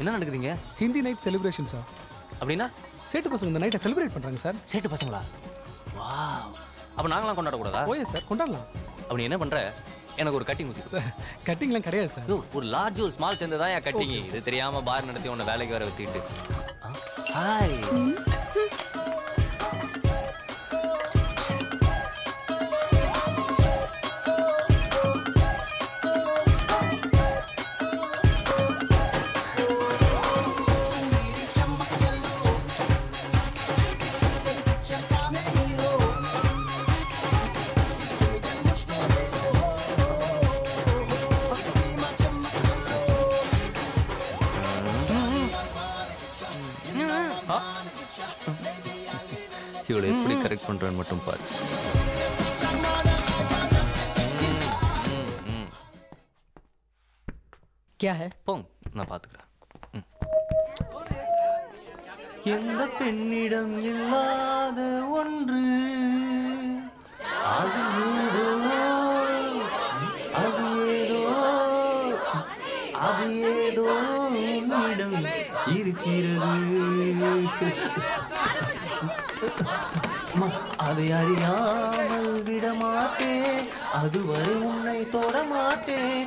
என்ன நடக்குதுங்க? Hindi night celebration sir அப்படின்னா? சேட்டு பசங்க இந்த நைட்டை செலிப்ரேட் பண்ணுறாங்க சார் சேட்டு பசங்களா? வா அப்போ நாங்களாம் கொண்டாடக்கூடாதா? ஓயே சார் கொண்டாடலாம். அப்ப நீ என்ன பண்ற? எனக்கு ஒரு கட்டிங் ஊற்றி சார் கட்டிங்லாம் கிடையாது சார் ஒரு லார்ஜ் ஒரு ஸ்மால் சேர்ந்ததா என் கட்டிங் இது தெரியாம பார் நடத்தி உன்னை வேலைக்கு வர வச்சுக்கிட்டு. ஹாய் மட்டும் பாரு क्या है போங்க நான் பாத்துக்கிறேன் ம். எந்த பெண்ணிடம் இல்லாத ஒன்று அது ஏதோ அது ஏதோ அது ஏதோ உன்னிடம் இருக்கிறது அம்மா, அதை அறியாமல் விட மாட்டேன் அதுவரை உன்னை தொட மாட்டேன்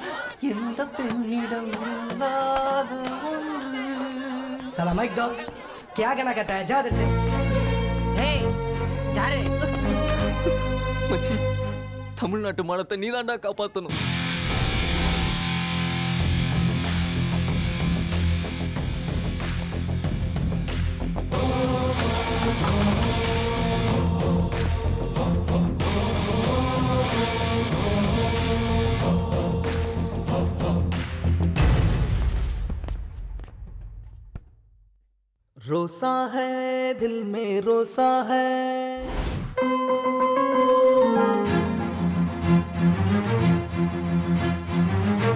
எந்த பெண்ணிடம் இல்லாத ஒன்று साला माइक डॉग क्या गाना गाता है जा इधर से हे जा रे மச்சி தமிழ்நாட்டு மானத்தை நீதாண்டா காப்பாத்தணும் रोसा है दिल में रोसा है।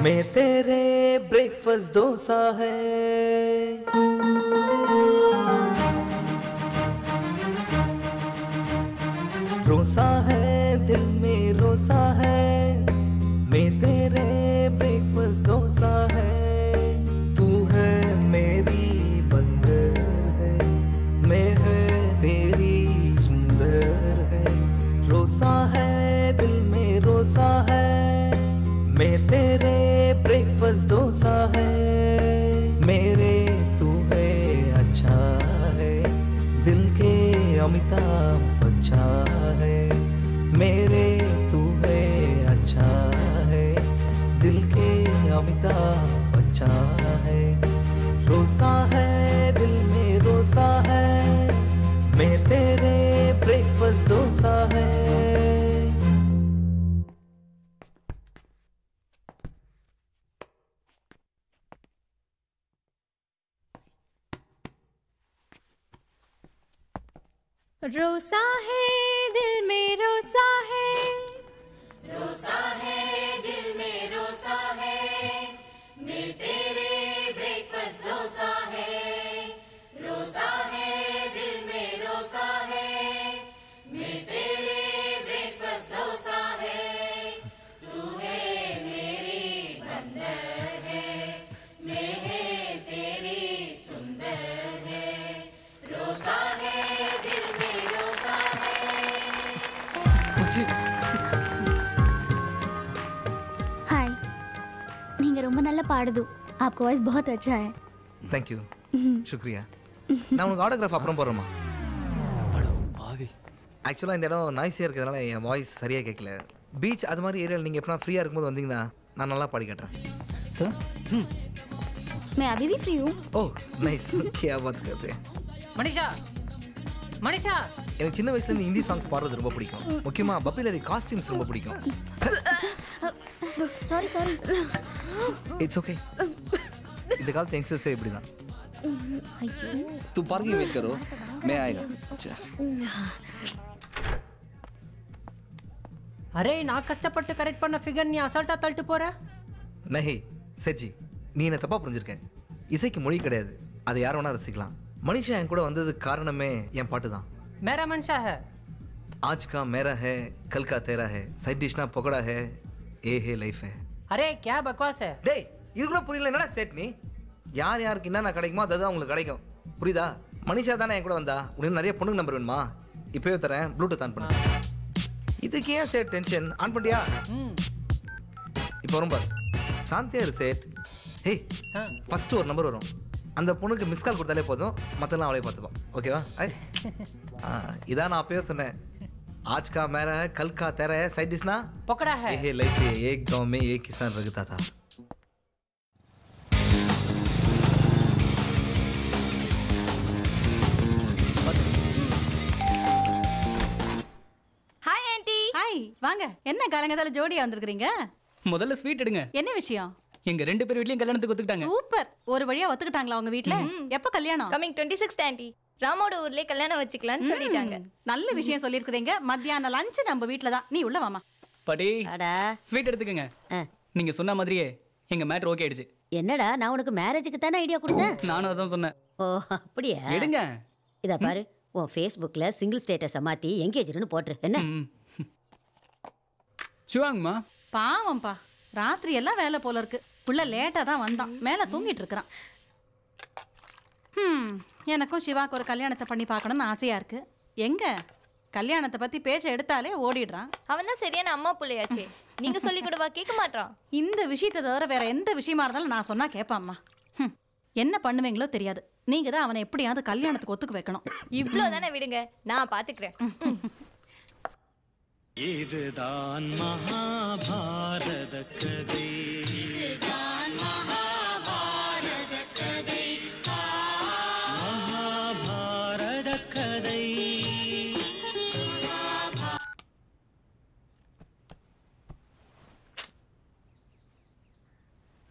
मैं तेरे ब्रेकफास्ट डोसा है। रोसा है दिल में रोसा है। रोसा है நீங்க ரொம்ப நல்லா பாடுது आपका वॉइस बहुत अच्छा है தேங்க்யூ சுக்ரியா நான் உனக்கு ஆட்டோகிராஃப் அப்புறம் போடுறேம்மா பாவி ஆக்சுவலாக இந்த இடம் நாய்ஸியாக இருக்கிறதுனால என் வாய்ஸ் சரியாக கேட்கல பீச் அது மாதிரி ஏரியாவில் நீங்கள் எப்படின்னா ஃப்ரீயாக இருக்கும்போது வந்தீங்கன்னா நான் நல்லா பாடி காட்டுறேன் சார் मैं अभी भी फ्री हूँ ஓ நைஸ் क्या बात करते हैं मनीषा मनीषा எனக்கு சின்ன வயசுலேருந்து ஹிந்தி சாங்ஸ் பாடுறது ரொம்ப பிடிக்கும் முக்கியமாக பப்பிலரி காஸ்டியூம்ஸ் ரொம்ப பிடிக்கும் सॉरी सॉरी இட்ஸ் ஓகே இந்த காலத்து யங்ஸ்டர்ஸே இப்படி தான் ஐயோ तू पार्किंग वेट करो मैं आएगा अच्छा அரே நான் கஷ்டப்பட்டு கரெக்ட் பண்ண ஃபிகர் நீ அசால்ட்டா தள்ளிட்டு போற நஹி செட்ஜி நீ என்ன தப்பாக புரிஞ்சிருக்கேன் இசைக்கு மொழி கிடையாது அதை யார் வேணால் ரசிக்கலாம் மனுஷன் என் கூட வந்ததுக்கு காரணமே என் பாட்டு தான் मेरा मनशा है आज का मेरा है कल का तेरा है साइड डिश ना पकड़ा ஏஹே லைஃப். அரே கே பக்வாஸ் டேய் இது கூட புரியல என்னடா செட் நீ? யார் யாருக்கு என்னென்ன கிடைக்குமோ அதுதான் அவங்களுக்கு கிடைக்கும். புரியுதா? மனிஷா தானே என் கூட வந்தா? உனக்கு நிறைய பொண்ணுக்கு நம்பர் வேணுமா? இப்போயே தரேன் ப்ளூடூத் ஆன் பண்ண. இதுக்கு ஏன் சேட் டென்ஷன் ஆன் பண்ணியா? இப்போ ரொம்ப பாரு. சாந்தியா இரு சேட் ஹேய் ஃபஸ்ட்டு ஒரு நம்பர் வரும். அந்த பொண்ணுக்கு மிஸ் கால் கொடுத்தாலே போதும். மற்றெல்லாம் அவளே பார்த்துப்போம் ஓகேவா இதான் நான் அப்பயே சொன்னேன். आज का मेरा है कल का तेरा है साइड डिश ना पकड़ा है ये लाइफ है एक गांव में एक किसान रखता था ஹாய் ஆண்டி ஹாய் வாங்க என்ன காலங்கத்தால ஜோடியா வந்திருக்கீங்க முதல்ல ஸ்வீட் எடுங்க என்ன விஷயம் எங்க ரெண்டு பேர் வீட்லயும் கல்யாணத்துக்கு ஒத்துக்கிட்டாங்க சூப்பர் ஒரு வழியா ஒத்துக்கிட்டாங்களா உங்க வீட்ல எப்ப கல்யாணம் கமிங் டுவெண்ட்டி சிக்ஸ் ஆண்டி ராமோட ஊர்லயே கல்யாணம் வச்சுக்கலாம்னு சொல்லிட்டாங்க. நல்ல விஷயம் சொல்லியிருக்கிறீங்க. மத்தியானம் லஞ்ச் நம்ம வீட்ல தான். நீ உள்ள வாமா படி அடா. ஸ்வீட் எடுத்துக்கங்க. நீங்க சொன்ன மாதிரியே எங்க மேட்ரு ஓகே ஆயிடுச்சு. என்னடா நான் உனக்கு மேரேஜுக்கு தானே ஐடியா கொடுத்தேன்? நானும் அதான் சொன்னேன். ஓ அப்படியா? எடுங்க. இத பாரு உன் ஃபேஸ்புக்ல சிங்கிள் ஸ்டேட்டஸை மாத்தி எங்கேஜ்னு போட்டுரு. என்ன? சிவாங்கம்மா. பாவம்பா ராத்திரி எல்லாம் வேலை போல இருக்கு. புள்ள லேட்டா தான் வந்தான். மேல தூங்கிட்டு இருக்கிறான். ம் எனக்கும் சிவாக்கு ஒரு கல்யாணத்தை பண்ணி பார்க்கணும்னு ஆசையா இருக்கு. எங்க? கல்யாணத்தை பத்தி பேச்ச எடுத்தாலே ஓடிடுறான். அவன் தான் சரியான அம்மா பிள்ளையாச்சே. நீங்க சொல்லி கொடுவா கேட்க மாட்டான். இந்த விஷயத்தை தவிர வேற எந்த விஷயமா இருந்தாலும் நான் சொன்னா கேட்பாம்மா என்ன பண்ணுவீங்களோ தெரியாது. நீங்க தான் அவனை எப்படியாவது கல்யாணத்துக்கு ஒத்துக்க வைக்கணும். இவ்ளோ தானே விடுங்க. நான் பாத்துக்கிறேன். இதுதான் மகாபாரத கதை.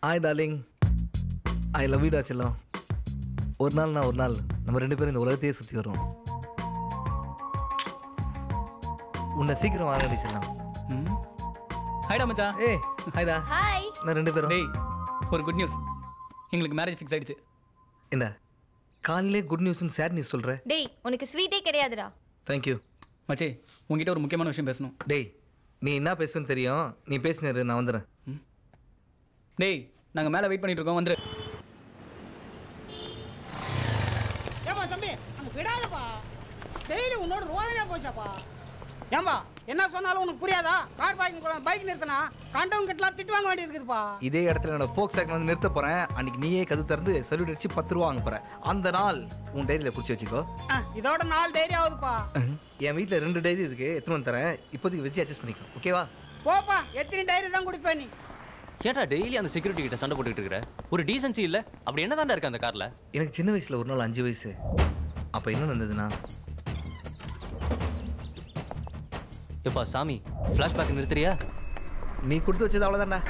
Hi darling I love you டா செல்லம் ஒரு நாள் நான் ஒரு நாள் நம்ம ரெண்டு பேரும் இந்த உலகத்தையே சுற்றி வருவோம். உன்னை சீக்கிரம் வாரடி செல்லம் ஹாய்டா மச்சான். ஏய் ஹாய்டா ஹாய் நான் ரெண்டு பேரும். டேய் ஒரு குட் நியூஸ் எங்களுக்கு மேரேஜ் ஃபிக்ஸ் ஆயிடுச்சு. என்ன? காலையிலே குட் நியூஸ்னு சேட் நியூஸ் சொல்கிற டேய் உனக்கு ஸ்வீட்டே கிடையாதுடா. தேங்க்யூ மச்சே உங்ககிட்ட ஒரு முக்கியமான விஷயம் பேசணும். டேய் நீ என்ன பேசுன்னு தெரியும்? நீ பேசினாரு நான் வந்துடுறேன் டேய் நாங்க மேல வெயிட் பண்ணிட்டு இருக்கோம் வந்துரு. ஏப்பா தம்பி அங்க விடாதப்பா. டெய்லி உன்னோட ரோதனையா போச்சாப்பா. ஏம்பா என்ன சொன்னாலும் உனக்கு புரியாதா? கார் பார்க்கிங் பைக் நிறுத்தினா கண்டவங்க கிட்டலாம் திட்டு வாங்க இருக்குதுப்பா. இதே இடத்துல என்னோட ஃபோக் சைக்கிள் வந்து நிறுத்த போகிறேன் அன்னைக்கு நீயே கது திறந்து சல்யூட் அடிச்சு பத்து ரூபா வாங்க போகிறேன் அந்த நாள் உன் டைரியில் குறிச்சு வச்சுக்கோ. இதோட நாலு டைரி ஆகுதுப்பா. என் வீட்டில் ரெண்டு டைரி இருக்கு எத்தனை வந்து தரேன். இப்போதைக்கு வச்சு அட்ஜஸ்ட் பண்ணிக்கோ. ஓகேவா போப்பா எத்தனை டைரி தான் குடிப்ப நீ? ஏன்டா டெய்லி அந்த செக்யூரிட்டி கிட்ட சண்டை போட்டுக்கிட்டு இருக்கிற? ஒரு டீசன்சி இல்ல? அப்படி என்னதான்டா இருக்கு அந்த கார்ல? எனக்கு சின்ன வயசில் ஒரு நாள் அஞ்சு வயசு. அப்போ என்ன நடந்ததுன்னா எப்பா சாமி ஃப்ளாஷ்பேக் நிறுத்துறியா? நீ கொடுத்து வச்சது அவ்வளோதான்டா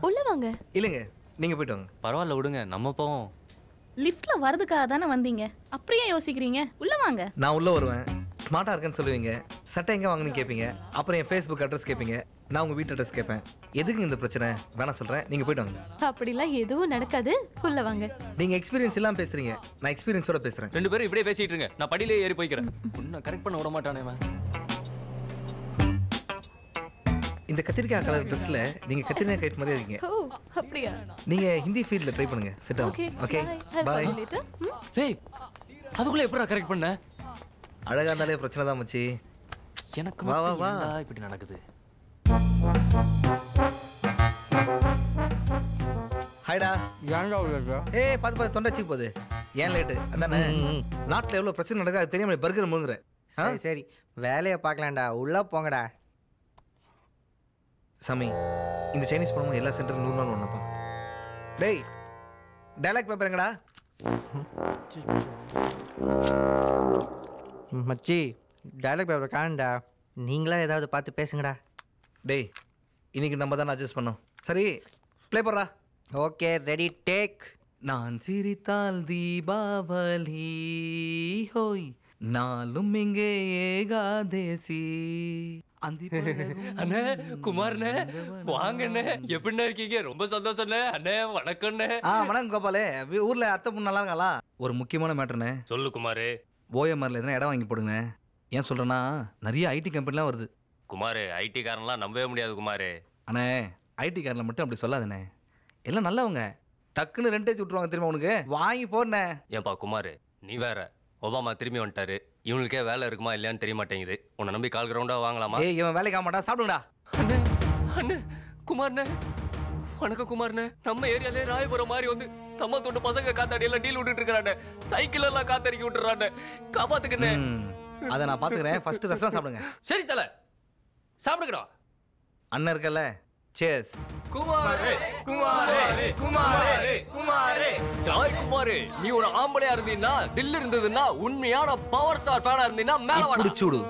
உள்ள வாங்க. இல்லைங்க நீங்கள் போயிட்டு வாங்க. பரவாயில்ல விடுங்க. நம்ம போவோம். லிஃப்ட்ல வரதுக்காக தானே வந்தீங்க. அப்படியே யோசிக்கிறீங்க. உள்ள வாங்க. நான் உள்ளே வருவேன். ஸ்மார்ட்டாக இருக்கேன்னு சொல்லுவீங்க. சட்டை எங்கே வாங்கன்னு கேட்பீங்க அப்புறம் என் ஃபேஸ்புக் அட்ரஸ் கேட்பீங்க நான் உங்கள் வீட்டு அட்ரஸ் கேட்பேன் எதுக்கு இந்த பிரச்சனை? வேணாம் சொல்கிறேன் நீங்கள் போயிட்டு வாங்க. அப்படிலாம் எதுவும் நடக்காது. உள்ள வாங்க. நீங்கள் எக்ஸ்பீரியன்ஸ் இல்லாமல் பேசுகிறீங்க நான் எக்ஸ்பீரியன்ஸோட பேசுகிறேன் ரெண்டு பேரும் இப்படியே பேசிட்டு இருங்க. நான் படியிலே ஏறி போய்க்கிறேன். உன்னை கரெக்ட் பண்ண விட மாட்டானே. இந்த கத்திரிக்காய் கலர் ட்ரெஸ்ஸில் நீங்கள் கத்திரிக்காய் கைட் மாதிரியே இருக்கீங்க. ஓ அப்படியா? நீங்கள் ஹிந்தி ஃபீல்டில் ட்ரை பண்ணுங்க. செட் ஓகே ஆகும் ஓகே லேட்டர் டேய் அதுக்குள்ள எப்படா கரெக்ட் பண்ண? அழகாக இருந்தாலே பிரச்சனை தான் மச்சி. எனக்கு வா, வா, வா. இப்படி நடக்குது. ஹாய்டா ஏன்டா உள்ளது ஏய் பார்த்து பார்த்து தொண்டை போகுது. ஏன் லேட்டு அதானே? நாட்டில் எவ்வளோ பிரச்சனை நடக்குது அது தெரியாம பர்கர் முழுங்குற சரி சரி. வேலையை பார்க்கலாம்டா. உள்ள போங்கடா. சாமி இந்த சைனீஸ் படமும் எல்லா சென்டரும் நூறு நாள் ஒன்றுப்பா டேய் டைலாக் பேப்பருங்கடா மச்சி டைலாக் பேப்பர் காணுடா நீங்களா ஏதாவது பார்த்து பேசுங்கடா. டேய் இன்னைக்கு நம்ம தானே அட்ஜஸ்ட் பண்ணோம். சரி ப்ளே பண்ணுறா ஓகே ரெடி டேக் நான் சிரித்தால் தீபாவளி ஹோய். நாளும் இங்கே ஏகாதேசி. அண்ணே குமார்ண்ணே வாங்கண்ணே. எப்படிண்ணே இருக்கீங்க? ரொம்ப சந்தோஷம்ண்ணே அண்ணே வணக்கம்ண்ணே. ஆ வணக்கம் கோபாலே. ஊர்ல அத்தை பொண்ணு நல்லா இருக்காளா? ஒரு முக்கியமான மேட்டர்ண்ணே. சொல்லு குமாரு. ஓஎம்ஆர்ல எதனா இடம் வாங்கி போடுங்க ஏன் சொல்றேன்னா நிறைய ஐடி கம்பெனிலாம் வருது. குமாரு ஐடி காரன்லாம் நம்பவே முடியாது குமாரு. அண்ணே ஐடி காரில் மட்டும் அப்படி சொல்லாதண்ணே. எல்லாம் நல்லவங்க. டக்குன்னு ரெண்ட் ஏற்றி விட்ருவாங்க தெரியுமா உனக்கு? வாங்கி போடுனே ஏன்பா குமார் நீ வேற. ஒபாமா திரும்பி வந்துட்டாரு. இவனுக்கே வேலை இருக்குமா இல்லையான்னு தெரிய மாட்டேங்குது. உன்னை நம்பி கால் கிரவுண்டா வாங்கலாமா? ஏய் இவன் வேலைக்கு ஆக மாட்டான் சாப்பிடுங்கடா. அண்ணே குமார்ண்ணே. வணக்கம் குமார்ண்ணே. நம்ம ஏரியாலே ராயபுரம் மாதிரி வந்து தம்மா தொண்டு பசங்க காத்தாடி எல்லாம் டீல் விட்டுட்டு இருக்கிறானே சைக்கிள் எல்லாம் காத்தடிக்கி விட்டுறானே. காப்பாத்துக்கண்ணே. அதை நான் பார்த்துக்கிறேன் ஃபர்ஸ்ட் ரசம் சாப்பிடுங்க. சரி தல. சாப்பிடுங்கடா. அண்ணன் இருக்கல்ல? சேஸ் குமாரே குமாரே குமாரே குமாரே. டாய் குமாரே நீ ஒரு ஆம்பளையா இருந்தீன்னா தில் இருந்ததுன்னா உண்மையான பவர் ஸ்டார் ஃபேனா இருந்தீன்னா மேல வாடா. பிடிச்சு விடு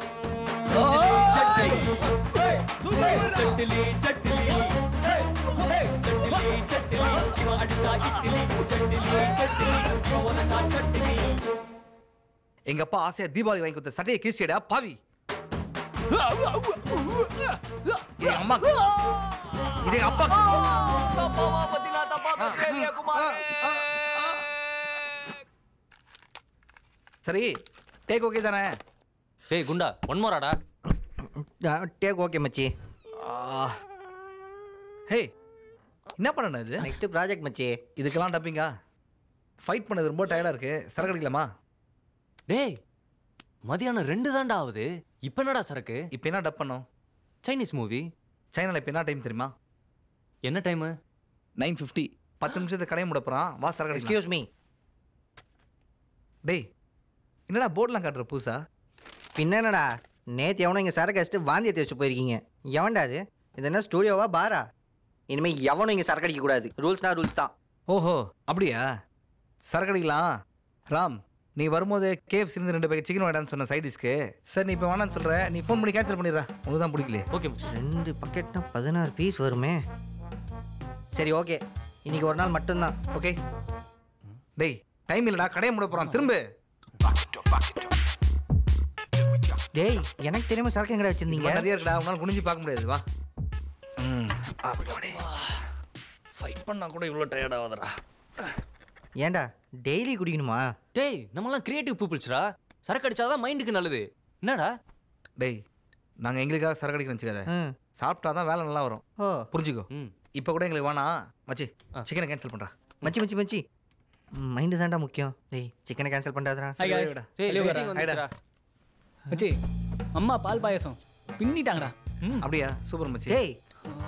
எங்க அப்பா ஆசையா தீபாவளி வாங்கி கொடுத்த சட்டையை கீசியடா பாவி. எங்க அம்மா. இது எங்க அப்பா தப்பாவா பத்திலா தப்பா பேசுறியா குமாரே. சரி டேக் ஓகே தானே? டேய் குண்டா ஒன் மோராடா டேக் ஓகே மச்சி. ஹே என்ன பண்ணணும் இது? நெக்ஸ்ட் ப்ராஜெக்ட் மச்சி. இதுக்கெல்லாம் டப்பிங்கா ஃபைட் பண்ணது ரொம்ப டயர்டா இருக்கு. சரக்கு அடிக்கலாமா? டேய் மதியானம் ரெண்டு தாண்டா ஆகுது இப்போ என்னடா சரக்கு? இப்போ என்ன டப் பண்ணோம்? Chinese movie. சைனால இப்போ என்ன டைம் தெரியுமா? என்ன டைமு நைன் ஃபிஃப்டி. பத்து நிமிஷத்தை கடையை முட போகிறான் வா சரக்கு எக்ஸ்கியூஸ் மீ டேய் என்னடா போர்டெலாம் காட்டுற புதுசா? பின்ன என்னடா? நேற்று எவனோ இங்கே சரக்கு அடிச்சுட்டு வாந்தி எடுத்து வச்சு போயிருக்கீங்க. எவன்டா அது? இது என்ன ஸ்டூடியோவா பாரா இனிமேல் எவனும் இங்கே சரக்கு அடிக்கக்கூடாது. ரூல்ஸ்னா ரூல்ஸ் தான். ஓஹோ அப்படியா? சரக்கு அடிக்கலாம். ராம் நீ வரும்போது கேஎஃப்சி இருந்து ரெண்டு பேக்கெட் சிக்கன் வேடான்னு சொன்ன சைடிஸ்க்கு சரி நீ இப்போ வேணாம்னு சொல்ற. நீ ஃபோன் பண்ணி கேன்சல் பண்ணிடுற. உனக்கு தான் பிடிக்கலையே. ஓகே ரெண்டு பக்கெட்னா பதினாறு பீஸ் வருமே. சரி ஓகே இன்னைக்கு ஒரு நாள் மட்டும்தான். ஓகே டேய் டைம் இல்லடா. கடையை முட போகிறான் திரும்ப. டேய் எனக்கு தெரியாம சரக்கு எங்கடா வச்சிருந்தீங்க? நிறைய இருக்குடா உன்னால குனிஞ்சு பார்க்க முடியாது. வா. ம். அப்படி ஃபைட் பண்ணா கூட இவ்வளோ டயர்ட் ஆகுதுடா ஏன்டா? டெய்லி குடிக்கணுமா? டேய் நம்மலாம் கிரியேட்டிவ் பீப்புள்ஸ்டா சரக்கு அடிச்சாதான் மைண்டுக்கு நல்லது. என்னடா? டேய் நாங்கள் எங்களுக்காக சரக்கு அடிக்கணும் வச்சுக்காத ம். சாப்பிட்டா தான் வேலை நல்லா வரும். ஓ. புரிஞ்சுக்கோ. இப்போ கூட எங்களுக்கு வேணாம். மச்சி சிக்கனை கேன்சல் பண்ணுறா மச்சி மச்சி மச்சி. மைண்டு தான்டா முக்கியம். டேய் சிக்கனை கேன்சல். வந்துச்சுடா. மச்சி அம்மா பால் பாயசம். பின்னிட்டாங்கடா. அப்படியா? சூப்பர் மச்சி. டேய்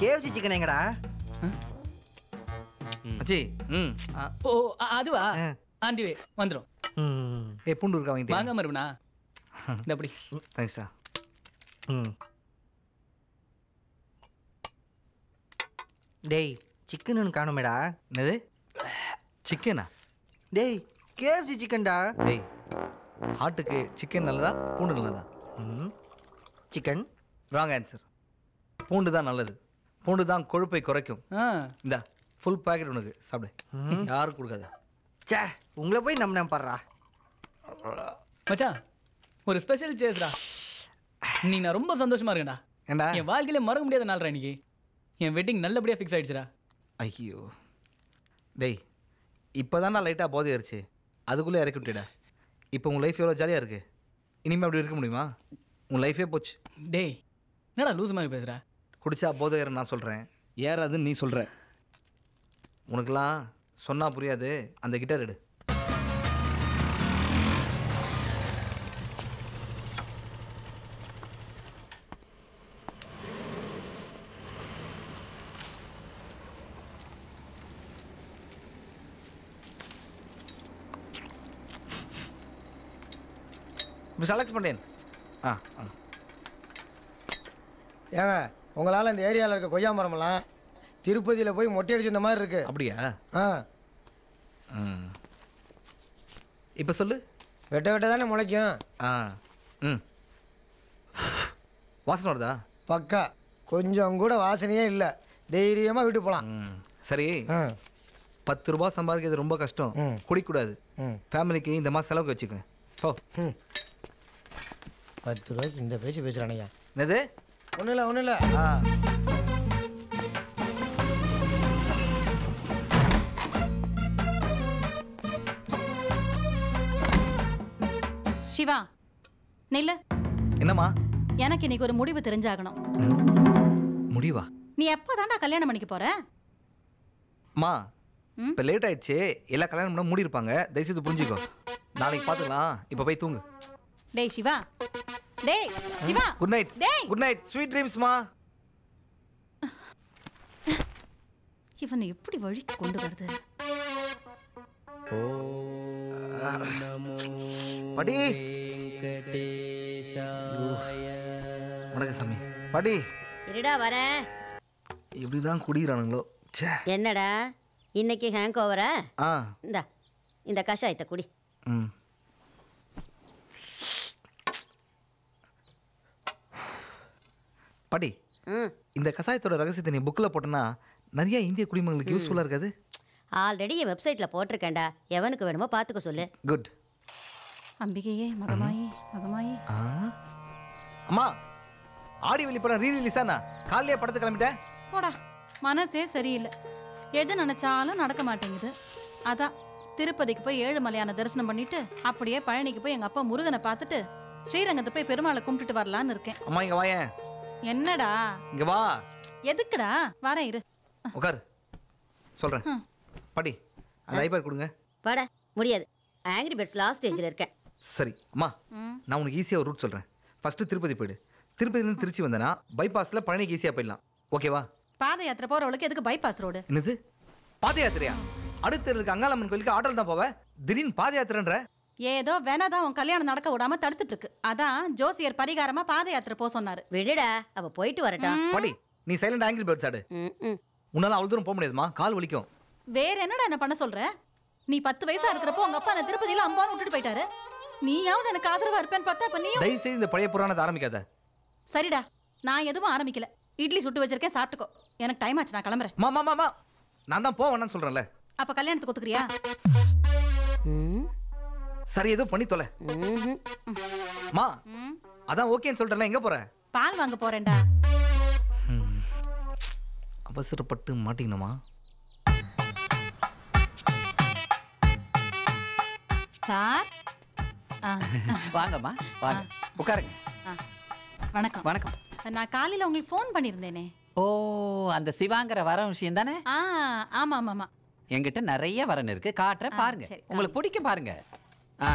கேஎஃப்சி சிக்கன் எங்கடா? மச்சி ம். ஓ அதுவா? ஆண்டி வே வந்துடும் ஏ பூண்டு இருக்கா வாங்கிட்டு? வாங்காம இருப்பா இந்த அப்படி. தேங்க்ஸ்டா ம். டேய் சிக்கன் ஒன்று காணுமேடா. என்னது? சிக்கனா டேய் கேஎஃப்சி சிக்கன்டா டேய் ஹார்ட்டுக்கு சிக்கன் நல்லதா பூண்டு நல்லதா? சிக்கன் ராங் ஆன்சர் பூண்டு தான் நல்லது. பூண்டு தான் கொழுப்பை குறைக்கும். ஆ. இந்தா. ஃபுல் பேக்கெட் உனக்கு. சாப்பிடு. யாரும் கொடுக்காத. சே உங்களை போய் நம்ம நம்பறா மச்சான் ஒரு ஸ்பெஷல் சேஸ்டா நீ நான் ரொம்ப சந்தோஷமா இருக்கேன்டா. ஏண்டா? என் வாழ்க்கையில மறக்க முடியாத நாள்ரா இன்னைக்கு. என் வெட்டிங் நல்லபடியா ஃபிக்ஸ் ஆயிடுச்சுடா. ஐயோ. டேய் இப்போ தான் லைட்டாக போதை ஏறிச்சு. அதுக்குள்ளே இறக்கி விட்டுடா. இப்போ உங்கள் லைஃப் எவ்வளோ ஜாலியாக இருக்கு? இனிமேல் அப்படி இருக்க முடியுமா? உன் லைஃபே போச்சு. டேய் என்னடா லூஸ் மாதிரி பேசுற? குடிச்சா போதை ஏறும் நான் சொல்கிறேன் ஏறாதுன்னு நீ சொல்ற. உனக்கெல்லாம் சொன்னால் புரியாது. அந்த கிட்டார் எடு. மிஸ் அலெக்ஸ் பண்ணேன் ஆ ஆ. ஏங்க உங்களால் இந்த ஏரியாவில் இருக்க கொய்யா மரமெல்லாம் திருப்பதியில் போய் மொட்டை அடிச்சு இந்த மாதிரி இருக்கு. அப்படியா? ஆ. இப்போ சொல்லு. வெட்ட வெட்ட தானே முளைக்கும். ஆ. ம். வாசனை வருதா? பக்கா. கொஞ்சம் கூட வாசனையே இல்லை. தைரியமாக வீட்டு போகலாம் சரி. பத்து ரூபா சம்பாதிக்கிறது ரொம்ப கஷ்டம். குடிக்கக்கூடாது ஃபேமிலிக்கு இந்த மாதம் செலவுக்கு வச்சுக்கோங்க ஓ பத்து ரூபாய்க்கு இந்த பேச்சு பேசுகிறானுங்க என்னது? ஒன்றும் இல்லை ஒன்றும் இல்லை. ஆ. சிவா நில்லு. என்னம்மா? எனக்கு இன்னைக்கு ஒரு முடிவு தெரிஞ்சாகணும். முடிவா? நீ எப்போ தாண்டா கல்யாணம் பண்ணிக்க போற? அம்மா இப்போ லேட் ஆயிடுச்சு. எல்லா கல்யாணம் பண்ண மூடி இருப்பாங்க. தயவுசெய்து புரிஞ்சுக்கோ. நாளைக்கு பார்த்துக்கலாம் இப்போ போய் தூங்கு. டேய் சிவா. டேய் சிவா. குட் நைட் டேய். குட் நைட் ஸ்வீட் ட்ரீம்ஸ்மா இவனை எப்படி வழிக்கு கொண்டு வருது? படி. வணக்கம் சாமி. படி. இருடா வரேன் எப்படிதான் குடிக்கிறானுங்களோ. ச்சே. என்னடா? இன்னைக்கு ஹேங் ஓவரா ஆ. இந்தா இந்த கஷாயத்தை குடி. ம். படி. ம். இந்த கசாயத்தோட ரகசியத்தை நீ புக்கில் போட்டனா நிறைய இந்திய குடிமக்களுக்கு யூஸ்ஃபுல்லாக இருக்காது. ஆல்ரெடி என் வெப்சைட்டில் போட்டிருக்கேன்டா. எவனுக்கு வேணுமோ பார்த்துக்க சொல்லு. குட். அம்பிகையே மகமாயி மகமாயி. ஆ? அம்மா ஆடி வெளிப்படம் ரீ ரிலீஸாண்ணா காலையிலே படத்தை கிளம்பிட்டேன். போடா மனசே சரியில்லை. எது நினைச்சாலும் நடக்க மாட்டேங்குது. அதான் திருப்பதிக்கு போய் ஏழுமலையான தரிசனம் பண்ணிட்டு அப்படியே பழனிக்கு போய் எங்க அப்பா முருகனை பார்த்துட்டு ஸ்ரீரங்கத்தை போய் பெருமாளை கும்பிட்டுட்டு வரலான்னு இருக்கேன். அம்மா இங்கே வாயேன். என்னடா? இங்கே வா. எதுக்குடா? வரேன் இரு. உட்கார் சொல்கிறேன் படி அந்த ஐபேட் கொடுங்க. பட முடியாது. ஆங்கிரி பெட்ஸ் லாஸ்ட் ஸ்டேஜில் இருக்கேன். சரி அம்மா. நான் உனக்கு ஈஸியாக ஒரு ரூட் சொல்கிறேன் ஃபஸ்ட்டு திருப்பதி போயிடு. திருப்பதிலேருந்து திருச்சி வந்தேன்னா பைபாஸில் பழனிக்கு ஈஸியாக போயிடலாம். ஓகேவா பாத யாத்திரை போறவளுக்கு எதுக்கு பைபாஸ் ரோடு என்னது? பாத யாத்திரையா? அடுத்த தெருவுக்கு அங்காளம்மன் கோயிலுக்கு ஆட்டோல தான் போவேன் திடீர்னு பாத யாத்திரைன்ற? ஏதோ வேணாதான் உன் கல்யாணம் நடக்க விடாம தடுத்துட்டு இருக்கு. அதான் ஜோசியர் பரிகாரமா பாத யாத்திரை போக சொன்னாரு. விடுடா அவ போயிட்டு வரட்டும் படி நீ சைலண்ட் ஆங்கிள் பேர்ட்ஸ் ஆடு. உன்னால அவ்வளோ தூரம் போக முடியாதுமா? கால் வலிக்கும். வேற என்னடா என்ன பண்ண சொல்ற? நீ பத்து வயசா இருக்கிறப்போ உங்க அப்பா என்ன திருப்பதியில அம்பான்னு விட்டுட்டு போயிட்டாரு. நீயாவது எனக்கு ஆதரவா இருப்பேன்னு பார்த்தா அப்ப நீயும் தயவு செய்து இந்த பழைய புராணத்தை ஆரம்பிக்காத. சரிடா நான் எதுவும் ஆரம்பிக்கல. இட்லி சுட்டு வச்சிருக்கேன் சாப்பிட்டுக்கோ. எனக்கு டைம் ஆச்சு நான் கிளம்புறேன். மா மா மா, மா. நான் தான் போவேன்னு சொல்கிறேன்ல அப்ப கல்யாணத்துக்கு ஒத்துக்கிறியா? சரி ஏதோ பண்ணி தொலை. மா ம். அதான் ஓகேன்னு சொல்லிட்டேன்ல எங்கே போற? பால் வாங்க போறேன்டா. அவசரப்பட்டு மாட்டிக்கணுமா? சார். வாங்கம்மா வாங்க. உட்காருங்க. வணக்கம். வணக்கம். நான் காலையில உங்களுக்கு ஃபோன் பண்ணியிருந்தேனே ஓ அந்த சிவாங்கிற வர விஷயம் தானே ஆ ஆமா ஆமா ஆமா என்கிட்ட நிறைய வரன் இருக்கு. காட்டுறேன் பாருங்க. உங்களுக்கு பிடிக்கும் பாருங்க. ஆ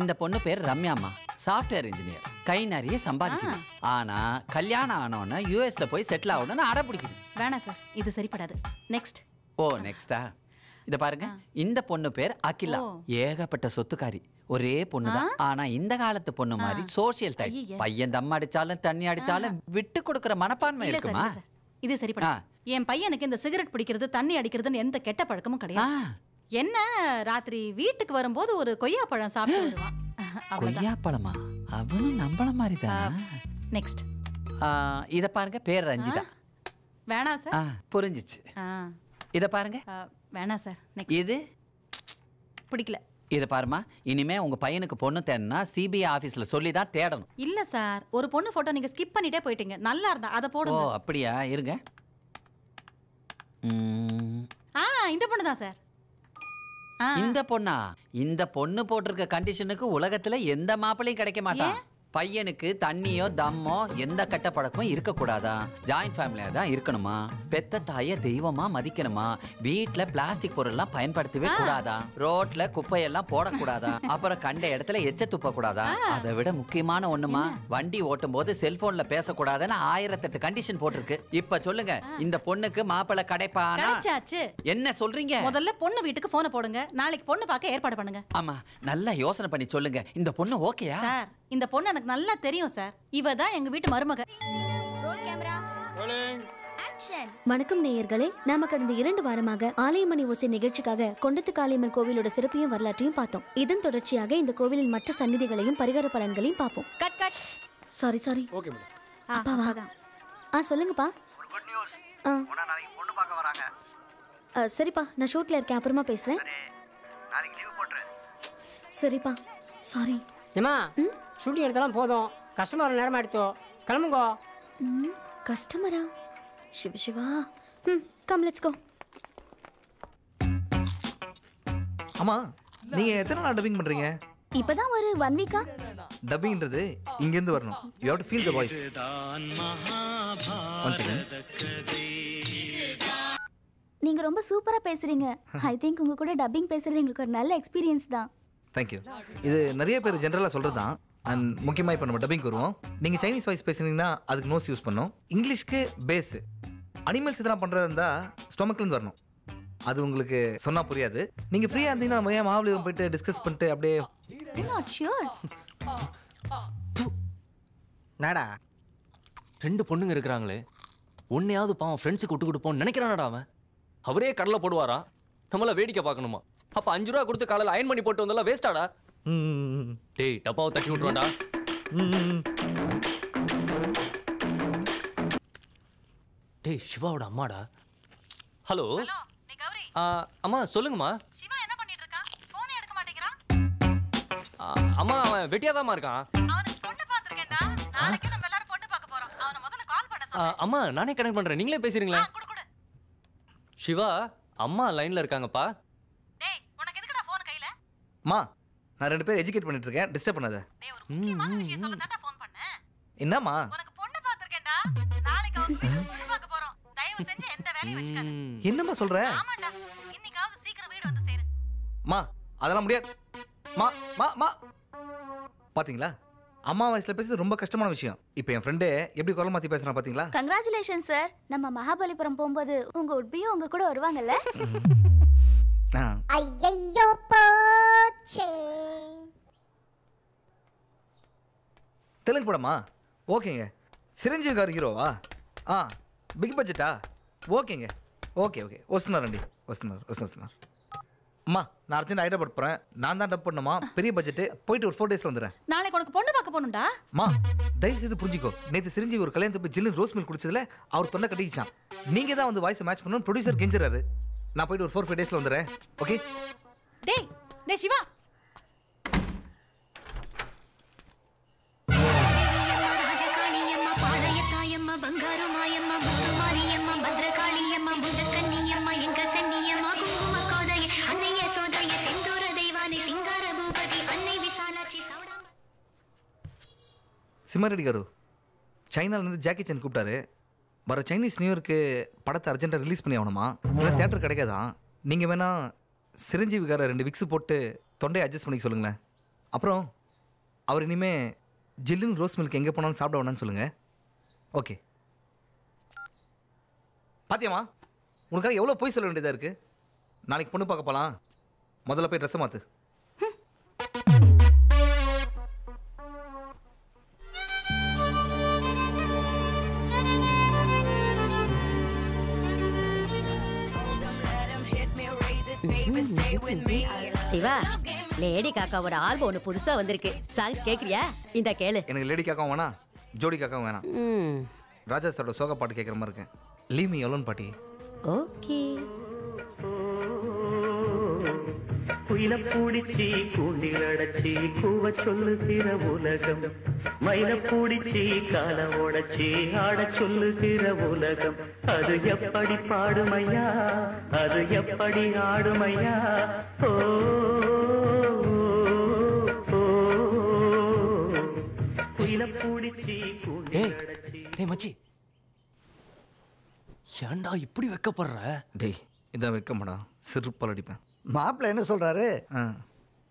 இந்த பொண்ணு பேர் ரம்யாம்மா. சாஃப்ட்வேர் இன்ஜினியர் கை நிறைய சம்பாதிக்குது. ஆனா கல்யாணம் ஆனோன்னு யூஎஸ்ல போய் செட்டில் ஆகணும்னு அடம் பிடிக்குது. வேணாம் சார் இது சரிப்படாது. நெக்ஸ்ட் ஓ நெக்ஸ்டா இத பாருங்க. இந்த பொண்ணு பேர் அகிலா. ஏகப்பட்ட சொத்துக்காரி. ஒரே பொண்ணு தான். ஆனா இந்த காலத்து பொண்ணு மாதிரி சோஷியல் டைப். பையன் தம் அடிச்சாலும் தண்ணி அடிச்சாலும் விட்டு கொடுக்கற மனப்பான்மை இருக்குமா? சார். இது சரிப்படாது என் பையனுக்கு இந்த சிகரெட் பிடிக்கிறது தண்ணி அடிக்கிறதுன்னு எந்த கெட்ட பழக்கமும் கிடையாது. என்ன ராத்திரி வீட்டுக்கு வரும்போது ஒரு கொய்யா பழம் சாப்பிட்டு கொய்யா பழமா அவனும் நம்மள மாதிரி தான்? நெக்ஸ்ட் இத பாருங்க. பேர் ரஞ்சிதா. வேணாம் சார். புரிஞ்சிச்சு. இத பாருங்க. வேணாம் சார் நெக்ஸ்ட் இது? பிடிக்கல. இத பாருமா இனிமே உங்க பையனுக்கு பொண்ணு தேடனா சிபிஐ ஆபீஸ்ல சொல்லி தான் தேடணும். இல்ல சார் ஒரு பொண்ணு போட்டோ நீங்க ஸ்கிப் பண்ணிட்டே போயிட்டீங்க. நல்லா இருந்தா அதை ஓ போடுங்க அப்படியா? இருங்க. ம், ஆ இந்த பொண்ணு தான் சார். ஆ. இந்த பொண்ணா? இந்த பொண்ணு போட்டிருக்க கண்டிஷனுக்கு உலகத்துல எந்த மாப்பிளையும் கிடைக்க மாட்டான். பையனுக்கு தண்ணியோ தம்மோ எந்த கெட்ட பழக்கமும் இருக்கக்கூடாதா ஜாயிண்ட் ஃபேமிலியா தான் இருக்கணுமா? பெத்த தாய தெய்வமா மதிக்கணுமா? வீட்ல பிளாஸ்டிக் பொருள்லாம் பயன்படுத்தவே கூடாதா? ரோட்ல குப்பையெல்லாம் போடக்கூடாதா? அப்புறம் கண்ட இடத்துல எச்ச துப்ப கூடாதா அதை விட முக்கியமான ஒண்ணுமா? வண்டி ஓட்டும் போது செல்போன்ல பேசக்கூடாதுன்னு ஆயிரத்தெட்டு கண்டிஷன் போட்டிருக்கு. இப்ப சொல்லுங்க இந்த பொண்ணுக்கு மாப்பிள்ளை கிடைப்பானா? என்ன சொல்றீங்க? முதல்ல பொண்ணு வீட்டுக்கு போனை போடுங்க. நாளைக்கு பொண்ணு பார்க்க ஏற்பாடு பண்ணுங்க. ஆமா நல்லா யோசனை பண்ணி சொல்லுங்க. இந்த பொண்ணு ஓகேயா? இந்த பொண்ணு எனக்கு நல்லா தெரியும் சார் இவ தான் எங்க வீட்டு மருமக. ரோல் கேமரா ஆக்ஷன் வணக்கம் நேயர்களே. நாம கடந்த இரண்டு வாரமாக ஆலயமணி ஓசை நிகழ்ச்சிக்காக கொண்டத்து காளியம்மன் கோவிலோட சிறப்பையும் வரலாற்றையும் பார்த்தோம். இதன் தொடர்ச்சியாக இந்த கோவிலின் மற்ற சந்நிதிகளையும் பரிகார பலன்களையும் பார்ப்போம். Cut cut sorry sorry okay madam அப்பாவா ஆ சொல்லுங்கப்பா. ஆ. நாளைக்கு பொண்ணு பார்க்க வராங்க. ஆ, சரிப்பா. நான் ஷூட்ல இருக்கேன். அப்புறமா பேசுறேன் நாளைக்கு லீவ் போட்டுரு. சரிப்பா. சாரி ஏமா ஷூட்டிங் எடுத்தாலும் போதும். கஸ்டமர் வர நேரமா எடுத்தோ கிளம்புங்கோ. ம் கஸ்டமரா? சிவ சிவா. ம் கம் லெட்ஸ் கோ ஆமா நீங்க எத்தனை நாள் டப்பிங் பண்றீங்க? இப்பதான் ஒரு ஒன் வீக்கா டப்பிங்ன்றது இங்கேருந்து வரணும். You have to feel the voice one second நீங்க ரொம்ப சூப்பரா பேசுறீங்க. ஐ திங்க் உங்க கூட டப்பிங் பேசுறது எங்களுக்கு ஒரு நல்ல எக்ஸ்பீரியன்ஸ் தான். தேங்க்யூ இது நிறைய பேர் ஜென்ரலாக சொல்கிறது தான் அண்ட் முக்கியமாக இப்போ நம்ம டப்பிங் வருவோம். நீங்கள் சைனீஸ் வாய்ஸ் பேசுனீங்கன்னா அதுக்கு நோஸ் யூஸ் பண்ணோம். இங்கிலீஷ்க்கு பேஸு அனிமல்ஸ் இதெல்லாம் பண்ணுறதா இருந்தால் ஸ்டொமக்லேருந்து வரணும். அது உங்களுக்கு சொன்னால் புரியாது. நீங்கள் ஃப்ரீயாக இருந்தீங்கன்னா நம்ம ஏன் மாவலிபுரம் போயிட்டு டிஸ்கஸ் பண்ணிட்டு அப்படியே நாடா. ரெண்டு பொண்ணுங்க இருக்கிறாங்களே. ஒன்னையாவது பாவம் ஃப்ரெண்ட்ஸுக்கு விட்டு கொடுப்போம்னு நினைக்கிறானடா அவன். அவரே கடலை போடுவாரா? நம்மள வேடிக்கை பார்க்கணுமா? அப்ப அஞ்சு ரூபா கொடுத்து காலையில் அயன் பண்ணி போட்டு வந்தாலும் வேஸ்டாடா டேய் டப்பாவை தட்டி விட்டுருவான்டா. டேய் சிவாவோட அம்மாடா. ஹலோ. அம்மா சொல்லுங்கம்மா. சிவா என்ன பண்ணிட்டு இருக்கா போனே எடுக்க மாட்டேங்கிறான் அம்மா அவன் வெட்டியாதாம்மா இருக்கான். அவனுக்கு பொண்ணு பார்த்திருக்கேன்டா. நாளைக்கு நம்ம எல்லாரும் பொண்ணு பார்க்க போறோம். அவனை முதல்ல கால் பண்ண அம்மா நானே கனெக்ட் பண்றேன். நீங்களே பேசுறீங்களா சிவா அம்மா லைன்ல இருக்காங்கப்பா. டேய் உனக்கு எதுக்குடா போன் கையில? மா நான் ரெண்டு பேர் எஜுகேட் பண்ணிட்டு இருக்கேன் டிஸ்டர்ப் பண்ணாத முக்கியமான விஷயம் சொல்ல தான்டா போன் பண்ணேன் என்னம்மா? உனக்கு பொண்ணு பார்த்திருக்கேன்டா. நாளைக்கு அவங்க வீட்டுக்கு பொண்ணு பார்க்க போறோம். தயவு செஞ்சு எந்த வேலையும் வச்சுக்காத. என்னம்மா சொல்ற? ஆமாண்டா. இன்னைக்காவது சீக்கிரம் வீடு வந்து சேரு. மா அதெல்லாம் முடியாது. மா மா மா. பாத்தீங்களா? அம்மா வயசுல பேசுறது ரொம்ப கஷ்டமான விஷயம். இப்போ என் ஃப்ரெண்டு எப்படி குரல் மாத்தி பேசுறான் பாத்தீங்களா? கங்க்ராச்சுலேஷன் சார் நம்ம மகாபலிபுரம் போகும்போது உங்க உட்பியும் உங்க கூட வருவாங்கல்ல? ஆ. ஐயோ தெலுங்கு படமா? ஓகேங்க. சிரஞ்சீவி கார் ஹீரோவா? ஆ பிக் பட்ஜெட்டா ஓகேங்க. Okay okay. వస్తున్నారండి వస్తున్నారు వస్తున్నారు அம்மா நான் அர்ஜென்ட் ஐடியா ஹைதராபாத் போகிறேன் நான் தான் டப் பண்ணுமா பெரிய பட்ஜெட் போயிட்டு ஒரு ஃபோர் டேஸில் வந்துடுறேன். நாளைக்கு உனக்கு பொண்ணு பார்க்க போகணும்டா. தயவு செய்து புரிஞ்சுக்கோ. நேற்று சிரிஞ்சி ஒரு கல்யாணத்து போய் ஜில்லுன்னு ரோஸ் மில் குடிச்சதுல அவர் தொண்டை கட்டிக்கிச்சான் நீங்கள் தான் வந்து வாய்ஸ் மேட்ச் பண்ணணும் ப்ரொடியூசர் கெஞ்சிறாரு. நான் போயிட்டு ஒரு ஃபோர் ஃபைவ் டேஸில் வந்துடுறேன். ஓகே டேய் டேய் சிவா. சிம்மரெடி காரு சைனாலேருந்து ஜாக்கி சான் கூப்பிட்டாரு வர சைனீஸ் நியூ இயர்க்கு படத்தை அர்ஜென்ட்டாக ரிலீஸ் பண்ணி ஆகணுமா இல்லை தேட்டர் கிடைக்காதான் நீங்கள் வேணால் சிரஞ்சீவி காரை ரெண்டு விக்ஸ் போட்டு தொண்டையை அட்ஜஸ்ட் பண்ணிக்க சொல்லுங்களேன். அப்புறம் அவர் இனிமேல் ஜில்லுன்னு ரோஸ் மில்க் எங்கே போனாலும் சாப்பிட வேணாம்னு சொல்லுங்கள் ஓகே. பாத்தியம்மா? உனக்காக எவ்வளோ போய் சொல்ல வேண்டியதாக இருக்குது நாளைக்கு பொண்ணு பார்க்க போகலாம் முதல்ல போய் ட்ரெஸ்ஸை மாற்று சிவா லேடி காக்காவோட ஆல்பம் ஒன்று புதுசா வந்திருக்கு. சாங்ஸ் கேக்குறியா? இந்த கேளு. எனக்கு லேடி காக்காவும் வேணாம் ஜோடி காக்காவும் வேணாம். ராஜாஸோட சோக பாட்டு கேட்குற மாதிரி இருக்கேன். லீமி எவ்வளோன்னு பாட்டி. ஓகே குயில பூடிச்சி கூண்டில் அடைச்சி கூவ சொல்லுகிற உலகம். மயில பூடிச்சி கால உடைச்சி ஆட சொல்லுகிற உலகம். அது எப்படி பாடுமையா? அது எப்படி ஆடுமையா? ஓ ஏன்டா இப்படி வெக்கப்படுற? டேய் இதான் வைக்க மாடா சிறுப்பால் அடிப்பேன். மாப்பிள்ள என்ன சொல்றாரு?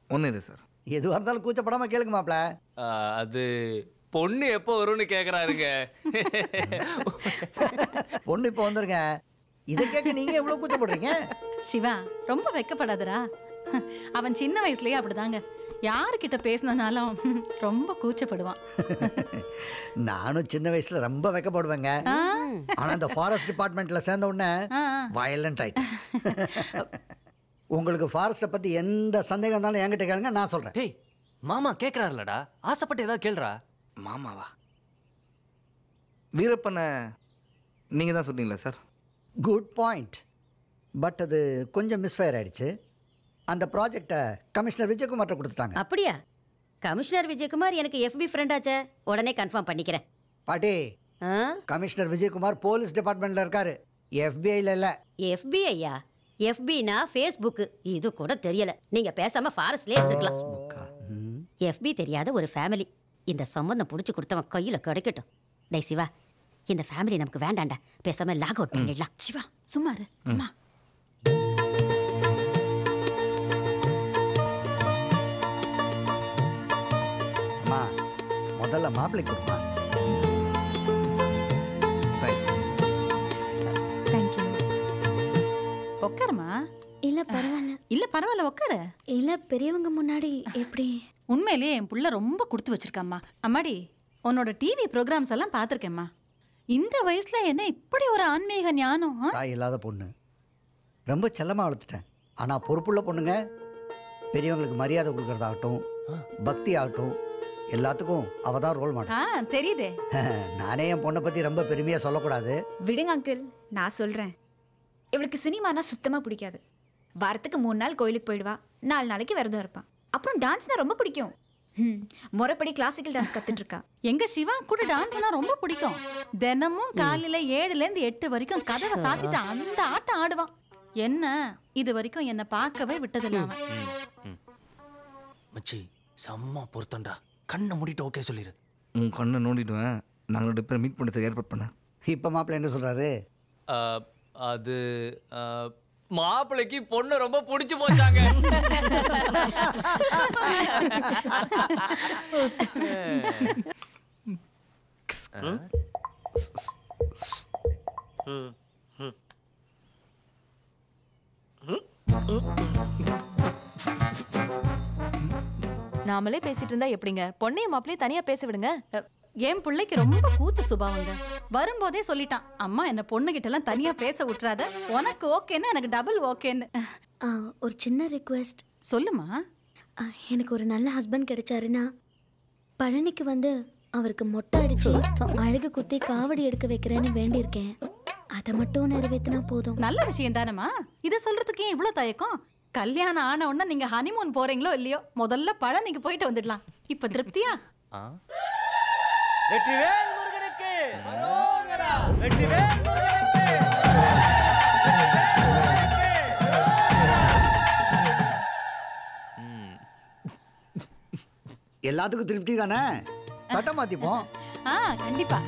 ஒன்றும் இல்லை சார். எதுவாக இருந்தாலும் கூச்சப்படாம கேளுங்க மாப்பிள்ள. அது பொண்ணு எப்போ வரும்னு கேக்குறாருங்க. பொண்ணு இப்போ வந்துருங்க. இதை கேட்க நீங்க எவ்வளவு கூச்சப்படுறீங்க? சிவா ரொம்ப வெக்கப்படாதடா. அவன் சின்ன வயசுலயே அப்படிதாங்க. யாருக்கிட்ட பேசினாலும் ரொம்ப கூச்சப்படுவான். நானும் சின்ன வயசுல ரொம்ப வெக்கப்படுவேங்க. ஆனா இந்த ஃபாரஸ்ட் டிபார்ட்மெண்ட்ல சேர்ந்த உடனே. வயலண்ட் ஆயிட்டேன். உங்களுக்கு ஃபாரஸ்ட்டை பத்தி எந்த சந்தேகம் இருந்தாலும் என்கிட்ட கேளுங்க நான் சொல்றேன். டேய் மாமா கேக்குறாருலடா. ஆசைப்பட்டு ஏதாவது கேளுடா. மாமாவா? வீரப்பனை நீங்கள் தான் சொன்னீங்களா சார்? குட் பாயிண்ட் பட் அது கொஞ்சம் மிஸ்ஃபயர் ஆயிடுச்சு. அந்த ப்ராஜெக்டை கமிஷனர் விஜயகுமார்ட்ட கொடுத்துட்டாங்க. அப்படியா? கமிஷனர் விஜயகுமார் எனக்கு எஃபி ஃப்ரெண்டாச்சே உடனே கன்ஃபார்ம் பண்ணிக்கிறேன். பாட்டி கமிஷனர் விஜயகுமார் போலீஸ் டிபார்ட்மெண்ட்ல இருக்காரு. எஃபிஐல இல்ல. எஃபிஐயா எஃபினா ஃபேஸ்புக்கு. இது கூட தெரியல. நீங்க பேசாம ஃபாரஸ்ட்லயே இருந்துக்கலாம். எஃபி தெரியாத ஒரு ஃபேமிலி. இந்த சம்பந்தம் பிடிச்சி கொடுத்தவன் கையில கிடைக்கட்டும். டே சிவா இந்த ஃபேமிலி நமக்கு வேண்டாண்டா பேசாம லாக் அவுட் பண்ணிடலாம். சிவா சும்மாரு அம்மா. முதல்ல மாப்பிள்ளை கொடுப்பாங்க உட்காருமா? இல்ல பரவாயில்ல இல்ல பரவாயில்ல உட்காரு. இல்ல பெரியவங்க முன்னாடி எப்படி? உண்மையிலேயே என் புள்ள ரொம்ப கொடுத்து வச்சிருக்காம்மா. அம்மாடி உன்னோட டிவி ப்ரோக்ராம்ஸ் எல்லாம் பார்த்துருக்கேம்மா. இந்த வயசுல என்ன இப்படி ஒரு ஆன்மீக ஞானம் ஆ? தாய் இல்லாத பொண்ணு. ரொம்ப செல்லமாக வளர்த்துட்டேன். ஆனால் பொறுப்புள்ள பொண்ணுங்க பெரியவங்களுக்கு மரியாதை கொடுக்கறதாகட்டும் பக்தி ஆகட்டும் எல்லாத்துக்கும் அவ தான் ரோல் மாடல் ஆ தெரியுதே. நானே என் பொண்ணை பற்றி ரொம்ப பெருமையாக சொல்லக்கூடாது. விடுங்க அங்கிள் நான் சொல்கிறேன் இவளுக்கு சினிமானா சுத்தமாக பிடிக்காது. வாரத்துக்கு மூணு நாள் கோயிலுக்கு போயிடுவா. நாலு நாளைக்கு விரதம் இருப்பான் அப்புறம் டான்ஸ்னா ரொம்ப பிடிக்கும். ம் முறைப்படி கிளாசிக்கல் டான்ஸ் கத்துட்டு இருக்கா. எங்க சிவா கூட டான்ஸ்னா ரொம்ப பிடிக்கும். தினமும் காலையில ஏழுல இருந்து எட்டு வரைக்கும் கதவை சாத்திட்டு அந்த ஆட்டம் ஆடுவான் என்ன? இது வரைக்கும் என்ன பார்க்கவே விட்டதில்ல அவன். மச்சி செம்ம பொருத்தண்டா கண்ணை மூடிட்டு ஓகே சொல்லிரு. உன் கண்ணை நோண்டிடுவேன். நாங்கள் ரெண்டு பேரும் மீட் பண்ணுறதுக்கு ஏற்பாடு பண்ணேன். இப்போ மாப்பிள்ளை என்ன சொல்கிறாரு அது மாப்பிள்ளைக்கு பொண்ணு ரொம்ப பிடிச்சு போச்சாங்க. நாமளே பேசிட்டு இருந்தா எப்படிங்க? பொண்ணையும் மாப்பிள்ளையும் தனியா பேச விடுங்க. என் பிள்ளைக்கு ரொம்ப கூத்து சுபாவங்க. வரும்போதே சொல்லிட்டான் அம்மா என்ன பொண்ணுகிட்ட எல்லாம் தனியா பேச விட்டுறாத. உனக்கு ஓகேன்னு எனக்கு டபுள் ஓகேன்னு. ஆ, ஒரு சின்ன ரிக்வெஸ்ட் சொல்லுமா? எனக்கு ஒரு நல்ல ஹஸ்பண்ட் கிடைச்சாருன்னா பழனிக்கு வந்து அவருக்கு மொட்டை அடிச்சு அழகு குத்தி காவடி எடுக்க வைக்கிறேன்னு வேண்டியிருக்கேன். அதை மட்டும் நிறைவேத்தினா போதும். நல்ல விஷயம் தானேம்மா? இதை சொல்றதுக்கு ஏன் இவ்வளோ தயக்கம்? கல்யாணம் ஆன உடனே நீங்க ஹனிமூன் போறீங்களோ இல்லையோ முதல்ல பழனிக்கு போயிட்டு வந்துடலாம். இப்ப திருப்தியா? வெற்றிவேல் முருகனுக்கு. அரோகரா. வெற்றிவேல் முருகனுக்கு. எல்லாத்துக்கும் திருப்தி தானே? தட்டை மாற்றிப்போம் ஆ கண்டிப்பா.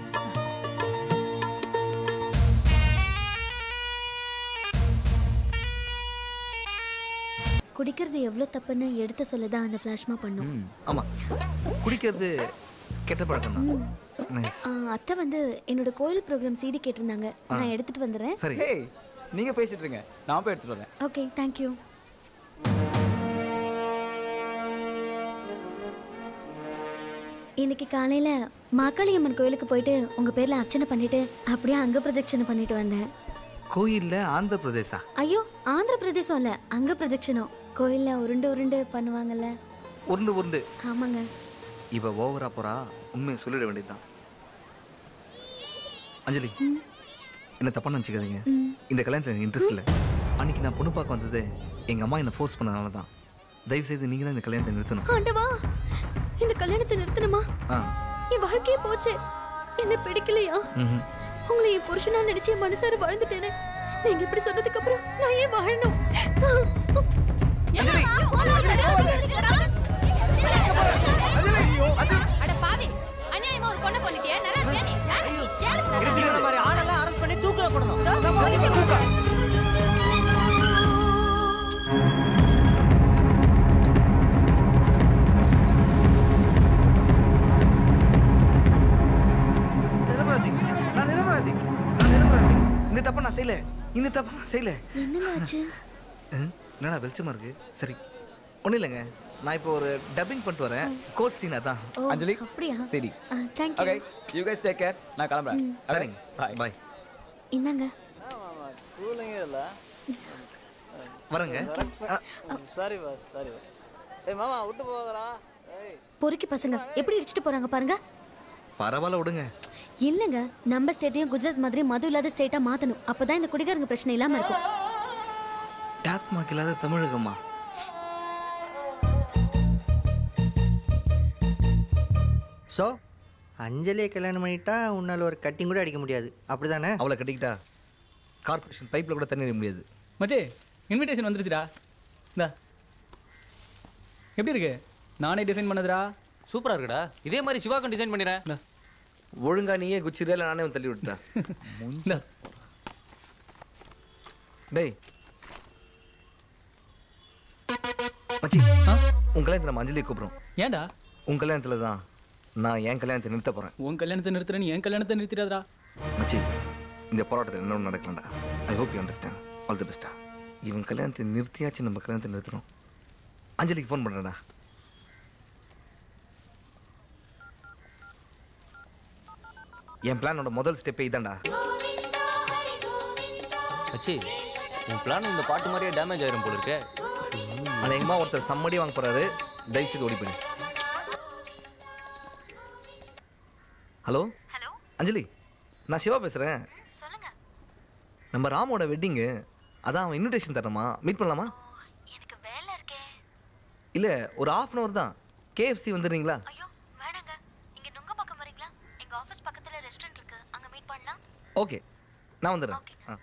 குடிக்கிறது எவ்வளோ தப்புன்னு எடுத்து சொல்லதான் அந்த ஃப்ளாஷ்மா பண்ணும். ஆமாம் குடிக்கிறது கெட்ட பழக்கம் தான். அத்தை வந்து என்னோட கோயில் ப்ரோக்ராம் சிடி கேட்டிருந்தாங்க. நான் எடுத்துட்டு வந்துடுறேன். சரி. நீங்க பேசிட்டு இருங்க. நான் போய் எடுத்துட்டு வரேன். ஓகே தேங்க்யூ இன்னைக்கு காலையில மாக்காளியம்மன் கோயிலுக்கு போயிட்டு உங்க பேர்ல அர்ச்சனை பண்ணிட்டு அப்படியே அங்க பிரதட்சணை பண்ணிட்டு வந்தேன். கோயிலில் ஆந்திர பிரதேசா? ஐயோ ஆந்திர பிரதேசம் இல்ல அங்க பிரதட்சணம். கோயில்ல உருண்டு உருண்டு பண்ணுவாங்கல்ல. உருண்டு உருண்டு. ஆமாங்க. இவ ஓவரா போறா? உண்மையை சொல்லிட வேண்டியதுதான். அஞ்சலி என்ன தப்பா நினச்சிக்காதீங்க. இந்த கல்யாணத்தில் எனக்கு இன்ட்ரெஸ்ட் இல்லை. அன்னைக்கு நான் பொண்ணு பார்க்க வந்தது எங்கள் அம்மா என்னை ஃபோர்ஸ் பண்ணனால தான் தயவு செய்து நீங்கள் தான் இந்த கல்யாணத்தை நிறுத்தணும். ஆண்டவா இந்த கல்யாணத்தை நிறுத்தணுமா? என் வாழ்க்கையே போச்சு. என்ன பிடிக்கலையா. உங்களை என் புருஷனா நினைச்சு என் மனசார வாழ்ந்துட்டேனே. நீங்க இப்படி சொன்னதுக்கு அப்புறம் நான் ஏன் வாழணும்? அட பாவி. அநியாயமா ஒரு பொண்ணை கொண்டுட்டியே நல்லா இருக்கியா நீ? ஆ? ஏழுக்கு இருக்கிற மாதிரி ஆளெல்லாம் அரெஸ்ட் பண்ணி தூக்கில போடணும். நிரபராதி. இந்த தப்பை நான் செய்யல. இந்த தப்பை நான் செய்யல. என்னடா வெளிச்சமா இருக்கு? சரி. ஒன்றும் இல்லைங்க. நான் இப்போ ஒரு டப்பிங் பண்ணிட்டு வரேன். கோட் சீன் அதான். ஓ, அஞ்சலி? அப்படியா? சரி. Thank okay you you guys take care நான் கிளம்புறேன். சரிங்க. பாய் பாய் இந்தாங்க. கூலிங்க இல்ல. வரேங்க. சாரி பாஸ் சாரி பாஸ் ஏய் மாமா விட்டு ஏய். பொறுக்கி பசங்க எப்படி இடிச்சிட்டு போறாங்க பாருங்க. பரவாயில்ல விடுங்க. இல்லங்க நம்ம ஸ்டேட்டையும் குஜராத் மாதிரி மது இல்லாத ஸ்டேட்டா மாத்தணும். அப்பதான் இந்த குடிகாரங்க பிரச்சனை இல்லாம இருக்கும். டாஸ்மாக் இல்லாத தமிழகம்மா ஸோ அஞ்சலியை கல்யாணம் பண்ணிட்டா உன்னால் ஒரு கட்டிங் கூட அடிக்க முடியாது. அப்படிதானே? அவளை கட்டிக்கிட்டா கார்பரேஷன் பைப்பில் கூட தண்ணி எறிய முடியாது. மச்சே இன்விடேஷன் வந்துருச்சுடா. இந்தா. எப்படி இருக்கு? நானே டிசைன் பண்ணதுடா. சூப்பரா இருக்குடா. இதே மாதிரி சிவாக்கும் டிசைன் பண்ணிடுறேன். ஒழுங்கா நீயே குச்சிரியால நானே வந்து தள்ளி விட்டுட்டேன். இந்தா. டேய். மச்சி உன் கல்யாணத்தில் நம்ம அஞ்சலியை கூப்பிட்றோம். ஏன்டா? உன் கல்யாணத்தில் தான் நான் என் கல்யாணத்தை நிறுத்த போகிறேன் உன் கல்யாணத்தை நிறுத்துற நீ என் கல்யாணத்தை நிறுத்திடாதடா. மச்சி இந்த போராட்டத்தில் என்ன நடக்கலண்டா I hope you understand all the பெஸ்டா இவன் கல்யாணத்தை நிறுத்தியாச்சு நம்ம கல்யாணத்தை நிறுத்தணும். அஞ்சலிக்கு ஃபோன் பண்ணுறேன்டா என் பிளானோட முதல் ஸ்டெப்பே இதான்டா. மச்சி உன் பிளான் இந்த பாட்டு மாதிரியே டேமேஜ் ஆயிரும் போல இருக்கே அநேகமாக ஒருத்தர் சம்மடி வாங்க போகிறாரு தயவு செய்து ஓடி பண்ணி ஹலோ? ஹலோ? அஞ்சலி நான் சிவா பேசுகிறேன் சொல்லுங்க. நம்ம ராமோட வெட்டிங்கு அதான் அவன் இன்விடேஷன் தரணுமா? மீட் பண்ணலாமா? எனக்கு வேலை இருக்கே. இல்லை ஒரு ஆஃப் அன் ஹவர் தான். கேஎஃப்சி வந்துடுறீங்களா? ஐயோ வேணாங்க. இங்க நுங்க பக்கம் வரீங்களா எங்க ஆபீஸ் பக்கத்துல ரெஸ்டாரண்ட் இருக்கு. அங்க மீட் பண்ணலாம். ஓகே நான் வந்துடுறேன். ஆ.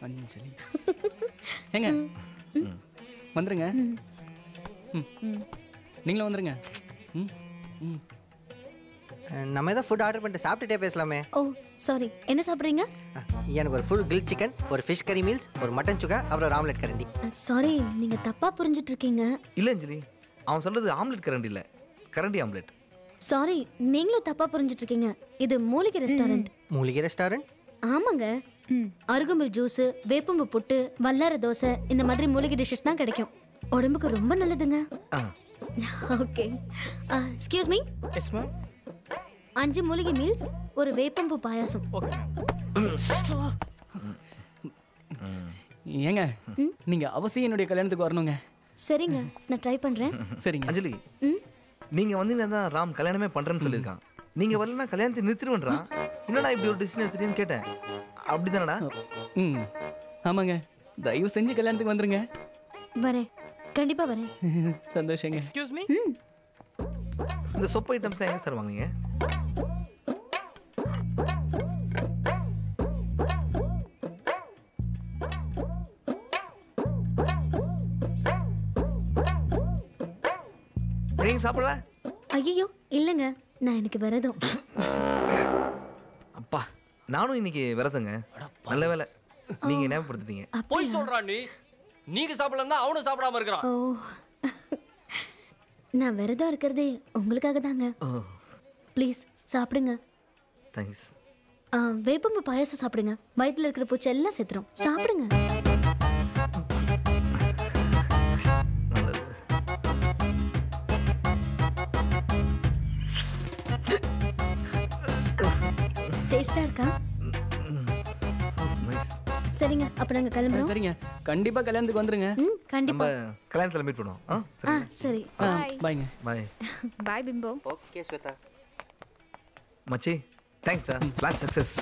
அஞ்சலி. ஏங்க? வந்துருங்க. ம். நீங்களும் வந்துருங்க. ம். ம். நம்ம ஏதோ ஃபுட் ஆர்டர் பண்ணிட்டு சாப்பிட்டுட்டே பேசலாமே. ஓ சாரி என்ன சாப்பிட்றீங்க? எனக்கு ஒரு ஃபுல் கிரில் சிக்கன் ஒரு ஃபிஷ் கறி மீல்ஸ் ஒரு மட்டன் சுக்கா அப்புறம் ஒரு ஆம்லெட் கரண்டி. சாரி நீங்க தப்பா புரிஞ்சிட்டு இருக்கீங்க இல்லை அஞ்சலி. அவன் சொல்கிறது ஆம்லெட் கரண்டி இல்லை. கரண்டி ஆம்லெட் சாரி நீங்களும் தப்பா புரிஞ்சிட்டு இருக்கீங்க இது மூலிகை ரெஸ்டாரண்ட் மூலிகை ரெஸ்டாரண்ட் ஆமாங்க. அருகம்புல் ஜூஸ் வேப்பம்பு புட்டு வல்லார தோசை இந்த மாதிரி மூலிகை டிஷ்ஷஸ் தான் கிடைக்கும். உடம்புக்கு ரொம்ப நல்லதுங்க. ஆ. Okay excuse me yes ma'am அஞ்சு மூலிகை மீல்ஸ் ஒரு வேப்பம்பு பாயாசம். ஏங்க நீங்க அவசியம் என்னுடைய கல்யாணத்துக்கு வரணுங்க. சரிங்க நான் ட்ரை பண்றேன். சரிங்க. அஞ்சலி ம்? நீங்கள் வந்தீங்கன்னா தான் ராம் கல்யாணமே பண்ணுறேன்னு சொல்லியிருக்கான். நீங்கள் வரலன்னா கல்யாணத்தை நிறுத்திடுவேன்றான் என்னடா இப்படி ஒரு டிசிஷன் எடுத்துட்டேன்னு கேட்டேன். அப்படி தானடா ம். ஆமாங்க. தயவு செஞ்சு கல்யாணத்துக்கு வந்துருங்க. வரேன். கண்டிப்பா வரேன். சந்தோஷங்க. Excuse me. இந்த சொப்பு ஐட்டம்ஸ் எங்கே சார் வாங்குனீங்க? நீங்க சாப்பிடல? ஐயோ இல்லைங்க. நான் எனக்கு விரதம். அப்பா நானும் இன்னைக்கு விரதங்க. நல்ல வேலை நீங்க ஞாபகப்படுத்திட்டீங்க? போய் சொல்றான் நீ. நீங்க சாப்பிடலாம் அவனும் சாப்பிடாம இருக்கிறான். ஓ. நான் விரதம் இருக்கிறதே உங்களுக்காக தாங்க. ஓ. ப்ளீஸ் சாப்பிடுங்க. தேங்க்ஸ் ஆ, வேப்பம்பு பாயாசம் சாப்பிடுங்க. வயித்துல இருக்கிற பூச்சி எல்லாம் செத்துரும். சாப்பிடுங்க. டேஸ்டா இருக்கா? சரிங்க அப்ப நாங்க கிளம்புறோம். சரிங்க. கண்டிப்பா கல்யாணத்துக்கு வந்துருங்க. ம் கண்டிப்பா. கல்யாணத்தில் மீட் பண்ணுவோம். ஆ சரி. பாய்ங்க பாய் பாய் பிம்போ. ஓகே ஸ்வேதா. மச்சி தேங்க்ஸ்டா பிளான் சக்ஸஸ்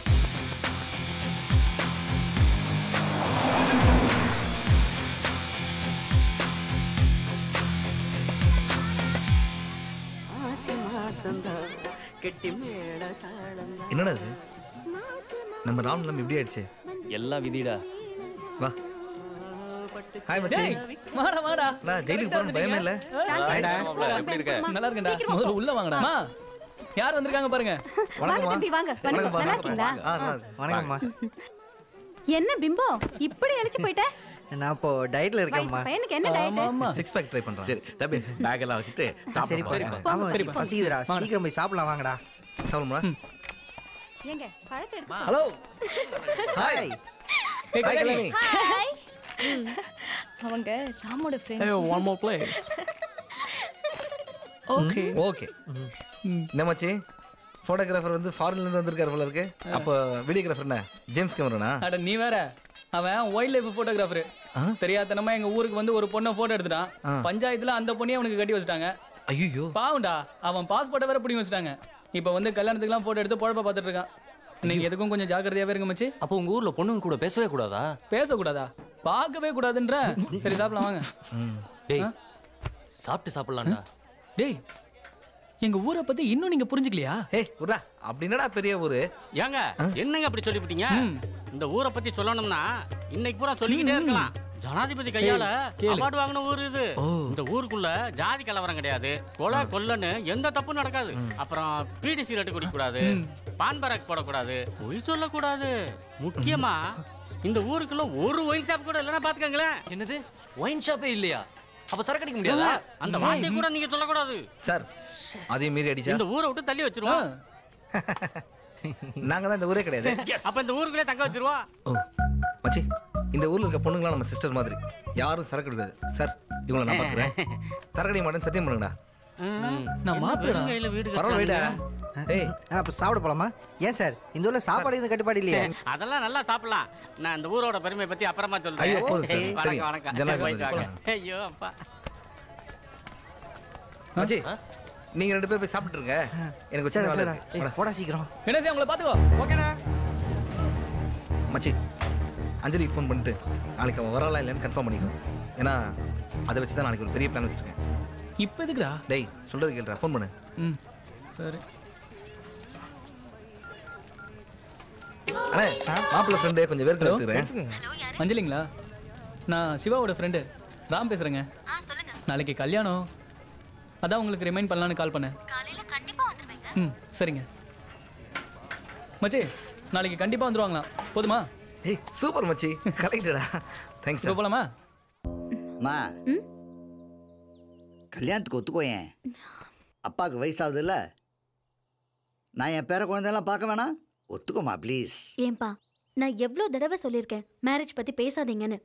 என்னடா இது நம்ம ராம் நம்ம இப்படி ஆயிடுச்சு எல்லாம் விதிடா வா ஹாய் மச்சி வாடா வாடா நான் ஜெயிலுக்கு போறேன்னு பயமே இல்ல நல்லா இருக்கேன்டா முதல்ல உள்ள வாங்கடா யார் வந்திருக்காங்க பாருங்க? வணக்கம்மா. தம்பி, வாங்க, வணக்கம். நல்லா இருக்கீங்களா? வணக்கம்மா. என்ன பிம்போ? இப்படி அழிச்சு போயிட்ட? நான் இப்போ டயட்ல வயசு இருக்கேம்மா. பையனுக்கு என்ன டயட் சிக்ஸ் பேக் ட்ரை பண்றேன். சரி தம்பி பேக் எல்லாம் வச்சுட்டு சாப்பிட போறேன். ஆமா சரிப்பா. பசிக்குதுடா சீக்கிரம் போய் சாப்பிடலாம் வாங்கடா. சாப்பிடுமா ஏங்க பழத்தை எடுத்து ஹலோ. ஹாய் ஏய், ஹாய் கல்யாணி. அவங்க ராமோட friend one more place. Okay okay என்ன மச்சி? ஃபோட்டோகிராஃபர் வந்து ஃபாரின்ல இருந்து வந்திருக்காரு போல இருக்கு. அப்போ வீடியோகிராஃபர் என்ன? ஜேம்ஸ் கேமரனா அட நீ வேற. அவன் வைல்ட் லைஃப் போட்டோகிராஃபர் தெரியாதனமா எங்க ஊருக்கு வந்து ஒரு பொண்ணை போட்டோ எடுத்துட்டான். பஞ்சாயத்துல அந்த பொண்ணையே அவனுக்கு கட்டி வச்சிட்டாங்க. ஐயோ பாவம்டா அவன் பாஸ்போர்ட்டை வேற பிடிங்கி வச்சிட்டாங்க. இப்போ வந்து கல்யாணத்துக்குலாம் போட்டோ எடுத்து பொழப்ப பார்த்துட்டு இருக்கான். நீங்க எதுக்கும் கொஞ்சம் ஜாக்கிரதையாவே இருங்க மச்சி. அப்போ உங்க ஊர்ல பொண்ணுங்க கூட பேசவே கூடாதா? பேசக்கூடாதா? பார்க்கவே கூடாதுன்ற. சரி சாப்பிடலாம் வாங்க. டேய் சாப்பிட்டு சாப்பிடலாம்டா. டேய் எங்க ஊரை பத்தி இன்னும் நீங்க புரிஞ்சுக்கலையா? ஏய் உரா அப்படி என்னடா பெரிய ஊரு? ஏங்க என்னங்க அப்படி சொல்லிவிட்டீங்க? இந்த ஊரை பத்தி சொல்லணும்னா இன்னைக்கு பூரா சொல்லிக்கிட்டே இருக்கலாம். ஜனாதிபதி கையால. அவார்டு வாங்கின ஊர் இது. இந்த ஊருக்குள்ள ஜாதி கலவரம் கிடையாது. கொலை கொல்லன்னு எந்த தப்பும் நடக்காது. அப்புறம் பீடி சிகரெட் குடிக்க கூடாது பான் பராக் போடக்கூடாது. பொய் சொல்லக்கூடாது. முக்கியமா இந்த ஊருக்குள்ள ஒரு ஒயின் ஷாப் கூட இல்லைன்னா பாத்துக்கங்களேன். என்னது? ஒயின் ஷாப்பே இல்லையா? அப்ப சரக்கு அடிக்க முடியாதா அந்த வார்த்தையை கூட நீங்க சொல்லக்கூடாது. சார் அதையும் மீறி அடிச்சா? இந்த ஊரை விட்டு தள்ளி வச்சிருவோம். நாங்க தான் இந்த ஊரே கிடையாது. அப்ப இந்த ஊருக்குள்ளே தங்க வச்சிருவோம் ஓ மச்சி இந்த ஊர்ல இருக்க பொண்ணுங்களாம் நம்ம சிஸ்டர் மாதிரி. யாரும் சரக்கு எடுக்காது. சார் இவங்களை நான் பாத்துக்கிறேன் சரக்கு அடிக்க மாட்டேன்னு சத்தியம் பண்ணுங்கடா. நான். வெறுங்கையில வீடு பரவாயில்ல ஏய் அப்போ சாப்பிட போலாமா? ஏன் சார்? இந்த ஊரில் சாப்பாடு எதுவும் கட்டுப்பாடு இல்லையே? அதெல்லாம் நல்லா சாப்பிடலாம். நான் இந்த ஊரோட பெருமை பத்தி அப்புறமா சொல்றேன். வணக்கம். வணக்கம். ஐயோ அப்பா. மச்சி நீங்க ரெண்டு பேரும் போய் சாப்பிட்டுருங்க எனக்கு சின்ன வேலை இருக்கு. வாடா. போடா சீக்கிரம். கணேசே அவங்கள பாத்துக்கோ ஓகேண்ணா. மச்சி அஞ்சலிக்கு ஃபோன் பண்ணிட்டு நாளைக்கு அவன் வராளா இல்லைன்னு கன்ஃபார்ம் பண்ணிக்கோ. ஏன்னா அதை வச்சு தான் நாளைக்கு ஒரு பெரிய பிளான் வச்சிருக்கேன். இப்போ எதுக்குடா? டேய் சொல்றது கேளுடா ஃபோன் பண்ணு. ம் சரி. அண்ணே மாப்பிள்ளை ஃப்ரெண்டு கொஞ்சம் வேர்க்கல எடுத்துக்கிறேன். அஞ்சலிங்களா நான் சிவாவோட ஃப்ரெண்டு ராம் பேசுகிறேங்க நாளைக்கு கல்யாணம். அதான் உங்களுக்கு ரிமைண்ட் பண்ணலான்னு கால் பண்ணேன். ம் சரிங்க. மச்சி நாளைக்கு கண்டிப்பாக வந்துருவாங்களாம். போதுமா? ஏய் சூப்பர் மச்சி. கலெக்டடா தேங்க்ஸ் போகலாமா அம்மா கல்யாணத்துக்கு ஒத்துக்கோயேன். அப்பாவுக்கு வயசாகுதுல்ல? நான் என் பேர குழந்தையெல்லாம் பார்க்க வேணாம்? ஒத்துக்கோமா ப்ளீஸ் ஏன்பா நான் எவ்வளோ தடவை சொல்லியிருக்கேன் மேரேஜ் பத்தி பேசாதீங்கன்னு.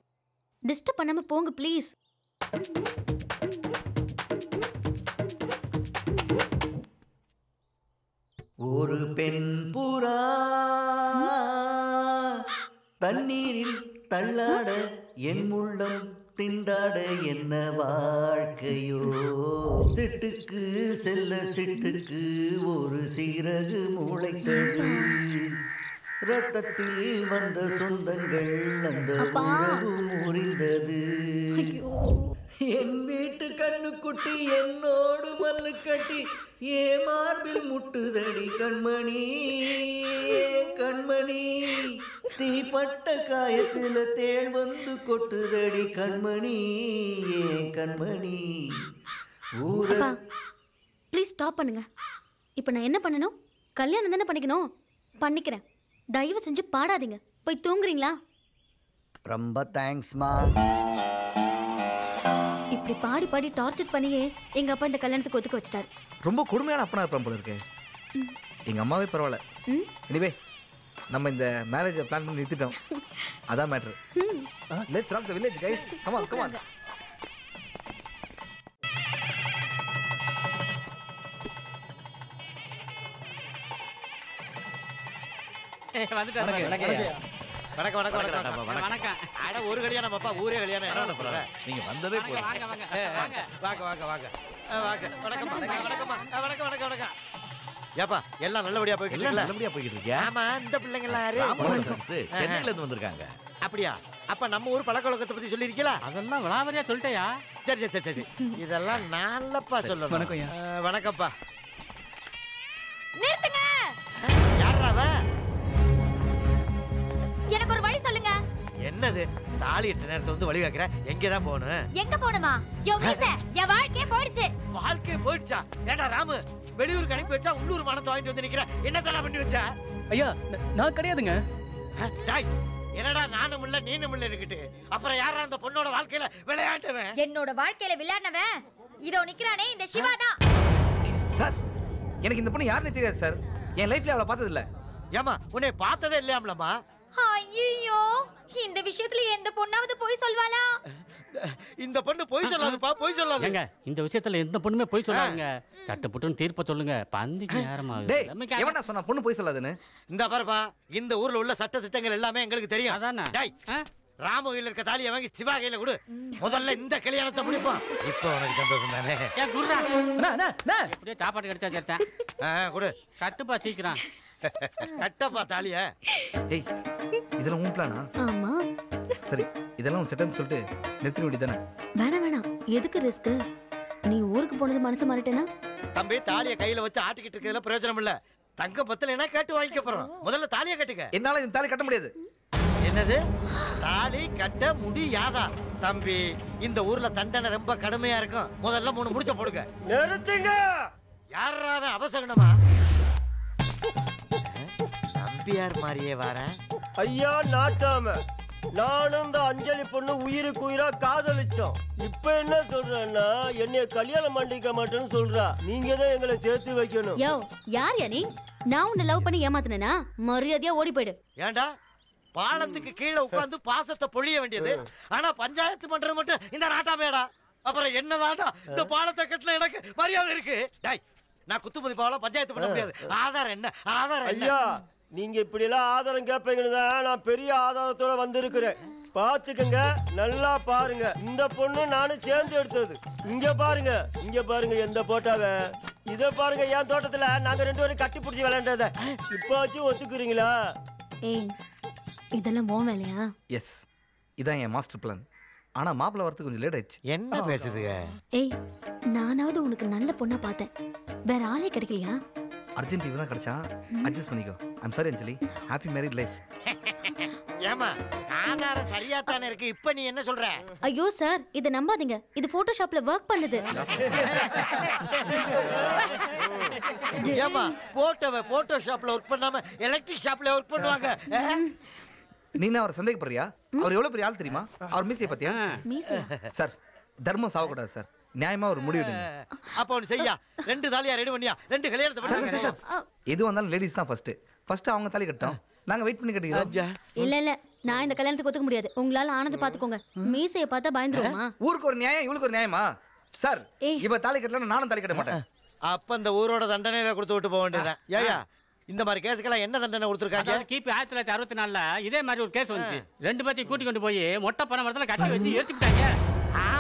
டிஸ்டர்ப் பண்ணாம போங்க ப்ளீஸ் ஒரு பெண் புறா தண்ணீரில் தள்ளாட என் உள்ளம் திண்டாட என்ன வாழ்க்கையோ? திட்டுக்கு செல்ல சிட்டுக்கு ஒரு சிறகு முளைத்தது ரத்தத்தில் வந்த சொந்தங்கள் அந்த உறவு முறிந்தது. என் வீட்டு கண்ணுக்குட்டி என்னோடு மல்லு கட்டி ஏ மார்பில் முட்டுதடி கண்மணி கண்மணி. தீப்பட்ட காயத்துல தேள் வந்து கொட்டுதடி கண்மணி ஏன் கண்மணி. ஊர ப்ளீஸ் ஸ்டாப் பண்ணுங்க. இப்போ நான் என்ன பண்ணணும்? கல்யாணம் தானே பண்ணிக்கணும்? பண்ணிக்கிறேன். தயவு செஞ்சு பாடாதீங்க. போய் தூங்குறீங்களா? ரொம்ப தேங்க்ஸ்மா இப்படி பாடி பாடி டார்ச்சர் பண்ணியே எங்க அப்பா இந்த கல்யாணத்துக்கு ஒத்துக்க வச்சிட்டாரு. ரொம்ப கொடுமையான அப்பனா இருப்பான் போல இருக்கு. எங்க அம்மாவே பரவாயில்ல. எனிவே நம்ம இந்த மேரேஜை பிளான் பண்ணி நிறுத்திட்டோம். அதான் மேட்ரு ம். Let's rock the village guys come on come on வந்துட்டாரு பாரு. வணக்கம் வணக்கம் வணக்கம். வணக்கம். வணக்கம். அட ஒரு கல்யாணம் அப்பா ஊரே கல்யாணம் என்ன பண்ண போற நீங்க வந்ததே போதும். வாங்க, வாங்க, வாங்க. வாங்க வாங்க வாங்க. வணக்கம் வணக்கம். வணக்கம் வணக்கம் வணக்கம். ஏப்பா எல்லாம் நல்லபடியா போய்கிட்டு எல்லாம்? நல்லபடியா போய்கிட்டு இருக்கியா? ஆமா இந்த பிள்ளைங்க friends, சென்னையில இருந்து வந்திருக்காங்க. அப்படியா? அப்ப நம்ம ஊர் பழக்க வழக்கத்தை பத்தி சொல்லிருக்கீங்களா? அதெல்லாம் விளாவரியா சொல்லிட்டயா? சரி சரி சரி சரி. இதெல்லாம் நல்லப்பா சொல்லணும். வணக்கம் வணக்கம்ப்பா. நிறுத்துங்க என்னது? தாலி எட்டு நேரத்தை வந்து வழி காக்குற? எங்கே தான் போகணும்? எங்க போணுமா யோ மீச என் வாழ்க்கையே போயிடுச்சு. வாழ்க்கை போயிடுச்சா? ஏடா ராமு வெளியூருக்கு அனுப்பி வச்சா உள்ளூர் மனத்தை வாங்கிட்டு வந்து நிக்கிற? என்ன தடா பண்ணி வச்சா? ஐயா நான் கிடையாதுங்க. டாய் என்னடா நானும் இல்ல நீனும் இல்ல இருக்கிட்டு அப்புறம் யாரா அந்த பொண்ணோட வாழ்க்கையில விளையாட்டுவன்? என்னோட வாழ்க்கையில விளையாடினவன்? இதோ நிக்கிறானே இந்த சிவா தான். சார் எனக்கு இந்த பொண்ணு யாருன்னு தெரியாது சார். என் லைஃப்ல அவளை பார்த்தது இல்ல ஏமா உன்னை பார்த்ததே இல்லையாம்லம்மா? ஐயோ இந்த விஷயத்துல எந்த பொண்ணாவது போய் சொல்வாளா? இந்த பொண்ணு பொய் சொல்லாதுப்பா பொய் சொல்லாது. ஏங்க இந்த விஷயத்துல எந்த பொண்ணுமே போய் சொல்லாதுங்க. சட்ட புட்டுன்னு தீர்ப்ப சொல்லுங்க. பந்திக்கு நேரம் ஆகுது எவன்டா சொன்னா பொண்ணு போய் சொல்லாதுன்னு? இந்த பாருப்பா இந்த ஊர்ல உள்ள சட்ட திட்டங்கள் எல்லாமே எங்களுக்கு தெரியும். அதானே? டேய் ராமு கையில இருக்க தாலியை வாங்கி சிவா கையில கொடு. முதல்ல இந்த கல்யாணத்தை முடிப்போம். இப்போ உனக்கு சந்தோஷம் தானே? எப்படியோ சாப்பாடு கிடைச்சா சேர்த்தேன். கொடு. கட்டுப்பா சீக்கிரம். கட்டப்பா தாலிய ஏய் இதெல்லாம் உன் பிளானா ஆமா. சரி இதெல்லாம் உன் செட்டப் சொல்லிட்டு நிறுத்திட வேண்டியதானே வேணாம் வேணாம். எதுக்கு ரிஸ்க் நீ ஊருக்கு போனது மனசு மாறிட்டேனா? தம்பி தாலிய கையில வச்சு ஆட்டிக்கிட்டு இருக்கிறதுல பிரயோஜனம் இல்ல. தங்க பத்தல என்ன கேட்டு வாங்கிக்க போறோம். முதல்ல தாலிய கட்டுங்க என்னால இந்த தாலி கட்ட முடியாது. என்னது? தாலி கட்ட முடியாதா? தம்பி இந்த ஊர்ல தண்டனை ரொம்ப கடுமையா இருக்கும். முதல்ல மூணு முடிச்ச போடுங்க. நிறுத்துங்க! யாராவே அவசகனமா நம்பியார் மாதிரியே வரேன் ஐயா நாட்டாம. நானும் இந்த அஞ்சலி பொண்ணு உயிருக்கு உயிரா காதலிச்சோம். இப்ப என்ன சொல்றேன்னா என்னைய கல்யாணம் பண்ணிக்க மாட்டேன்னு சொல்றா. நீங்க தான் எங்களை சேர்த்து வைக்கணும். யோ யார் யா நீ? நான் உன்னை லவ் பண்ணி ஏமாத்தினா மரியாதையா ஓடி போயிடு. ஏன்டா பாலத்துக்கு கீழே உட்கார்ந்து பாசத்தை பொழிய வேண்டியது. ஆனா பஞ்சாயத்து பண்றது மட்டும் இந்த நாட்டாமேடா அப்புறம் என்னதாடா இந்த பாலத்தை கட்டின எனக்கு மரியாதை இருக்கு. டேய் நான் குத்துமதி பாலம் பஞ்சாயத்து பண்ண முடியாது. ஆதாரம் என்ன? ஆதாரம் ஐயா நீங்க இப்படி எல்லாம் ஆதாரம் கேட்பீங்கன்னு தான் நான் பெரிய ஆதாரத்தோட வந்திருக்கிறேன். பாத்துக்கங்க நல்லா பாருங்க. இந்த பொண்ணு நானும் சேர்ந்து எடுத்தது. இங்க பாருங்க இங்க பாருங்க எந்த போட்டாவ. இத பாருங்க என் தோட்டத்துல நாங்க ரெண்டு பேரும் கட்டி பிடிச்சி விளையாண்டத. இப்பாச்சும் ஒத்துக்குறீங்களா? ஏய் இதெல்லாம் உன் வேலையா? எஸ் இதான் என் மாஸ்டர் பிளான் ஆனா மாப்பிள்ளை வரதுக்கு கொஞ்சம் லேட் ஆயிடுச்சு. என்ன பேசுதுங்க? ஏய் நானாவது உனக்கு நல்ல பொண்ணா பார்த்தேன். வேற ஆளே கிடைக்கலையா? அர்ஜென்ட் இவன் தான் கிடைச்சான் அட்ஜஸ்ட் பண்ணிக்கோ. I'm sorry Anjali. Happy married life ஏமா ஆதாரம் சரியா தானே இருக்கு. இப்ப நீ என்ன சொல்ற? ஐயோ சார் இதை நம்பாதீங்க. இது போட்டோஷாப்ல ஒர்க் பண்ணுது. ஏமா போட்டோவை போட்டோ ஷாப்ல ஒர்க் பண்ணாம எலக்ட்ரிக் ஷாப்ல ஒர்க் பண்ணுவாங்க. நீ என்ன அவர் சந்தேகப்படுறியா? அவர் எவ்வளவு பெரிய ஆள் தெரியுமா? அவர் மீசையை பத்தியா மீசையா? சார் தர்மம் சாவக்கூடாது சார் நியாயமா ஒரு முடிவு எடுங்க. அப்ப ஒண்ணு செய்யா. ரெண்டு தாலியா ரெடி பண்ணியா. ரெண்டு கல்யாணத்தை பண்ணுங்க எது வந்தாலும் லேடிஸ் தான் ஃபர்ஸ்ட் ஃபர்ஸ்ட் அவங்க தாலி கட்டோம் நாங்க வெயிட் பண்ணி கட்டிக்கிறோம். இல்ல இல்ல. நான் இந்த கல்யாணத்துக்கு ஒத்துக்க முடியாது. உங்களால ஆனது பாத்துக்கோங்க. மீசைய பார்த்தா பயந்துருமா ஊருக்கு ஒரு நியாயம் இவளுக்கு ஒரு நியாயமா? சார் இவ தாலி கட்டலன்னா நானும் தாலி கட்ட மாட்டேன். அப்ப இந்த ஊரோட தண்டனையில கொடுத்து விட்டு போக வேண்டியதுதான். ஏயா இந்த மாதிரி கேஸுக்கெல்லாம் என்ன தண்டனை கொடுத்துருக்காங்க? அதாவது கிபி ஆயிரத்தி தொள்ளாயிரத்தி அறுபத்தி நாலுல இதே மாதிரி ஒரு கேஸ் வந்துச்சு. ரெண்டு பேத்தையும் கூட்டி கொண்டு போய் மொட்டை பணம் மரத்துல கட்டி வச்சு எடுத்துக்கிட்டாங்க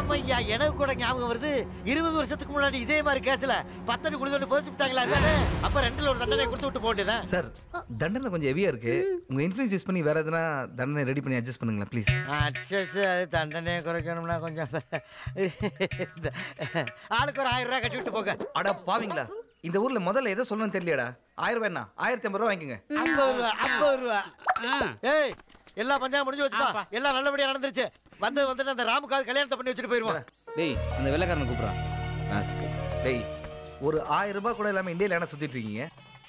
ஆமையா எனக்கு கூட ஞாபகம் வருது. இருபது வருஷத்துக்கு முன்னாடி இதே மாதிரி கேஸ்ல பத்தடி குளிதொண்டு புதைச்சு விட்டாங்களா அதானே? அப்ப ரெண்டுல ஒரு தண்டனை கொடுத்து விட்டு போக வேண்டியதுதான் சார் தண்டனை கொஞ்சம் ஹெவியா இருக்கு. உங்க இன்ஃபுளுன்ஸ் யூஸ் பண்ணி வேற எதனா தண்டனை ரெடி பண்ணி அட்ஜஸ்ட் பண்ணுங்களேன் ப்ளீஸ் அட்ஜஸ்ட் அது தண்டனையை குறைக்கணும்னா கொஞ்சம். ஆளுக்கு ஒரு ஆயிரம் ரூபாய் கட்டி விட்டு போங்க. அட பாவீங்களா? இந்த ஊர்ல முதல்ல எதை சொல்லணும்னு தெரியலடா ஆயிரம் ரூபாய் என்ன ஆயிரத்தி ஐம்பது ரூபா வாங்கிக்கோங்க. ஐம்பது ரூபா ஐம்பது ரூபா. ஏய் எல்லா பஞ்சாயம் முடிஞ்சு வச்சுப்பா. எல்லாம் நல்லபடியா நடந்துருச்சு. வந்து வந்துட்டு அந்த ராமுக்காவது கல்யாணத்தை பண்ணி வச்சுட்டு போயிருவான் டேய் அந்த வெள்ளைக்காரனை கூப்பிட்றான். டேய் ஒரு ஆயிரம் ரூபாய் கூட இல்லாமல் இந்தியாவில் என்ன சுற்றிட்டு இருக்கீங்க?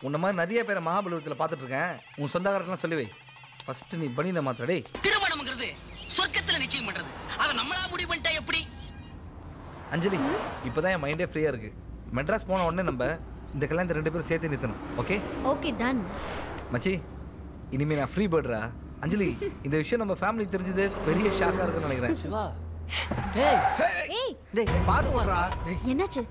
உன்ன மாதிரி நிறைய பேரை மகாபலிபுரத்தில் பார்த்துட்டு இருக்கேன். உன் சொந்தக்காரர்லாம் சொல்லி வை. ஃபர்ஸ்ட் நீ பணியில் மாத்திர டேய். திருமணம்ங்கிறது சொர்க்கத்துல நிச்சயம் பண்றது. அத நம்மளா முடிவு பண்ணிட்டா எப்படி? அஞ்சலி இப்போதான் என் மைண்டே ஃப்ரீயாக இருக்கு. மெட்ராஸ் போன உடனே நம்ம இந்த கல்யாணத்தை ரெண்டு பேரும் சேர்த்து நிறுத்தணும். ஓகே ஓகே டன் மச்சி இனிமே நான் ஃப்ரீ பேர்டுறா அஞ்சலி இந்த விஷயம் நம்ம ஃபேமிலிக்கு தெரிஞ்சது பெரிய ஷாக்காக இருக்குன்னு நினைக்கிறேன். சிவா. டேய். டேய் பாத்து விடுறா என்னாச்சு?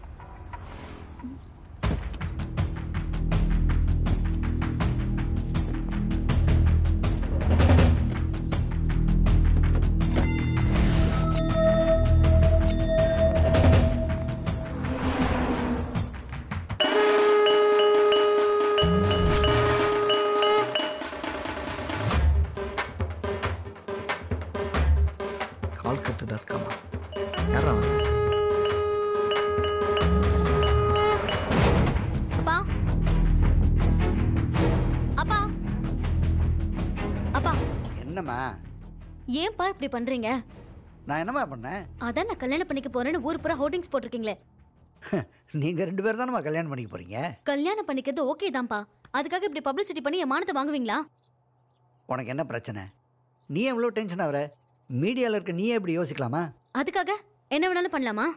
ஏன்பா இப்படி பண்றீங்க? நான் என்னம்மா பண்ணேன்? அதான் நான் கல்யாணம் பண்ணிக்க போறேன்னு ஊர் பூரா ஹோர்டிங்ஸ் போட்டிருக்கீங்களே. நீங்கள் ரெண்டு பேர் தானம்மா கல்யாணம் பண்ணிக்க போகிறீங்க கல்யாணம் பண்ணிக்கிறது ஓகே தான்ப்பா. அதுக்காக இப்படி பப்ளிசிட்டி பண்ணி என் மானத்தை வாங்குவீங்களா? உனக்கு என்ன பிரச்சனை? நீ எவ்வளோ டென்ஷன் ஆகுற? மீடியாவில் இருக்க நீயே இப்படி யோசிக்கலாமா? அதுக்காக என்ன வேணாலும் பண்ணலாமா?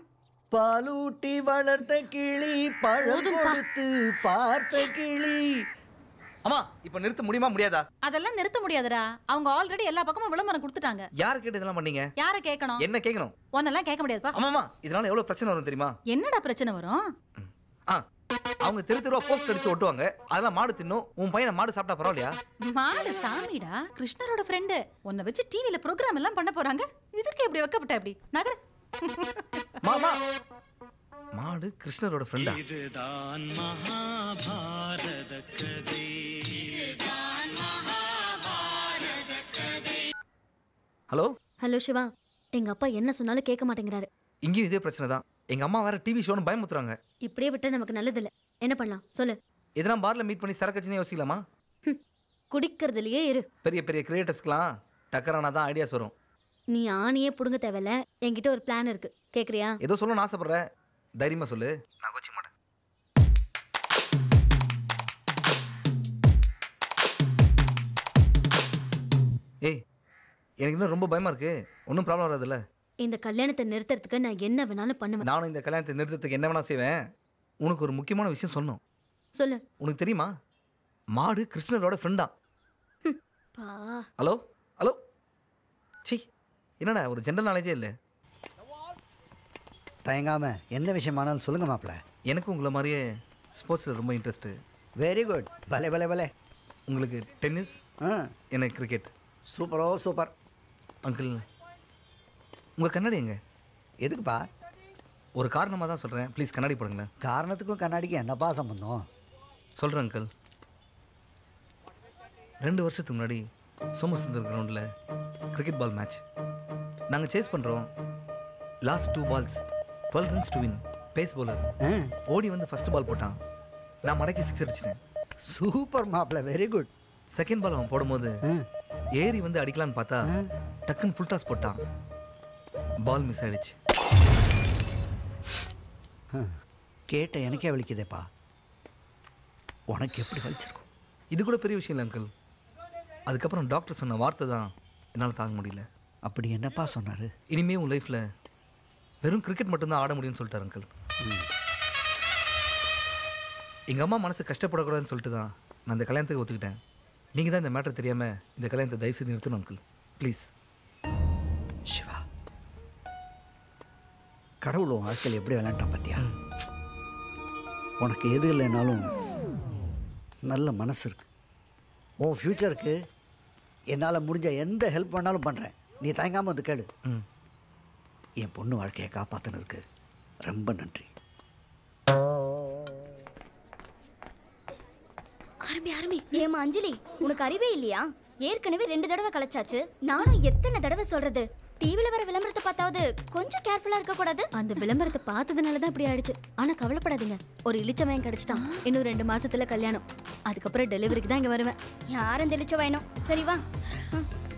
பாலூட்டி வளர்த்த கிளி பழம் கொடுத்து பார்த்த கிளி அம்மா இப்போ நிறுத்த முடியுமா முடியாதா? அதெல்லாம் நிறுத்த முடியாதுடா. அவங்க ஆல்ரெடி எல்லா பக்கமும் விளம்பரம் கொடுத்துட்டாங்க. யார் கேட்டு இதெல்லாம் பண்ணீங்க? யாரை கேட்கணும் என்ன கேட்கணும் உன்னெல்லாம் கேட்க முடியாதுப்பா ஆமாம்மா இதனால எவ்வளோ பிரச்சனை வரும் தெரியுமா? என்னடா பிரச்சனை வரும்? ஆ அவங்க தெரு தெருவா போஸ்ட் அடிச்சு ஒட்டுவாங்க. அதெல்லாம் மாடு தின்னும். உன் பையனை மாடு சாப்பிட்டா பரவாயில்லையா? மாடு சாமிடா கிருஷ்ணரோட ஃப்ரெண்டு உன்னை வச்சு டிவில ப்ரோக்ராம் எல்லாம் பண்ண போறாங்க. இதுக்கு எப்படி வைக்கப்பட்ட அப்படி நகர. மாமா மாடு கிருஷ்ணரோட ஃப்ரெண்டா இதுதான் மகாபாரத கதை. ஹலோ? ஹலோ சிவா எங்க அப்பா என்ன சொன்னாலும் கேட்க மாட்டேங்கிறாரு. இங்கேயும் இதே பிரச்சனை தான். எங்க அம்மா வேற டிவி ஷோன்னு பயமுத்துறாங்க. இப்படியே விட்டா நமக்கு நல்லதில்ல. என்ன பண்ணலாம்? சொல்லு. எதனா பார்ல மீட் பண்ணி சரக்கச்சுனே யோசிக்கலாமா? குடிக்கிறதுலயே இரு. பெரிய பெரிய கிரியேட்டர்ஸ்க்குலாம் டக்கரானா தான் ஐடியாஸ் வரும். நீ ஆணியே புடுங்க தேவையில்ல. என்கிட்ட ஒரு பிளான் இருக்கு. கேக்குறியா? ஏதோ சொல்லணும்னு ஆசைப்படுற தைரியமா சொல்லு. நான் கோச்சிக்க மாட்டேன். ஏய் எனக்கு இன்னும் ரொம்ப பயமாக இருக்கு. ஒன்றும் ப்ராப்ளம் வராதுல்ல. இந்த கல்யாணத்தை நிறுத்துறதுக்கு நான் என்ன வேணாலும் பண்ணுவேன். நானும் இந்த கல்யாணத்தை நிறுத்தத்துக்கு என்ன வேணா செய்வேன். உனக்கு ஒரு முக்கியமான விஷயம் சொல்லணும். சொல்லு. உனக்கு தெரியுமா? மாடு கிருஷ்ணரோட ஃப்ரெண்டா பா. ஹலோ ஹலோ சி என்னடா ஒரு ஜென்ரல் நாலேஜே இல்லை. தயங்காம என்ன விஷயமானாலும் சொல்லுங்க மாப்பிள்ள எனக்கு உங்களை மாதிரியே ஸ்போர்ட்ஸில் ரொம்ப இன்ட்ரெஸ்ட்டு வெரி குட் பலே பலே பலே. உங்களுக்கு டென்னிஸ் எனக்கு கிரிக்கெட் சூப்பரோ சூப்பர் அங்கிள் உங்கள் கண்ணாடி எங்க? எதுக்குப்பா? ஒரு காரணமாக தான் சொல்கிறேன் ப்ளீஸ் கண்ணாடி போடுங்களேன். காரணத்துக்கும் கண்ணாடிக்கும் என்னப்பா சம்பந்தம்? சொல்கிறேன் அங்கிள் ரெண்டு வருஷத்துக்கு முன்னாடி சோமசுந்தர் கிரவுண்டில் கிரிக்கெட் பால் மேட்ச் நாங்கள் சேஸ் பண்ணுறோம் last two balls twelve runs to win pace bowler ஓடி வந்து ஃபர்ஸ்ட் பால் போட்டான். நான் மடக்கி சிக்ஸ் அடிச்சிட்டேன். சூப்பர் மாப்பிள்ள வெரி குட் செகண்ட் பால் அவன் போடும்போது ஏறி வந்து அடிக்கலான்னு பார்த்தா டக்குன்னு ஃபுல் டாஸ் போட்டான். பால் மிஸ் ஆயிடுச்சு. கேட்ட எனக்கே வலிக்குதேப்பா. உனக்கு எப்படி வலிச்சிருக்கும்? இது கூட பெரிய விஷயம் இல்லை அங்கிள் அதுக்கப்புறம் டாக்டர் சொன்ன வார்த்தை தான் என்னால் தாங்க முடியல. அப்படி என்னப்பா சொன்னார்? இனிமே உன் லைஃப்பில் வெறும் கிரிக்கெட் மட்டும்தான் ஆட முடியும்னு சொல்லிட்டார் அங்கிள் எங்கள் அம்மா மனசு கஷ்டப்படக்கூடாதுன்னு சொல்லிட்டு தான் நான் இந்த கல்யாணத்துக்கு ஒத்துக்கிட்டேன். நீங்கள் தான் இந்த மேட்டர் தெரியாமல் இந்த கல்யாணத்தை தயவு செய்து நிறுத்தணும் அங்கிள் ப்ளீஸ் சிவா கடவுள் வாழ்க்கையில் எப்படி விளையாண்டான் பார்த்தியா உனக்கு எது இல்லைனாலும் நல்ல மனசு இருக்கு. உன் ஃப்யூச்சருக்கு என்னால் முடிஞ்ச எந்த ஹெல்ப் பண்ணாலும் பண்ணுறேன் நீ தயங்காமல் வந்து கேளு. என் பொண்ணு வாழ்க்கையை காப்பாற்றினதுக்கு ரொம்ப நன்றி. ஆரம்பி ஆரம்பி ஏமா அஞ்சலி உனக்கு அறிவே இல்லையா? ஏற்கனவே ரெண்டு தடவை கலைச்சாச்சு. நானும் எத்தனை தடவை சொல்றது? டிவில வர விளம்பரத்தை பார்த்தாவது கொஞ்சம் கேர்ஃபுல்லா இருக்க கூடாது. அந்த விளம்பரத்தை பார்த்ததுனால தான் இப்படி ஆயிடுச்சு. ஆனா கவலைப்படாதீங்க. ஒரு இளிச்சவன் கிடைச்சிட்டான். இன்னும் ரெண்டு மாசத்துல கல்யாணம். அதுக்கப்புறம் டெலிவரிக்கு தான் இங்க வருவேன். யாரும் தெளிச்ச வேணும். சரி வா.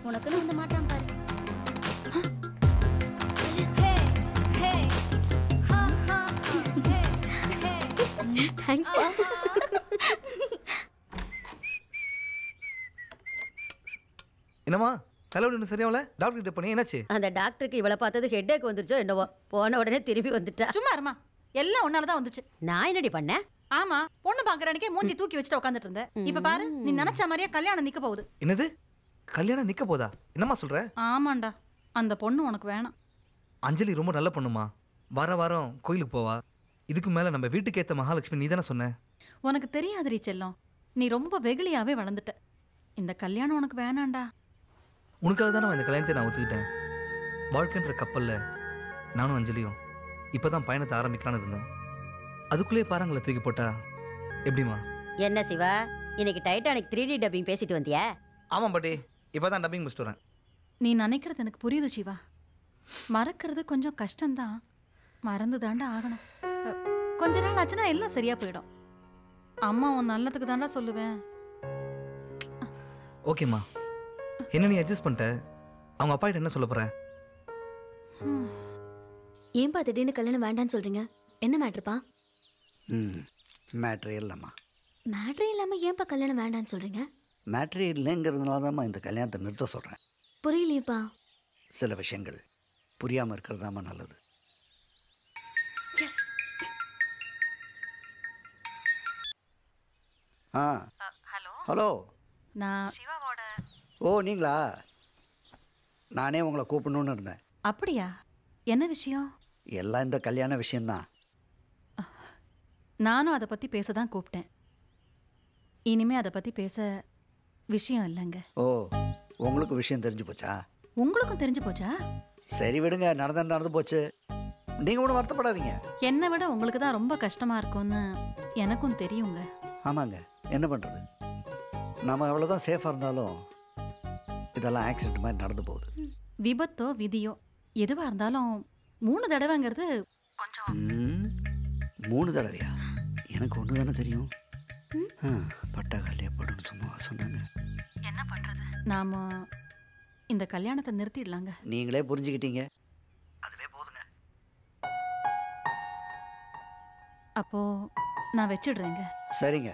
உனக்குன்னு வந்து மாட்டான் பாரு. தேங்க்ஸ் பா என்னம்மா? தலைவலி சரியாகல டாக்டர் கிட்ட போனீங்க என்னாச்சு? அந்த டாக்டருக்கு இவளை பார்த்தது ஹெட்டேக் வந்துருச்சோ என்னவோ. போன உடனே திரும்பி வந்துட்டா. சும்மா இருமா எல்லாம் உன்னால தான் வந்துச்சு. நான் என்னடி பண்ணேன் ஆமா. பொண்ணு பாக்குற அன்னைக்கே மூஞ்சி தூக்கி வச்சுட்டு உட்காந்துட்டு இருந்தேன். இப்ப பாரு நீ நினைச்ச மாதிரியே கல்யாணம் நிக்க போகுது. என்னது? கல்யாணம் நிற்க போதா? என்னம்மா சொல்கிற ஆமாண்டா. அந்த பொண்ணு உனக்கு வேணாம். அஞ்சலி ரொம்ப நல்ல பொண்ணுமா. வார வாரம் கோயிலுக்கு போவா. இதுக்கு மேலே நம்ம வீட்டுக்கு ஏற்ற மகாலட்சுமி நீ தானே சொன்ன? உனக்கு தெரியாதுரி செல்லம். நீ ரொம்ப வெகுளியாவே வளர்ந்துட்ட. இந்த கல்யாணம் உனக்கு வேணாண்டா உனக்காக தானே இந்த கல்யாணத்தை நான் ஒத்துக்கிட்டேன். வாழ்க்கைன்ற கப்பலில் நானும் அஞ்சலியும் இப்போ தான் பயணத்தை ஆரம்பிக்கலான்னு இருந்தோம். அதுக்குள்ளேயே பாருங்களை தூக்கி போட்டா எப்படிம்மா? என்ன சிவா இன்னைக்கு டைட்டானிக் த்ரீ டி டப்பிங் பேசிட்டு வந்தியா? ஆமாம் பாட்டி இப்போ தான் டப்பிங் முடிச்சுட்டு வரேன். நீ நினைக்கிறது எனக்கு புரியுது சிவா. மறக்கிறது கொஞ்சம் கஷ்டம்தான். மறந்து தாண்டா ஆகணும். கொஞ்ச நாள் ஆச்சுன்னா எல்லாம் சரியா போயிடும். அம்மா உன் நல்லதுக்கு தாண்டா சொல்லுவேன். ஓகேம்மா. என்ன நீ அட்ஜஸ்ட் பண்ணிட்ட? அவங்க அப்பா கிட்ட என்ன சொல்ல போகிறேன் ஏன்பா திடீர்னு கல்யாணம் வேண்டாம்னு சொல்றீங்க? என்ன மேட்ருப்பா ம் மேட்ரே இல்லைம்மா. மேட்ரே இல்லாம ஏன்பா கல்யாணம் வேண்டாம்னு சொல்றீங்க? மேட்ரே இல்லைங்கிறதுனால தான்மா இந்த கல்யாணத்தை நிறுத்த சொல்கிறேன் புரியலையேப்பா. சில விஷயங்கள் புரியாமல் இருக்கிறதாம்மா நல்லது. ஆ. ஹலோ? ஹலோ. நான் சிவாவோட ஓ நீங்களா? நானே உங்களை கூப்பிடணுன்னு இருந்தேன். அப்படியா? என்ன விஷயம்? எல்லாம் இந்த கல்யாண விஷயம்தான். நானும் அதை பத்தி பேச தான் கூப்பிட்டேன். இனிமே அதை பத்தி பேச விஷயம் இல்லைங்க. ஓ உங்களுக்கு விஷயம் தெரிஞ்சு போச்சா? உங்களுக்கும் தெரிஞ்சு போச்சா? சரி விடுங்க நடந்து நடந்து போச்சு. நீங்கள் ஒன்றும் வருத்தப்படாதீங்க. என்னை விட உங்களுக்கு தான் ரொம்ப கஷ்டமா இருக்கும்னு எனக்கும் தெரியுங்க. ஆமாங்க. என்ன பண்ணுறது நம்ம எவ்வளோதான் சேஃபாக இருந்தாலும் இதெல்லாம் ஆக்சிடென்ட் மாதிரி நடந்து போகுது. விபத்தோ விதியோ எதுவா இருந்தாலும் மூணு தடவைங்கிறது ம், மூணு தடவையா? எனக்கு ஒன்று தானே தெரியும். பட்டா கல்லையே படுன்னு சும்மா சொன்னாங்க. என்ன பண்றது? நாம இந்த கல்யாணத்தை நிறுத்திடலாங்க. நீங்களே புரிஞ்சுக்கிட்டீங்க. அப்போ நான் வச்சிடுறேங்க. சரிங்க.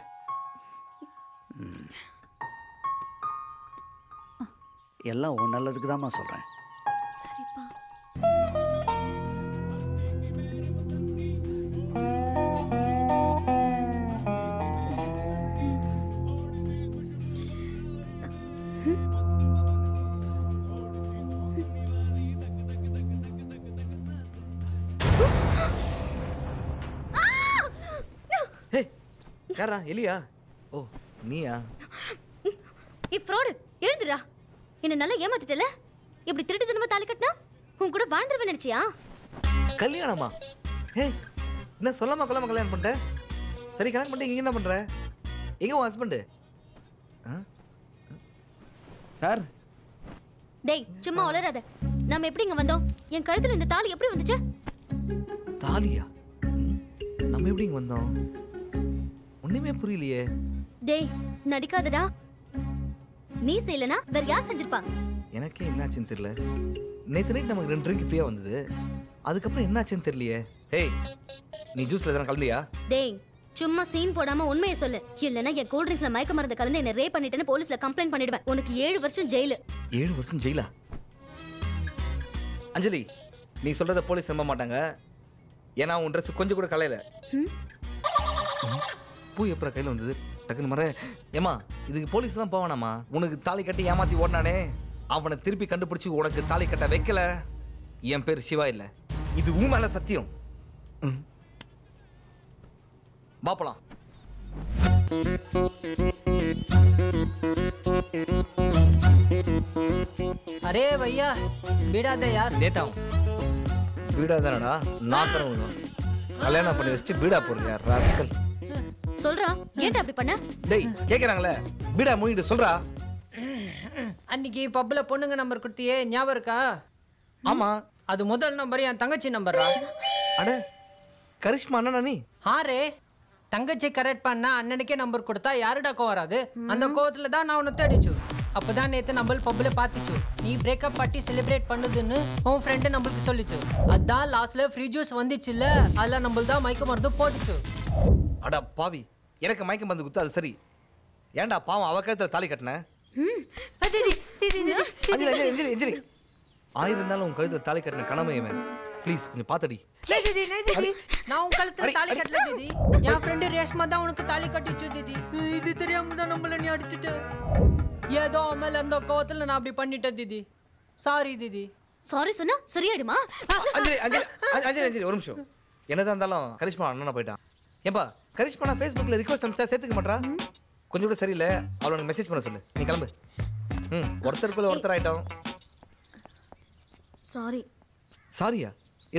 எல்லாம் உன் நல்லதுக்கு தாம்மா சொல்கிறேன் சரிப்பா. ஹே யாரா எலியா? ஓ. நீயா? ஏ ஃப்ராடு எழுந்துடா என்ன நல்லா ஏமாத்திட்டல? இப்படி திருட்டு தினமா தாலி கட்டினா உன் கூட வாழ்ந்துருவேன் நினைச்சியா? கல்யாணமா? ஹே என்ன சொல்லாம கொல்லாம கல்யாணம் பண்ணிட்ட? சரி கல்யாணம் பண்ணிட்டு இங்க என்ன பண்ற? எங்க உன் ஹஸ்பண்டு சார் டேய் சும்மா உளராத நாம எப்படி இங்க வந்தோம்? என் கழுத்துல இந்த தாலி எப்படி வந்துச்சு? தாலியா? நம்ம எப்படி இங்க வந்தோம்? ஒண்ணுமே புரியலையே. டேய் நடிக்காதடா. நீ செய்யலனா வேற யார் செஞ்சிருப்பா? எனக்கே என்னாச்சுன்னு தெரியல. நேற்று நைட் நமக்கு ரெண்டு ட்ரிங்க் ஃப்ரீயாக வந்தது. அதுக்கப்புறம் என்னாச்சுன்னு தெரியலையே. ஹேய் நீ ஜூஸில் எதனா கலந்தியா? டேய் சும்மா சீன் போடாம உண்மையை சொல்லு. இல்லனா என் கூல் ட்ரிங்க்ஸ்ல மயக்க மருந்து கலந்து என்ன ரேப் பண்ணிட்டேன்னு போலீஸ்ல கம்ப்ளைண்ட் பண்ணிடுவேன். உனக்கு ஏழு வருஷம் ஜெயிலு ஏழு வருஷம் ஜெயிலா அஞ்சலி நீ சொல்றத போலீஸ் நம்ப மாட்டாங்க. ஏன்னா உன் ட்ரெஸ் கொஞ்சம் கூட கலையில? பூ எப்போ கையில் வந்தது? டக்குன்னு மற ஏமா இதுக்கு போலீஸ் தான் போவானாமா உனக்கு தாலி கட்டி ஏமாற்றி ஓடினானே? அவனை திருப்பி கண்டுபிடிச்சி உனக்கு தாலி கட்ட வைக்கல. என் பேர் சிவா இல்லை. இது உன் மேலே சத்தியம். பாப்பலாம் அரே வையா வீடாத யார்? தேதாவும் வீடாதானடா நான் தரவங்க கல்யாணம் பண்ணி வச்சுட்டு வீடா போடுறியா ராஸ்கல். சொல்றா? ஏன்டா அப்படி பண்ண? டேய் கேக்குறாங்களே. பீடா மூடிட்டு சொல்றா. அன்னைக்கு பப்ல பொண்ணுங்க நம்பர் கொடுத்தியே ஞாபகம் இருக்கா? ஆமா. அது முதல் நம்பர் என் தங்கச்சி நம்பர்ரா அட கரிஷ்மா அண்ணனா நீ? ஆ ரே தங்கச்சி கரெக்ட் பண்ணா அண்ணனுக்கே நம்பர் கொடுத்தா யாருடா கோவம் வராது? அந்த கோவத்துல தான் நான் உன்னை தேடிச்சு. அப்பதான் நேத்து நம்ம பப்ல பாத்துச்சு. நீ பிரேக்கப் பார்ட்டி செலிப்ரேட் பண்ணுதுன்னு உன் ஃப்ரெண்டு நம்மளுக்கு சொல்லிச்சு. அதான் லாஸ்ட்ல ஃப்ரீ ஜூஸ் வந்துச்சுல்ல அதுல நம்மள தான் மயக்க மருந்து போட்டுச்சு. அட பாவி எனக்கு மயக்கம் வந்து குத்து அது சரி. ஏன்டா பாவம் அவ கழுத்துல தாலி கட்டின? அஞ்சலி அஞ்சலி அஞ்சலி அஞ்சலி. ஆயிரம் இருந்தாலும் உன் கழுத்துல தாலி கட்டின இவன். ப்ளீஸ் கொஞ்சம் பாத்தடி. டேய் தீதி, டேய் தீதி. நான் உன் கழுத்துல தாலி கட்டல தீதி. என் ஃப்ரெண்டு ரேஷ்மா தான் உனக்கு தாலி கட்டிச்சு தீதி. இது தெரியாம தான் நம்மள நீ அடிச்சிட்ட. ஏதோ மேல இருந்த கோவத்துல நான் அப்படி பண்ணிட்டேன் தீதி. சாரி தீதி. சாரி சொன்னா சரியாயிடுமா? அஞ்சலி அஞ்சலி அஞ்ச- அஞ்சலி அஞ்சலி ஒரு நிமிஷம். என்னதான் இருந்தாலும் கரிஷ்மா அண்ணனா போயிட்டான். ஏன்பா கரிஷ்மா நான் ஃபேஸ்புக்கில் ரிக்வஸ்ட் அனுப்பிச்சா சேர்த்துக்க மாட்டா கொஞ்சம் கூட சரியில்லை. அவளை உனக்கு மெசேஜ் பண்ண சொல்லு. நீ கிளம்பு. ம் ஒருத்தருக்குள்ள ஒருத்தர் ஆயிட்டோம். சாரி சாரியா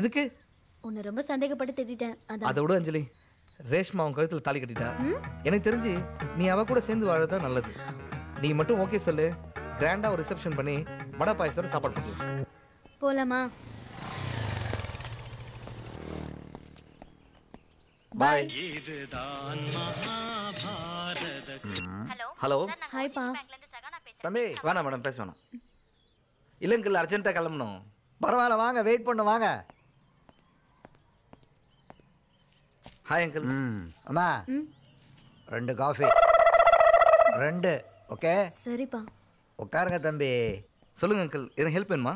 எதுக்கு? உன்னை ரொம்ப சந்தேகப்பட்டு திட்டிட்டேன். அதான். அதை விட அஞ்சலி. ரேஷ்மா அவன் கழுத்தில் தாலி கட்டிட்டா? எனக்கு தெரிஞ்சு நீ அவ கூட சேர்ந்து வாழதான் நல்லது. நீ மட்டும் ஓகே சொல்லு. கிராண்டா ஒரு ரிசப்ஷன் பண்ணி வடை பாயசத்தோட சாப்பாடு பண்ணலாம் போலாமா? பாய் இதுதான் மகாபாரத ஹலோ ஹாய்ப்பா தம்பி வேணாம் மேடம் பேச வேணாம். இல்லைங்கில் அர்ஜென்ட்டாக கிளம்பணும். பரவாயில்ல வாங்க வெயிட் பண்ணு வாங்க. ஹாய் அங்கிள் ம். அம்மா. ரெண்டு காஃபி ரெண்டு ஓகே சரிப்பா. உட்காருங்க தம்பி. சொல்லுங்க அங்கிள் எனக்கு ஹெல்ப் வேணுமா?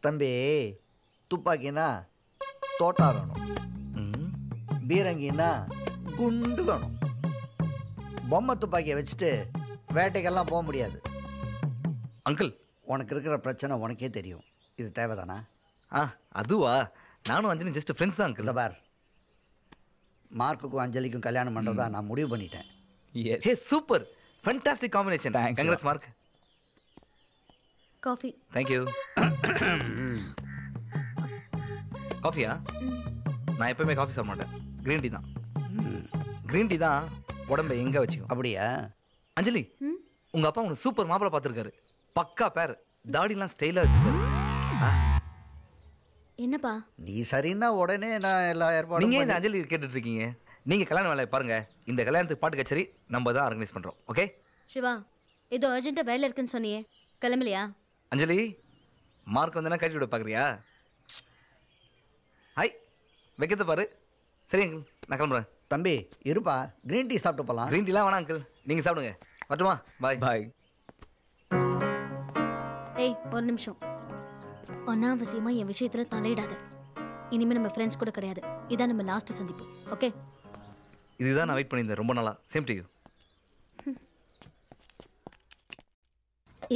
தம்பி துப்பாக்கினா தோட்டா வேணும். பீரங்கின்னா குண்டு வேணும். பொம்மை துப்பாக்கியை வச்சுட்டு வேட்டைக்கெல்லாம் போக முடியாது. அங்கிள் உனக்கு இருக்கிற பிரச்சனை உனக்கே தெரியும். இது தேவைதானா? ஆ அதுவா? நானும் அஞ்சலி ஜஸ்ட் ஃப்ரெண்ட்ஸ் தான் அங்கிள் பார். மார்க்குக்கும் அஞ்சலிக்கும் கல்யாணம் பண்ணுறதா நான் முடிவு பண்ணிட்டேன். Hey super. Fantastic combination congrats Mark coffee thank you காஃபியா நான் எப்பவுமே காஃபி சாப்பிட மாட்டேன். க்ரீன் டீ தான். க்ரீன் டீ தான் உடம்பை எங்க வச்சுக்கும். அப்படியா? அஞ்சலி உங்க அப்பா உனக்கு சூப்பர் மாப்பிளை பார்த்துருக்காரு. பக்கா பேர். தாடிலாம் ஸ்டைலாக வச்சிருக்காரு. ஆ, என்னப்பா? நீ சரின்னா உடனே நான் எல்லா ஏற்பாடும் நீங்க இந்த அஞ்சலி கேட்டுட்டு இருக்கீங்க நீங்க கல்யாண வேலையை பாருங்க. இந்த கல்யாணத்துக்கு பாட்டு கச்சேரி நம்ம தான் ஆர்கனைஸ் பண்றோம். ஓகே சிவா ஏதோ அர்ஜென்ட்டாக வேலை இருக்குன்னு சொன்னியே. கிளம்பலையா? அஞ்சலி மார்க் வந்தனா கட்டி விட பார்க்குறியா? ஹாய் வைக்கத்தை பாரு. சரி அங்கிள் நான் கிளம்புறேன். தம்பி இருப்பா. கிரீன் டீ சாப்பிட்டு போகலாம் க்ரீன் டீலாம் வேணாம் அங்கிள் நீங்கள் சாப்பிடுங்க. வரட்டுமா? பாய் பாய் ஒரு நிமிஷம். அனாவசியமா என் விஷயத்துல தலையிடாத. இனிமே நம்ம ஃப்ரெண்ட்ஸ் கூட கிடையாது. இதான் நம்ம லாஸ்ட் சந்திப்பு. ஓகே இதுதான் நான் வெயிட் பண்ணியிருந்தேன். ரொம்ப நாளா. சேம் டு யூ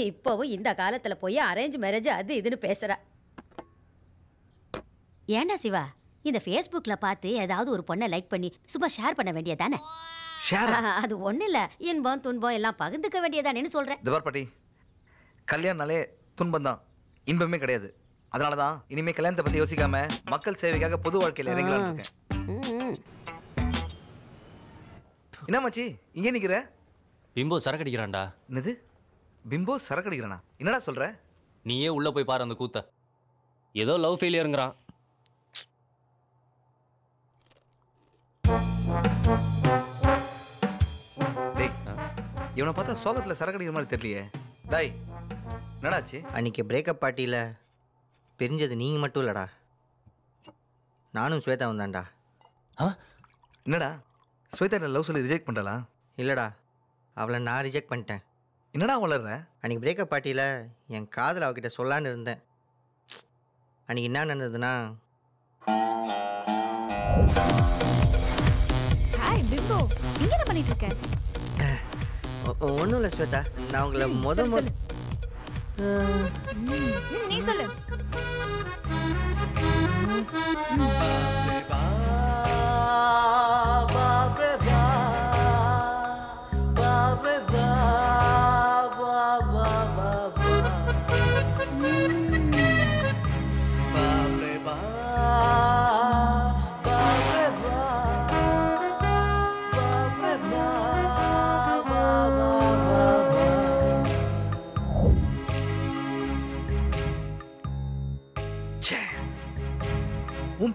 இப்போவும் இந்த காலத்துல போய் அரேஞ்ச் மேரேஜ் அது இதுன்னு பேசுற. ஏண்டா சிவா? இந்த ஃபேஸ்புக்ல பார்த்து ஏதாவது ஒரு பொண்ணை லைக் பண்ணி சும்மா ஷேர் பண்ண வேண்டியதானே? அது ஒண்ணும் இல்ல. இன்பம் துன்பம் எல்லாம் பகிர்ந்துக்க வேண்டியதானேன்னு சொல்றேன். பாட்டி. கல்யாணம்னாலே துன்பம் தான் இன்பமே கிடையாது. அதனால தான் இனிமே கல்யாணத்தை பத்தி யோசிக்காம மக்கள் சேவைக்காக பொது வாழ்க்கையில இறங்கலாம்னு இருக்கேன். என்ன மச்சி? இங்கே நிக்கிற? பிம்போ சரக்கு அடிக்கிறான்டா என்னது? பிம்போ சரக்கு அடிக்கிறானா என்னடா சொல்ற? நீயே உள்ள போய் பாரு அந்த கூத்த. ஏதோ லவ் ஃபெயிலியருங்கிறான் டேய் இவனை பார்த்தா சோகத்துல சரக்கு அடிக்கிற மாதிரி தெரியலையே. டாய் என்னடாச்சு? அன்னைக்கு பிரேக்கப் பார்ட்டியில் பிரிஞ்சது நீங்கள் மட்டும் இல்லைடா. நானும் ஸ்வேதாவும் தான்டா என்னடா? ஸ்வேதா லவ் சொல்லி ரிஜெக்ட் பண்ணலாம் இல்லைடா. அவளை நான் ரிஜெக்ட் பண்ணிட்டேன். என்னடா வளர்ற? அன்னைக்கு பிரேக்கப் பார்ட்டியில் என் காதல் அவகிட்ட சொல்லான்னு இருந்தேன். அன்னைக்கு என்ன நடந்ததுன்னா ஹாய் பிம்போ நீங்க என்ன பண்ணிட்டு இருக்க? ஒன்றும் இல்லை ஸ்வேதா. நான் உங்களை முத சொல்லு, முத ம், நீ சொல்லு.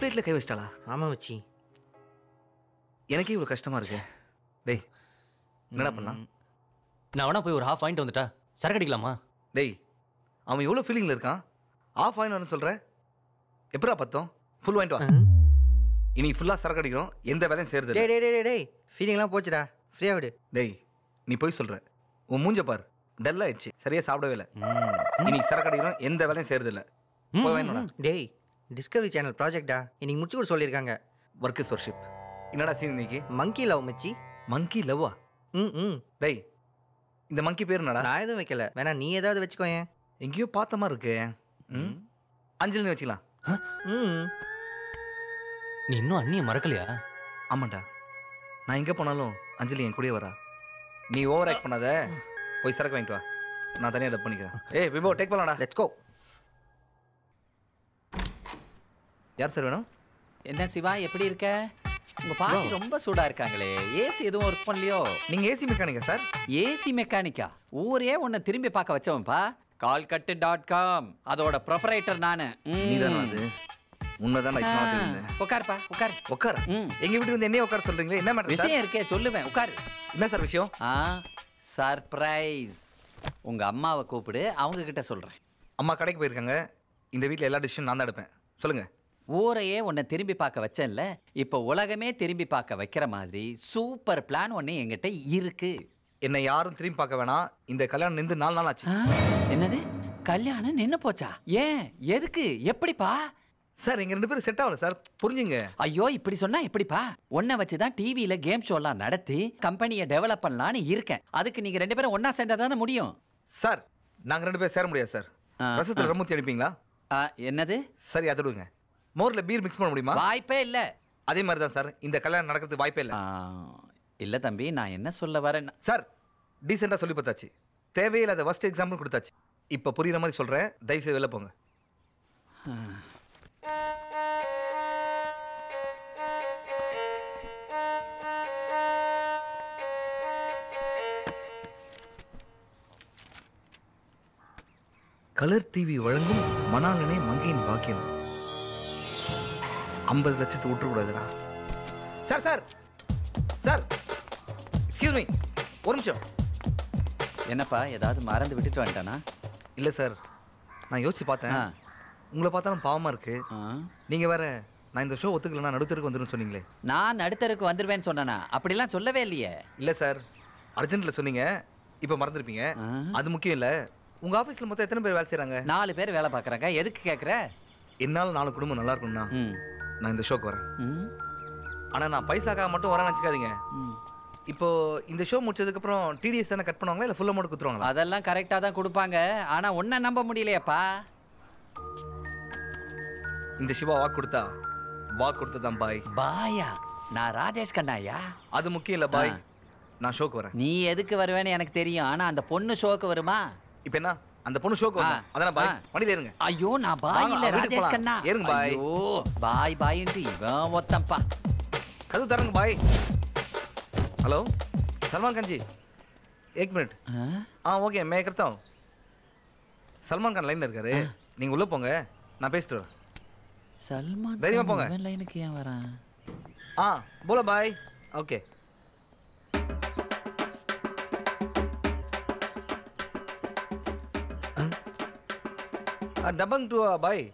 உன் பிளேட்ல கை வச்சிட்டாளா? ஆமாம் வச்சி எனக்கே இவ்வளோ கஷ்டமா இருக்கு. டேய் என்னடா பண்ணலாம்? நான் வேணா போய் ஒரு ஹாஃப் வாங்கிட்டு வந்துட்டா. சரக்கு அடிக்கலாமா? டேய் அவன் எவ்வளோ ஃபீலிங்கில் இருக்கான்? ஆஃப் வாங்கிட்டு வரேன்னு சொல்ற? எப்படா பத்தம்? ஃபுல் வாங்கிட்டு வா. இன்னைக்கு ஃபுல்லாக சரக்கு அடிக்கிறோம். எந்த வேலையும் செய்யறது டேய் டேய் டேய் டேய், டேய் ஃபீலிங்லாம் போச்சுடா. ஃப்ரீயாக விடு. டேய் நீ போய் சொல்ற. உன் மூஞ்ச பார். டல் ஆயிடுச்சு. சரியா சாப்பிடவே இல்லை. இன்னைக்கு சரக்கு அடிக்கிறோம். எந்த வேலையும் செய்யறது இல்லை போய் வாங்கிட்டு. டேய் டிஸ்கவரி சேனல் ப்ராஜெக்டா இன்னைக்கு முடிச்சு கூட சொல்லியிருக்காங்க. ஒர்க் இஸ் ஒர்ஷிப் என்னடா சீன் இன்னைக்கு? மங்கி லவ் மச்சி. மங்கி லவ்வா ம் ம். டேய் இந்த மங்கி பேர் என்னடா? நான் எதுவும் வைக்கல. வேணா நீ ஏதாவது வச்சுக்கோ ஏன்? எங்கேயோ பார்த்த மாதிரி இருக்கு. ம்? அஞ்சலி வச்சுக்கலாம். ம். நீ இன்னும் அண்ணியை மறக்கலையா? ஆமாண்டா. நான் எங்கே போனாலும் அஞ்சலி என் கூடயே வரா. நீ ஓவர் ஆக்ட் பண்ணாத. போய் சரக்கு வாங்கிட்டு வா. நான் தனியாக டப் பண்ணிக்கிறேன். ஏய் விபோ டேக் பண்ணலாம்டா லெட்ஸ் கோ யார் சார் வேணும்? என்ன சிவா எப்படி இருக்க? உங்க பாட்டி. ரொம்ப சூடா இருக்காங்களே. ஏசி எதுவும் ஒர்க் பண்ணலையோ? நீங்க ஏசி மெக்கானிக்கா சார்? ஏசி மெக்கானிக்கா ஊரே உன்னை திரும்பி பார்க்க வச்சவன்பா? கால்கட்டு டாட் காம் அதோட ப்ரொஃபரைட்டர் நானு உண்மைதான் உட்காருப்பா உட்காரு உட்கார எங்க வீட்டுக்கு வந்து என்னைய உட்கார சொல்றீங்களே? என்ன விஷயம் இருக்கே சொல்லுவேன் உட்காரு என்ன சார் விஷயம்? ஆ சர்ப்ரைஸ் உங்க அம்மாவை கூப்பிடு அவங்க கிட்ட சொல்றேன். அம்மா கடைக்கு போயிருக்காங்க. இந்த வீட்டில் எல்லா டிஷ்ஷும் நான் தான் எடுப்பேன். சொல்லுங்க. ஊரையே உன்னை திரும்பி பார்க்க வச்சேன்ல இப்போ உலகமே திரும்பி பார்க்க வைக்கிற மாதிரி சூப்பர் பிளான் ஒன்று என்கிட்ட இருக்கு. என்னை யாரும் திரும்பி பார்க்க வேணாம் இந்த கல்யாணம் நின்று நாலு நாள் ஆச்சு. என்னது? கல்யாணம் நின்னு போச்சா? ஏன்? எதுக்கு? எப்படிப்பா? சார் எங்க ரெண்டு பேரும் செட் ஆகல சார். புரிஞ்சுங்க. ஐயோ இப்படி சொன்னா எப்படிப்பா? உன்னை வச்சு தான் டிவியில கேம் ஷோலாம் நடத்தி கம்பெனியை டெவலப் பண்ணலான்னு இருக்கேன். அதுக்கு நீங்க ரெண்டு பேரும் ஒண்ணா சேர்ந்தா தானே முடியும்? சார் நாங்க ரெண்டு பேரும் சேர முடியாது சார். ரசத்தில் ரம்மூத்தி அனுப்பிங்களா? என்னது? சரி அதை விடுங்க. மோர்ல பீர் மிக்ஸ் பண்ண முடியுமா? வாய்ப்பே இல்ல. அதே மாதிரி தான் சார். இந்த கல்யாணம் நடக்கிறதுக்கு வாய்ப்பே இல்லை. இல்ல தம்பி நான் என்ன சொல்ல வரேன்? சார் டீசெண்டாக சொல்லி பார்த்தாச்சு. தேவையில்லாத ஃபர்ஸ்ட் எக்ஸாம்பிள் கொடுத்தாச்சு. இப்போ புரியுற மாதிரி சொல்கிறேன் தயவுசெய்து வெளில போங்க. கலர் டிவி வழங்கும் மணாலனே மங்கையின் பாக்கியம். ஐம்பது லட்சத்தை விட்டுறக்கூடாதுடா. Sir sir sir excuse me ஒரு நிமிஷம். என்னப்பா ஏதாவது மறந்து விட்டுட்டு வந்துட்டானா? இல்லை சார் நான் யோசிச்சு பார்த்தேன். உங்களை பார்த்தாலும் பாவமாக இருக்கு. நீங்கள் வேற நான் இந்த ஷோ ஒத்துக்கலன்னா நடுத்தருக்கு வந்துடும் சொன்னீங்களே. நான் நடுத்தருக்கு வந்துருவேன்னு சொன்னனா? அப்படிலாம் சொல்லவே இல்லையே. இல்லை சார் அர்ஜென்ட்டில் சொன்னீங்க இப்போ மறந்துருப்பீங்க. அது முக்கியம் இல்லை. உங்க ஆபீஸ்ல மொத்தம் எத்தனை பேர் வேலை செய்றாங்க? நாலு பேர் வேலை பார்க்குறாங்க. எதுக்கு கேட்குற என்னால நாலு குடும்பம் நல்லா இருக்கும்னா நான் இந்த ஷோக்கு வரேன். ஆனா நான் பைசாக்காக மட்டும் வரேன்னு வச்சுக்காதீங்க இப்போ இந்த ஷோ முடிச்சதுக்கு அப்புறம் டிடிஎஸ் தானே கட் பண்ணுவாங்களா இல்ல ஃபுல் அமௌண்ட் குத்துருவாங்களா? அதெல்லாம் கரெக்டாக தான் கொடுப்பாங்க. ஆனால் ஒன்றை நம்ப முடியலையேப்பா. இந்த சிவா வாக்கு கொடுத்தா வாக்கு கொடுத்ததான் பாய். பாயா? நான் ராஜேஷ் கண்ணாயா? அது முக்கியம் இல்ல பாய். நான் ஷோக்கு வரேன். நீ எதுக்கு வருவேன்னு எனக்கு தெரியும். ஆனால் அந்த பொண்ணு ஷோக்கு வருமா? இப்போ என்ன? அந்த பொண்ணு ஷோக்கு அதெல்லாம் பாய் வண்டியில இருங்க. ஐயோ நான் பாய் இல்ல ராஜேஷ் கண்ணா. ஏறுங்க பாய் ஓ பாய் பாய்ன்ட்டு இவன் ஒத்தம்பா கதவு தரங்க பாய் ஹலோ சல்மான் கான்ஜி ஏக் மினிட் ஆ? ஓகே மே கரெக்டா சல்மான் கான் லைன்ல இருக்காரு. நீங்க உள்ள போங்க. நான் பேசிட்டு வரேன். சல்மான் தைரியமா போங்க. லைனுக்கு ஏன் வரேன்? ஆ போல பாய் ஓகே டபங் டூ பாய்.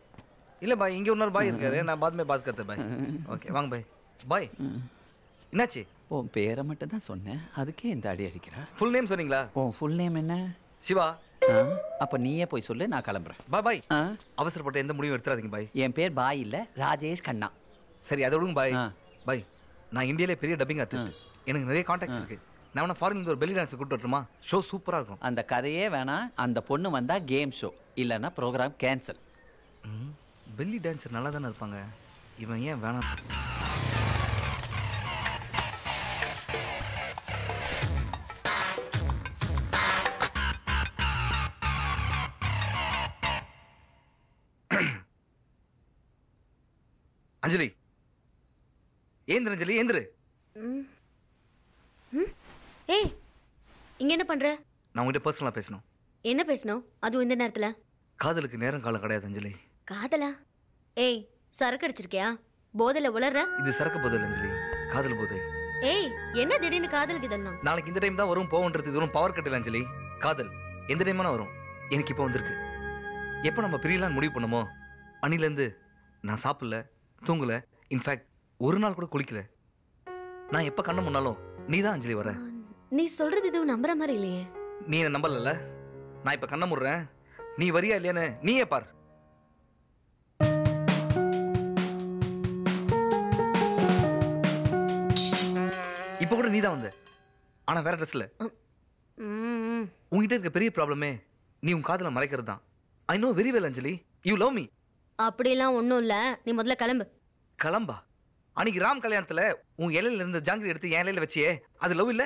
இல்லை பாய் இங்கே இன்னொரு பாய் இருக்காரு. நான் பாத்மே பாத் கருத்து பாய். ஓகே வாங்க பாய். பாய். என்னாச்சு? ஓ பேரை மட்டும் தான் சொன்னேன். அதுக்கே இந்த அடி அடிக்கிறா. ஃபுல் நேம் சொன்னீங்களா? ஓ ஃபுல் நேம் என்ன? சிவா. அப்ப நீயே போய் சொல்லு நான் கிளம்புறேன். பாய் பாய். அவசரப்பட்ட எந்த முடிவும் எடுத்துறாதீங்க பாய். என் பேர் பாய் இல்ல ராஜேஷ் கண்ணா. சரி அதை பாய். பாய் நான் இந்தியாவிலே பெரிய டப்பிங் ஆர்டிஸ்ட் எனக்கு நிறைய கான்டாக்ட்ஸ் இருக்குது நான் வேணா ஃபாரின்ல ஒரு பெல்லி டான்ஸ் கூட்டு வரட்டுமா? ஷோ சூப்பரா இருக்கும். அந்த கதையே வேணாம் அந்த பொண்ணு வந்தா கேம் ஷோ இல்லைன்னா ப்ரோக்ராம் கேன்சல் பெல்லி டான்ஸர் நல்லா தானே இருப்பாங்க. இவன் ஏன் வேணாம்? அஞ்சலி. ஏந்திர அஞ்சலி ஏந்திரு? ஏய் இங்க என்ன பண்ற? நான் உங்ககிட்ட பர்சனலாக பேசணும். என்ன பேசணும்? அதுவும் இந்த நேரத்துல? காதலுக்கு நேரம் காலம் கிடையாது அஞ்சலி. காதலா? ஏய் சரக்கு அடிச்சிருக்கியா? போதையில உளர்ற? இது சரக்கு போதை அஞ்சலி. காதல் போதை. ஏய் என்ன திடீர்னு காதலுக்கு இதெல்லாம்? நாளைக்கு இந்த டைம் தான் வரும் போகுன்றது இது வரும் பவர் கட்டில் அஞ்சலி. காதல். எந்த டைம் வரும். எனக்கு இப்போ வந்திருக்கு. எப்போ நம்ம பிரியலான்னு முடிவு பண்ணமோ? அன்னிலேருந்து நான் சாப்பிடல தூங்கல. இன்ஃபேக்ட் ஒரு நாள் கூட குளிக்கல. நான் எப்போ கண்ண முன்னாலும் நீ தான் அஞ்சலி வர நீ சொல்றது எதுவும் நம்புற மாதிரி இல்லையே. நீ என்ன நம்பலல்ல? நான் இப்போ கண்ண முடுறேன். நீ வரியா இல்லையான்னு நீயே பார். இப்போ கூட நீ தான் வந்த. ஆனா வேற ட்ரெஸ்ல ம், உங்ககிட்ட இருக்க பெரிய ப்ராப்ளமே நீ உன் காதல மறைக்கிறது தான் I know very well Anjali. You love me அப்படிலாம் ஒன்றும் இல்லை. நீ முதல்ல கிளம்பு. கிளம்பா? அன்னைக்கு ராம் கல்யாணத்துல உன் இலையில இருந்த ஜாங்கிரி எடுத்து என் இலையில வச்சியே அது லவ் இல்ல?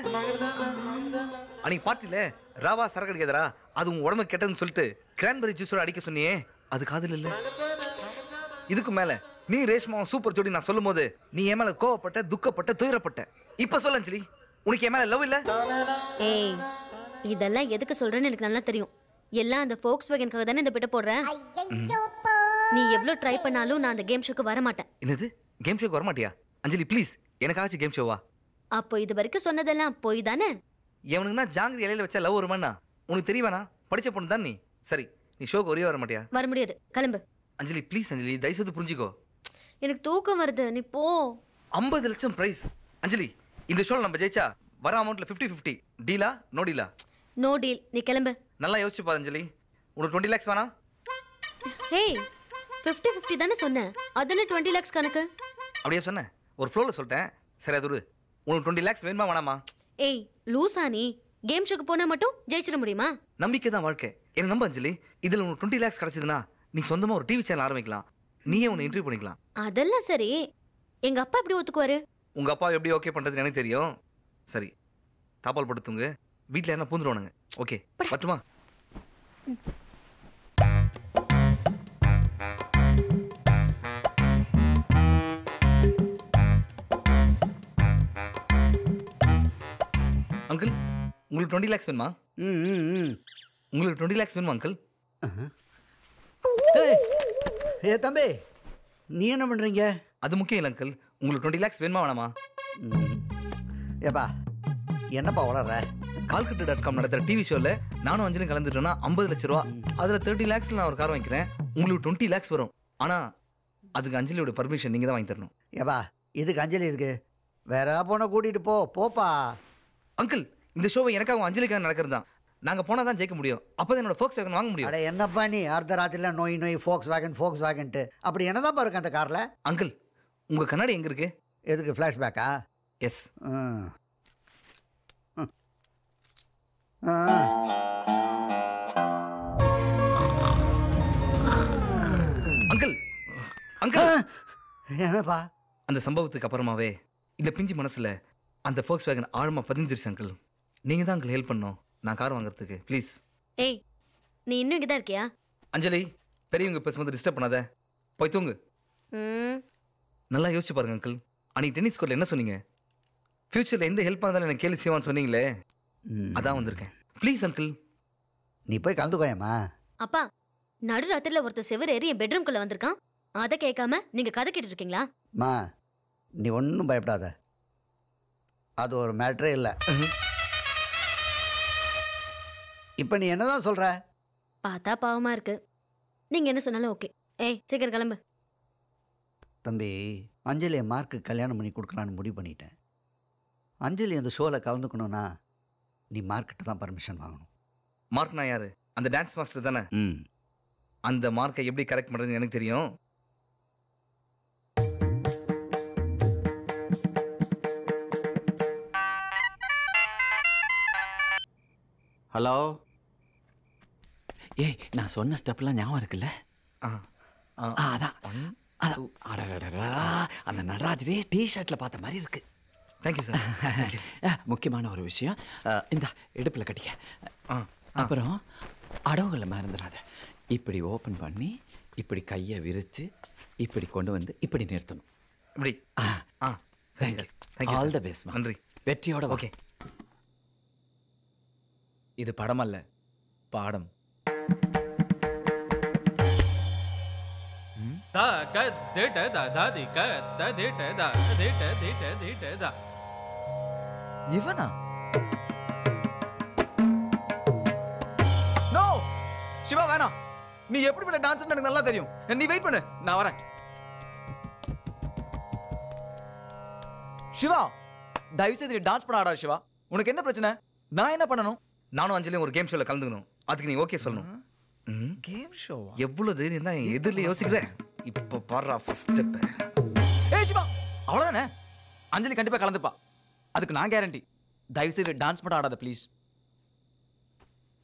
அன்னைக்கு பார்ட்டில ராவா சரக்கு அடிக்காதரா அது உன் உடம்பு கெட்டதுன்னு சொல்லிட்டு கிரான்பெரி ஜூஸோட அடிக்க சொன்னியே அது காதல் இல்ல. இதுக்கு மேல நீ ரேஷ்மாவும் சூப்பர் ஜோடி நான் சொல்லும் போது நீ என் மேல கோவப்பட்ட துக்கப்பட்ட துயரப்பட்ட. இப்ப சொல்ல அஞ்சலி உனக்கு என் மேல லவ் இல்ல? ஏய் இதெல்லாம் எதுக்கு சொல்றேன்னு எனக்கு நல்லா தெரியும். எல்லாம் அந்த ஃபோக்ஸ் வேகனுக்காக தானே இந்த பிட்ட போடுறேன் நீ எவ்வளோ ட்ரை பண்ணாலும் நான் அந்த கேம் ஷோக்கு வர மாட்டேன் என்னது? கேம் ஷோக்கு வர மாட்டியா அஞ்சலி ப்ளீஸ் எனக்காச்சும் கேம் ஷோவா அப்போ இது வரைக்கும் சொன்னதெல்லாம் போய் தானே? எவனுக்குன்னா ஜாங்கிரி இலையில வச்சா லவ் வருமாண்ணா? உனக்கு தெரியவேணா படிச்ச பொண்ணு தான் நீ. சரி நீ ஷோக்கு ஒரே வர மாட்டியா வர முடியாது. கிளம்பு. அஞ்சலி ப்ளீஸ் அஞ்சலி தயவுசெய்து புரிஞ்சுக்கோ. எனக்கு தூக்கம் வருது. நீ போ. ஐம்பது லட்சம் பிரைஸ் அஞ்சலி இந்த ஷோல நம்ம ஜெயிச்சா வர அமௌண்ட்ல ஃபிஃப்டி ஃபிஃப்டி டீலா நோ டீலா நோ டீல் நீ கிளம்பு. நல்லா யோசிச்சு பாரு அஞ்சலி. உனக்கு டுவெண்ட்டி லேக்ஸ் வேணா? ஹேய் ஃபிஃப்டி ஃபிஃப்டி தானே சொன்னேன். அதில் டுவெண்ட்டி லேக்ஸ் கணக்கு. அப்படியே சொன்னேன். ஒரு ஃப்ளோவில் சொல்லிட்டேன். சரி அது. உனக்கு டுவெண்ட்டி லேக்ஸ் வேணுமா வேணாமா? ஏய் லூசா நீ. கேம் ஷோக்கு போனா மட்டும் ஜெயிச்சிட முடியுமா? நம்பிக்கை தான் வாழ்க்கை. என்ன நம்ப அஞ்சலி? இதில் உனக்கு டுவெண்ட்டி லேக்ஸ் கிடைச்சதுன்னா நீ சொந்தமாக ஒரு டிவி சேனல் ஆரம்பிக்கலாம். நீயே உன்னை இன்டர்வியூ பண்ணிக்கலாம். அதெல்லாம் சரி. எங்க அப்பா எப்படி ஒத்துக்குவாரு? உங்கள் அப்பா எப்படி ஓகே பண்ணுறதுன்னு எனக்கு தெரியும். சரி தாப்பால் போட்டு தூங்கு. வீட்டில் என்ன பூந்துருவானுங்க. ஓகே பட்டுமா உங்களுக்கு டுவெண்ட்டி லேக்ஸ் வேணுமா? உங்களுக்கு டுவெண்ட்டி லேக்ஸ் வேணுமா அங்கிள் ஏ தம்பி நீ என்ன பண்ணுறீங்க அது முக்கியம் இல்லை அங்கிள் உங்களுக்கு டுவெண்ட்டி லேக்ஸ் வேணுமா வேணாமா? ஏப்பா என்னப்பா வளர்ற கால்கட்டு டாட் காம் நடத்துகிற டிவி ஷோவில் நானும் அஞ்சலும் கலந்துட்டேன்னா ஐம்பது லட்ச ரூபா. அதில் தேர்ட்டி லேக்ஸில் நான் ஒரு கார் வாங்கிக்கிறேன். உங்களுக்கு டுவெண்ட்டி லேக்ஸ் வரும். ஆனால் அதுக்கு அஞ்சலியோட பர்மிஷன் நீங்கள் தான் வாங்கி தரணும். ஏப்பா இதுக்கு அஞ்சலி இதுக்கு? வேற பொண்ணை கூட்டிகிட்டு போ போப்பா. அங்கிள் இந்த ஷோவை எனக்காக அஞ்சலிக்காக நடக்கிறது தான் நாங்க போனா தான் ஜெயிக்க முடியும். அப்பதான் என்னோட ஃபோக்ஸ் வேகன் வாங்க முடியும். அட என்னப்பா நீ? அர்த்த ராத்திரில நோய் நோய் ஃபோக்ஸ் வேகன் ஃபோக்ஸ் வேகன்ட்டு அப்படி என்னதான் இருக்கு அந்த காரில்? அங்கிள் உங்க கண்ணாடி எங்க இருக்கு? எதுக்கு ஃப்ளாஷ்பேக்கா எஸ் அங்கிள் அங்கிள் என்னப்பா? அந்த சம்பவத்துக்கு அப்புறமாவே இந்த பிஞ்சு மனசுல அந்த ஃபோக்ஸ் வேகன் ஆழமா பதிஞ்சிருச்சு அங்கிள் நீங்க தான் அங்கிள் ஹெல்ப் பண்ணோம் நான் கார் வாங்குறதுக்கு. ப்ளீஸ் ஏய் நீ இன்னும் இங்கே தான் இருக்கியா? அஞ்சலி பெரியவங்க பேசும்போது டிஸ்டர்ப் பண்ணாத. போய் தூங்கு. ம். நல்லா யோசிச்சு பாருங்க அங்கிள் அன்னைக்கு டென்னிஸ் கோர்ட்ல என்ன சொன்னீங்க? ஃபியூச்சர்ல எந்த ஹெல்ப் இருந்தாலும் எனக்கு கேள்வி செய்வான்னு சொன்னீங்களே. அதான் வந்திருக்கேன். ப்ளீஸ் அங்கிள் நீ போய் கலந்துக்கோயம்மா. அப்பா நடுராத்திரில ஒருத்தர் செவர் ஏறி என் பெட்ரூம்குள்ள வந்திருக்கான். அதை கேட்காம நீங்க கதை கேட்டுட்டு இருக்கீங்களா? மா நீ ஒன்றும் பயப்படாத. அது ஒரு மேட்ரே இல்லை. இப்போ நீ என்னதான் சொல்ற? பார்த்தா பாவமா இருக்கு. நீங்க என்ன சொன்னாலும் ஓகே. ஏய் சீக்கிரம் கிளம்பு. தம்பி அஞ்சலியை மார்க்கு கல்யாணம் பண்ணி கொடுக்கலான்னு முடிவு பண்ணிட்டேன். அஞ்சலி அந்த ஷோவில் கலந்துக்கணும்னா நீ மார்க்கிட்ட தான் பர்மிஷன் வாங்கணும். மார்க்னா யாரு? அந்த டான்ஸ் மாஸ்டர் தானே? அந்த மார்க்கை எப்படி கரெக்ட் பண்றதுன்னு எனக்கு தெரியும். ஹலோ ஏய் நான் சொன்ன ஸ்டெப்லாம் ஞாபகம் இருக்குல்ல? ஆ, அதான். அந்த நடராஜரே டி ஷர்ட்ல பார்த்த மாதிரி இருக்கு. தேங்க்யூ சார் முக்கியமான ஒரு விஷயம். இந்தா இடுப்பில் கட்டிக்க. அப்புறம் அடவுகளை மறந்துடாத. இப்படி ஓப்பன் பண்ணி இப்படி கையை விரிச்சு இப்படி கொண்டு வந்து இப்படி நிறுத்தணும். இப்படி. ஆ. சரி ஆல் த பெஸ்ட் நன்றி. வெற்றியோட ஓகே இது படம் அல்ல பாடம். த க திட்ட த த தி க த திட்ட த திட்ட திட்ட திட்ட த இவனா? நோ சிவா வேணாம் நீ எப்படிப்பட்ட டான்ஸ் எனக்கு நல்லா தெரியும். நீ வெயிட் பண்ணு. நான் வரேன். சிவா தயவு செய்து நீ டான்ஸ் பண்ண ஆடா சிவா. உனக்கு என்ன பிரச்சனை? நான் என்ன பண்ணணும்? நானும் அஞ்சலியும் ஒரு கேம் ஷோல கலந்துக்கணும். அதுக்கு நீ ஓகே சொல்லணும். கேம் ஷோ எவ்வளவு தைரியம் தான் எதிரில் யோசிக்கிறேன் இப்போ பாடுறா ஃபர்ஸ்ட் ஸ்டெப் ஏய் சிவா. அவ்வளவுதானே? அஞ்சலி கண்டிப்பா கலந்துப்பா. அதுக்கு நான் கேரண்டி தயவு செய்து டான்ஸ் மட்டும் ஆடாத ப்ளீஸ்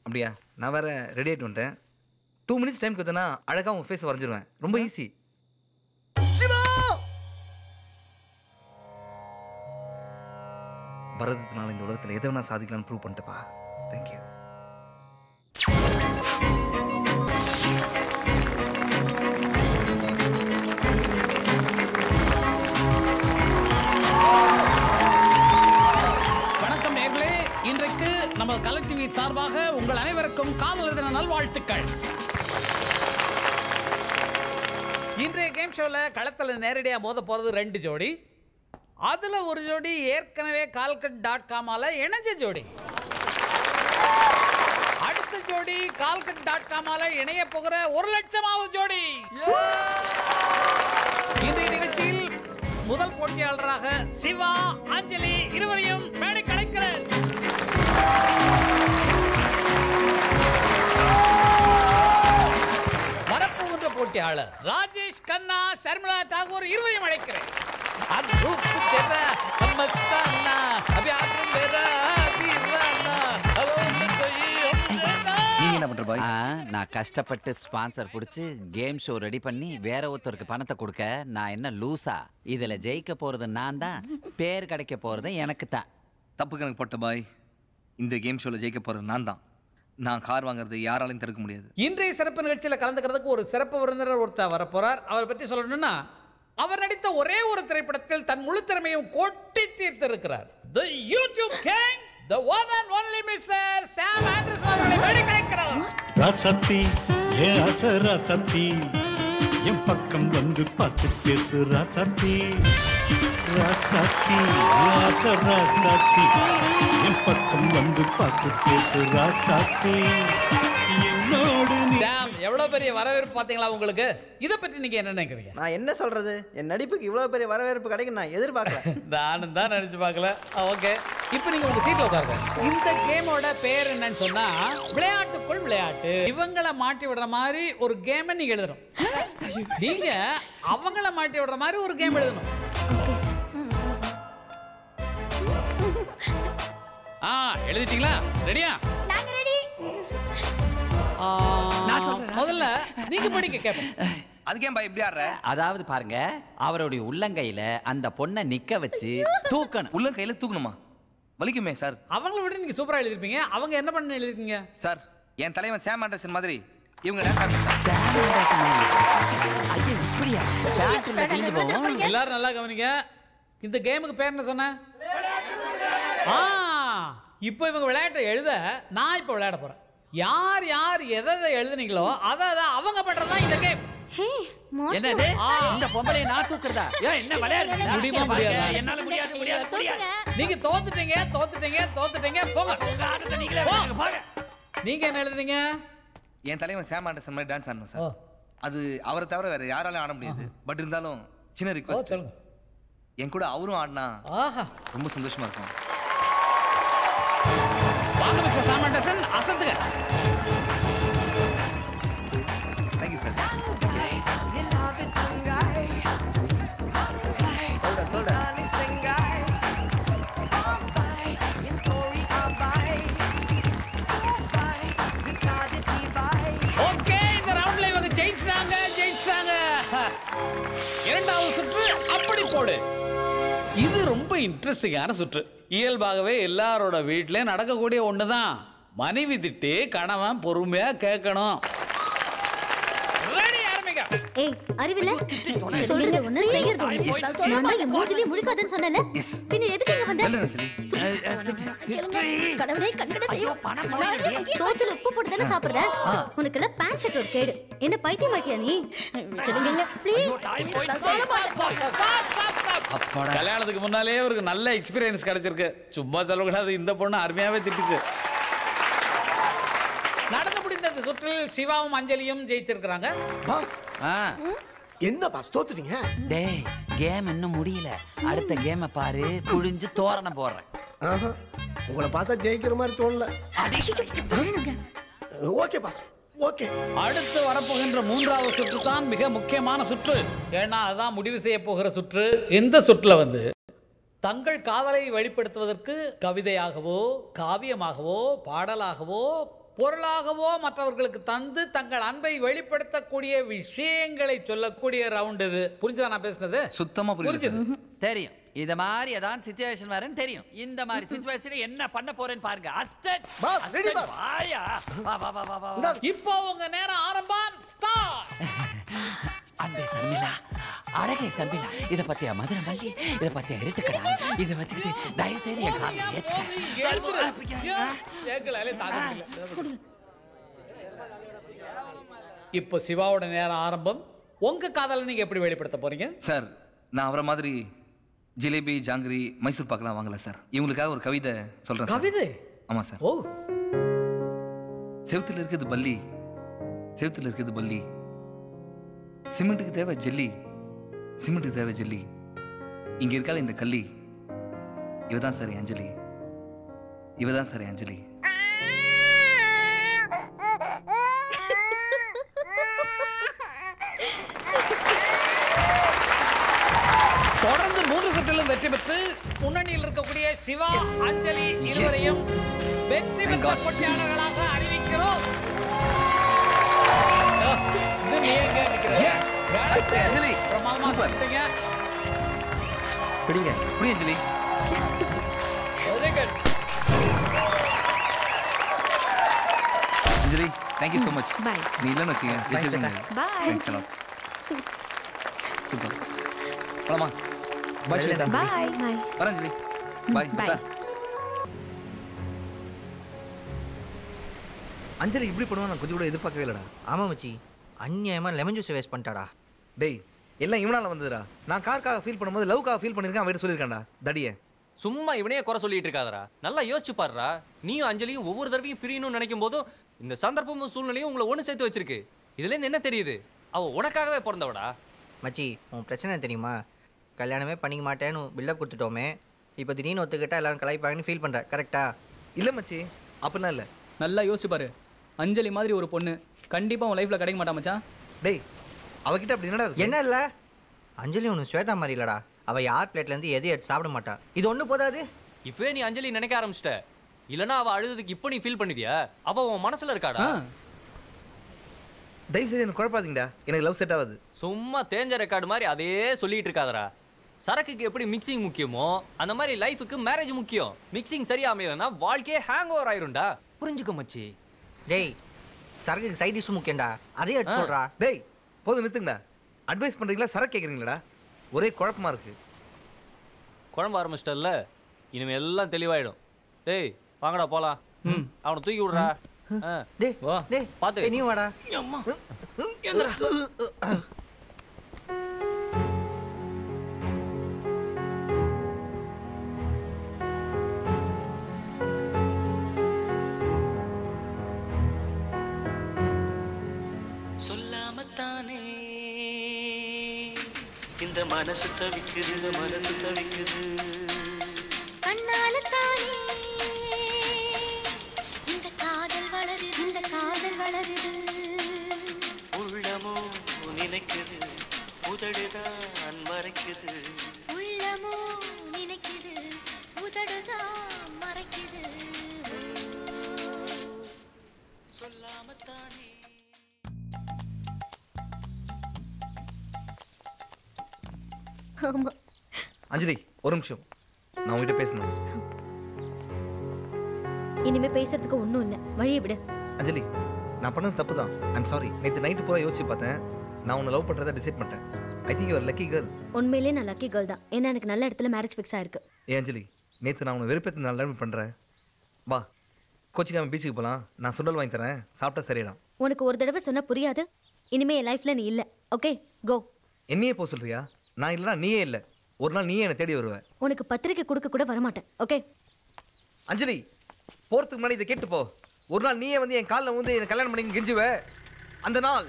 அப்படியா? நான் வேற ரெடி ஆயிட்டு வந்துட்டேன். டூ மினிட்ஸ் டைம் கொடுத்தனா அழகா உன் ஃபேஸ் வரைஞ்சிருவேன். ரொம்ப ஈஸி பரதத்தினால இந்த உலகத்தில் எதை வேணா சாதிக்கலாம்னு ப்ரூவ் பண்ணிட்டப்பா. தேங்க்யூ இன்றைக்கு நம்ம கலர் டிவி சார்பாக உங்கள் அனைவருக்கும் காதலர் தின நல்வாழ்த்துக்கள். இன்றைய கேம் ஷோவில் களத்தில் நேரடியாக மோத போகிறது ரெண்டு ஜோடி. அதில் ஒரு ஜோடி ஏற்கனவே கால்கட் டாட் காமால இணைஞ்ச ஜோடி. அடுத்த ஜோடி கால்கட் டாட் காமால இணைய போகிற ஒரு லட்சமாவது ஜோடி. இன்றைய நிகழ்ச்சியில் முதல் போட்டியாளராக சிவா அஞ்சலி இருவரையும் மேடை கலைக்கிறேன் வரப்போகின்ற போட்டியாளர் ராஜேஷ் கண்ணா ஷர்மிளா தாகூர் இருவரையும் அழைக்கிறேன். நான் கஷ்டப்பட்டு ஸ்பான்சர் பிடிச்சி கேம் ஷோ ரெடி பண்ணி வேற ஒருத்தருக்கு பணத்தை கொடுக்க நான் என்ன லூசா இதுல ஜெயிக்க போறது நான் தான் பேர் கிடைக்க போறது எனக்கு தான் தப்பு கணக்கு போட்ட பாய். இந்த கேம் ஷோவில் ஜெயிக்க போகிறது நான் தான் நான் கார் வாங்குறது யாராலையும் தடுக்க முடியாது. இன்றைய சிறப்பு நிகழ்ச்சியில் கலந்துக்கிறதுக்கு ஒரு சிறப்பு விருந்தினர் ஒருத்தர் வரப்போறார். அவரை பற்றி சொல்லணும்னா அவர் நடித்த ஒரே ஒரு திரைப்படத்தில் தன் முழு திறமையும் கொட்டி தீர்த்திருக்கிறார் the YouTube king the one and only mister Sam Anderson அவர்களை மேடை கிடைக்கிறார். ராசத்தி ஏ ஆச ராசத்தி என் பக்கம் வந்து பார்த்து பேசு ராசத்தி. ராசத்தி ராசத்தி. பக்கம் வந்து பார்த்து பேசு ராசத்தி என்னோடு நீ சாம் எவ்வளவு பெரிய வரவேற்பு பாத்தீங்களா உங்களுக்கு? இத பற்றி நீங்க என்ன நினைக்கிறீங்க? நான் என்ன சொல்றது? என் நடிப்புக்கு இவ்வளவு பெரிய வரவேற்பு கிடைக்கும் நான் எதிர்பார்க்கல. நானும் தான் நினைச்சு பார்க்கல. ஓகே. இப்போ நீங்க உங்க சீட்ல உட்காருங்க. இந்த கேமோட பேர் என்னன்னு சொன்னா விளையாட்டுக்குள் விளையாட்டு. இவங்கள மாட்டி விடுற மாதிரி ஒரு கேமை நீங்க எழுதணும். நீங்க அவங்கள மாட்டி விடுற மாதிரி ஒரு கேம் எழுதணும். ஆ எழுதிட்டீங்களா? ரெடியா? நாங்க ரெடி. முதல்ல நீங்க படிக்க கேட்போம் அதுக்கே பா இப்படி ஆடுற? அதாவது பாருங்க அவருடைய உள்ளங்கையில அந்த பொண்ணை நிக்க வச்சு தூக்கணும். உள்ளங்கையில தூக்கணுமா? வலிக்குமே சார். அவங்கள விட நீங்க சூப்பரா எழுதிருப்பீங்க. அவங்க என்ன பண்ண எழுதிருக்கீங்க? சார் என் தலைவன் சாம் ஆண்டர்சன் மாதிரி இவங்க எல்லாரும் நல்லா கவனிங்க. இந்த கேமுக்கு பேர் என்ன சொன்ன? ஆ இப்போ இவங்க விளையாட்டை எழுத நான் இப்போ விளையாட போறேன். யார் யார் எதை எதை எழுதுனீங்களோ அதை அதை அவங்க பண்றதுதான் இந்த கேம். என்னது? இந்த பொம்பளைய நான் தூக்குறதா? ஏன் என்ன விளையாடுறீங்க முடியுமா முடியாதா? என்னால முடியாது முடியாது முடியாது. நீங்க தோத்துட்டீங்க தோத்துட்டீங்க தோத்துட்டீங்க போங்க. நீங்களே போ. நீங்க என்ன எழுதுறீங்க என் தலைவன் சாம் ஆண்டர்சன் மாதிரி டான்ஸ் ஆடணும் சார் அது அவரை தவிர வேற யாராலும் ஆட முடியாது. பட் இருந்தாலும் சின்ன ரிக்வஸ்ட் சொல்லுங்க. என் கூட அவரும் ஆடினா ஆஹா. ரொம்ப சந்தோஷமா இருக்கும். மிஸ்டர் சாமண்டசன் அசத்துங்க தேங்க்யூ சார் இரண்டாவது சுற்று அப்படி போடு. ரொம்ப இன்ட்ரெஸ்டிங்கான சுற்று. இயல்பாகவே எல்லாரோட வீட்லேயும் நடக்கக்கூடிய ஒன்று தான் மனைவி திட்டு கணவன் பொறுமையாக கேட்கணும். ஏய் அறிவில்ல? சொல்றது ஒண்ணு செய்யறது ஒண்ணு நான் தான் என் மூஞ்சிலே முழிக்காதன்னு சொன்னேன்ல. பின்ன எதுக்கு இங்க வந்த? கடவுளே கண்கட தெய்வம் சோத்துல உப்பு போட்டு தானே சாப்பிடுற உனக்கு எல்லாம் பேண்ட் ஷர்ட் ஒரு கேடு. என்ன பைத்தியம் மாட்டியா நீ? கல்யாணத்துக்கு முன்னாலே அவருக்கு நல்ல எக்ஸ்பீரியன்ஸ் கிடைச்சிருக்கு. சும்மா சொல்லக்கூடாது. இந்த பொண்ணு அருமையாவே திட்டுச்சு. இந்த சுற்றில் சிவாவும் அஞ்சலியும் ஜெயிச்சிருக்கிறாங்க. பாஸ். என்ன பாஸ் தோத்துட்டீங்க? டேய் கேம் இன்னும் முடியல. அடுத்த கேமை பாரு புழிஞ்சு தோரணம் போடுறேன். ஆஹா, உங்களை பார்த்தா ஜெயிக்கிற மாதிரி தோணல. Okay pass. ஓகே அடுத்து வரப்போகின்ற மூன்றாவது சுற்று தான் மிக முக்கியமான சுற்று. ஏன்னா அதான் முடிவு செய்ய போகிற சுற்று. இந்த சுற்றுல வந்து தங்கள் காதலை வெளிப்படுத்துவதற்கு கவிதையாகவோ காவியமாகவோ பாடலாகவோ பொருளாகவோ மற்றவர்களுக்கு தந்து தங்கள் அன்பை வெளிப்படுத்தக்கூடிய விஷயங்களை சொல்லக்கூடிய ரவுண்ட் இது. புரிஞ்சுதா நான் பேசுனது? சுத்தமா புரிஞ்சுது. தெரியும். இத மாதிரி ஏதாவது சுச்சுவேஷன் வரேன்னு தெரியும். இந்த மாதிரி சுச்சுவேஷன் என்ன பண்ண போறேன்னு பாருங்க. அஸ்டட் அஸ்டட் வாயா. வா வா வா வா வா இப்போ உங்க நேரம் ஆரம்பம். ஸ்டார்ட் அன்பே சர்மிளா. அழகே சர்மிளா. இத பத்தியா மதுரை மல்லி? இத பத்தியா இருட்டுக்கடா? இத வச்சுக்கிட்டு தயவு செய்து என் ஏத்துக்க. இப்போ சிவாவோட நேரம் ஆரம்பம். உங்க காதலை நீங்க எப்படி வெளிப்படுத்த போறீங்க? சார் நான் அவரை மாதிரி ஜிலேபி ஜாங்கிரி மைசூர் பாக்கெல்லாம் வாங்கல சார். இவங்களுக்காக ஒரு கவிதை சொல்றேன். கவிதை? ஆமா சார். ஓ. செவுத்துல இருக்குது பல்லி. செவுத்துல இருக்குது பல்லி. சிமெண்ட்டுக்கு தேவை ஜெல்லி. சிமெண்ட்டுக்கு தேவை ஜெல்லி. இங்க இருக்கால இந்த கள்ளி. இவ தான் சார் அஞ்சலி. இவ தான் சார் அஞ்சலி. சுற்றிலும் வெற்றி பெற்று முன்னணியில் இருக்கக்கூடிய சிவா அஞ்சலி இருவரையும் வெற்றி பெற்ற போட்டியாளர்களாக அறிவிக்கிறோம். அஞ்சலி. பிடிங்க. புடி Anjali. Anjali thank you so much Bye. நீ இல்லைன்னு. தேங்க்ஸ் எல்லாம் சூப்பர் போலாமா? பாய் ஸ்வேதா பாய் பாய் வரேன் அஞ்சலி பாய் Bye. அஞ்சலி இப்படி பண்ணுவா நான் கொஞ்சம் கூட எதிர்பார்க்கவே இல்லடா. ஆமா மச்சி. அநியாயமா லெமன் ஜூஸ் வேஸ்ட் பண்ணிட்டாடா. டேய் எல்லாம் இவனால வந்ததுடா. நான் காருக்காக ஃபீல் பண்ணும்போது லவ்க்காக ஃபீல் பண்ணிருக்கேன் அவன் சொல்லியிருக்கான்டா. தடியே. சும்மா இவனையே குறை சொல்லிட்டு இருக்காதடா. நல்லா யோசிச்சு பாருடா. நீயும் அஞ்சலியும் ஒவ்வொரு தடவையும் பிரியணும்னு நினைக்கும் போதும் இந்த சந்தர்ப்பமும் சூழ்நிலையும் உங்களை ஒன்று சேர்த்து வச்சிருக்கு. இதுல இருந்து என்ன தெரியுது? அவ உனக்காகவே பிறந்தவடா. மச்சி உன் பிரச்சனை தெரியுமா? கல்யாணமே பண்ணிக்க மாட்டேன்னு பில்டப் கொடுத்துட்டோமே. இப்போ திடீர்னு ஒத்துக்கிட்டா எல்லாரும் கலாய்ப்பாங்கன்னு ஃபீல் பண்ணுறேன் கரெக்டா இல்லை மச்சி அப்படிலாம் இல்லை. நல்லா யோசிச்சு பாரு. அஞ்சலி மாதிரி ஒரு பொண்ணு. கண்டிப்பாக உன் லைஃப்பில் கிடைக்க மாட்டா மச்சான். டேய் அவகிட்ட அப்படி என்னடா என்ன இல்லை அஞ்சலி ஒன்று ஸ்வேதா மாதிரி இல்லடா. அவள் யார் பிளேட்லேருந்து எதையும் எடுத்து சாப்பிட மாட்டா? இது ஒன்று போதாது? இப்பவே நீ அஞ்சலி நினைக்க ஆரம்பிச்சிட்ட. இல்லனா அவ அழுதுக்கு இப்போ நீ ஃபீல் பண்ணுவியா அவ உன் மனசுல இருக்காடா? தயவு செய்து எனக்கு குழப்பாதீங்கடா. எனக்கு லவ் செட் ஆகாது. சும்மா தேஞ்ச ரெக்கார்டு மாதிரி அதே சொல்லிட்டு இருக்காதடா. சரக்குக்கு எப்படி மிக்சிங் முக்கியமோ அந்த மாதிரி லைஃபுக்கு மேரேஜ் முக்கியம். மிக்சிங் சரியா அமையலன்னா வாழ்க்கையே ஹேங் ஓவர் ஆயிரும்டா. புரிஞ்சுக்க மச்சி. டேய் சரக்குக்கு சைட் டிஷ் முக்கியம்டா. அதே எடுத்து சொல்கிறா டேய் போதும் நிறுத்துங்கடா. அட்வைஸ் பண்ணுறீங்களா சரக்கு கேட்குறீங்களாடா ஒரே குழப்பமா இருக்கு. குழம்பு ஆரம்பிச்சிட்டல்ல இனிமே எல்லாம் தெளிவாயிடும். டேய் வாங்கடா போலாம். அவனை தூக்கி விடுறா. டேய் வா. டேய் பாத்து நீ வாடா. சொல்லாமத்தானே இந்த மனசு தவிக்குது மனசு தவிக்குது. கண்ணால தானே இந்த காதல் வளருது இந்த காதல் வளருது. உள்ளமோ நினைக்குது உதடுதான் ஆமா. அஞ்சலி ஒரு நிமிஷம். நான் உங்ககிட்ட பேசணும். இனிமே பேசுறதுக்கு ஒண்ணும் இல்ல. வழியை விடு. அஞ்சலி நான் பண்ணது தப்பு தான் ஐம் சாரி நேற்று நைட்டு பூரா யோசிச்சு பார்த்தேன். நான் உன்னை லவ் பண்ணுறதை டிசைட் பண்ணிட்டேன். I think your lucky girl உண்மையிலேயே நான் லக்கி கேர்ள் தான். ஏன்னா எனக்கு நல்ல இடத்துல மேரேஜ் ஃபிக்ஸ் ஆயிருக்கு. ஏ அஞ்சலி நேற்று நான் உன்னை வெறுப்பேற்று நான் நிலைமை பண்ணுறேன் வா கோச்சிக்காம பீச்சுக்கு போகலாம் நான் சுண்டல் வாங்கி தரேன். சாப்பிட்டா சரியிடும் உனக்கு ஒரு தடவை சொன்னா புரியாது. இனிமே என் லைஃப்ல நீ இல்ல. ஓகே கோ என்னையே போக சொல்றியா? நான் இல்லைனா நீயே இல்லை. ஒரு நாள் நீயே என்னை தேடி வருவ. உனக்கு பத்திரிக்கை கொடுக்க கூட வரமாட்டேன் ஓகே? அஞ்சலி போகிறதுக்கு முன்னாடி இதை கேட்டு போ. ஒரு நாள் நீயே வந்து என் காலில் வந்து என்னை கல்யாணம் பண்ணி கெஞ்சுவ. அந்த நாள்.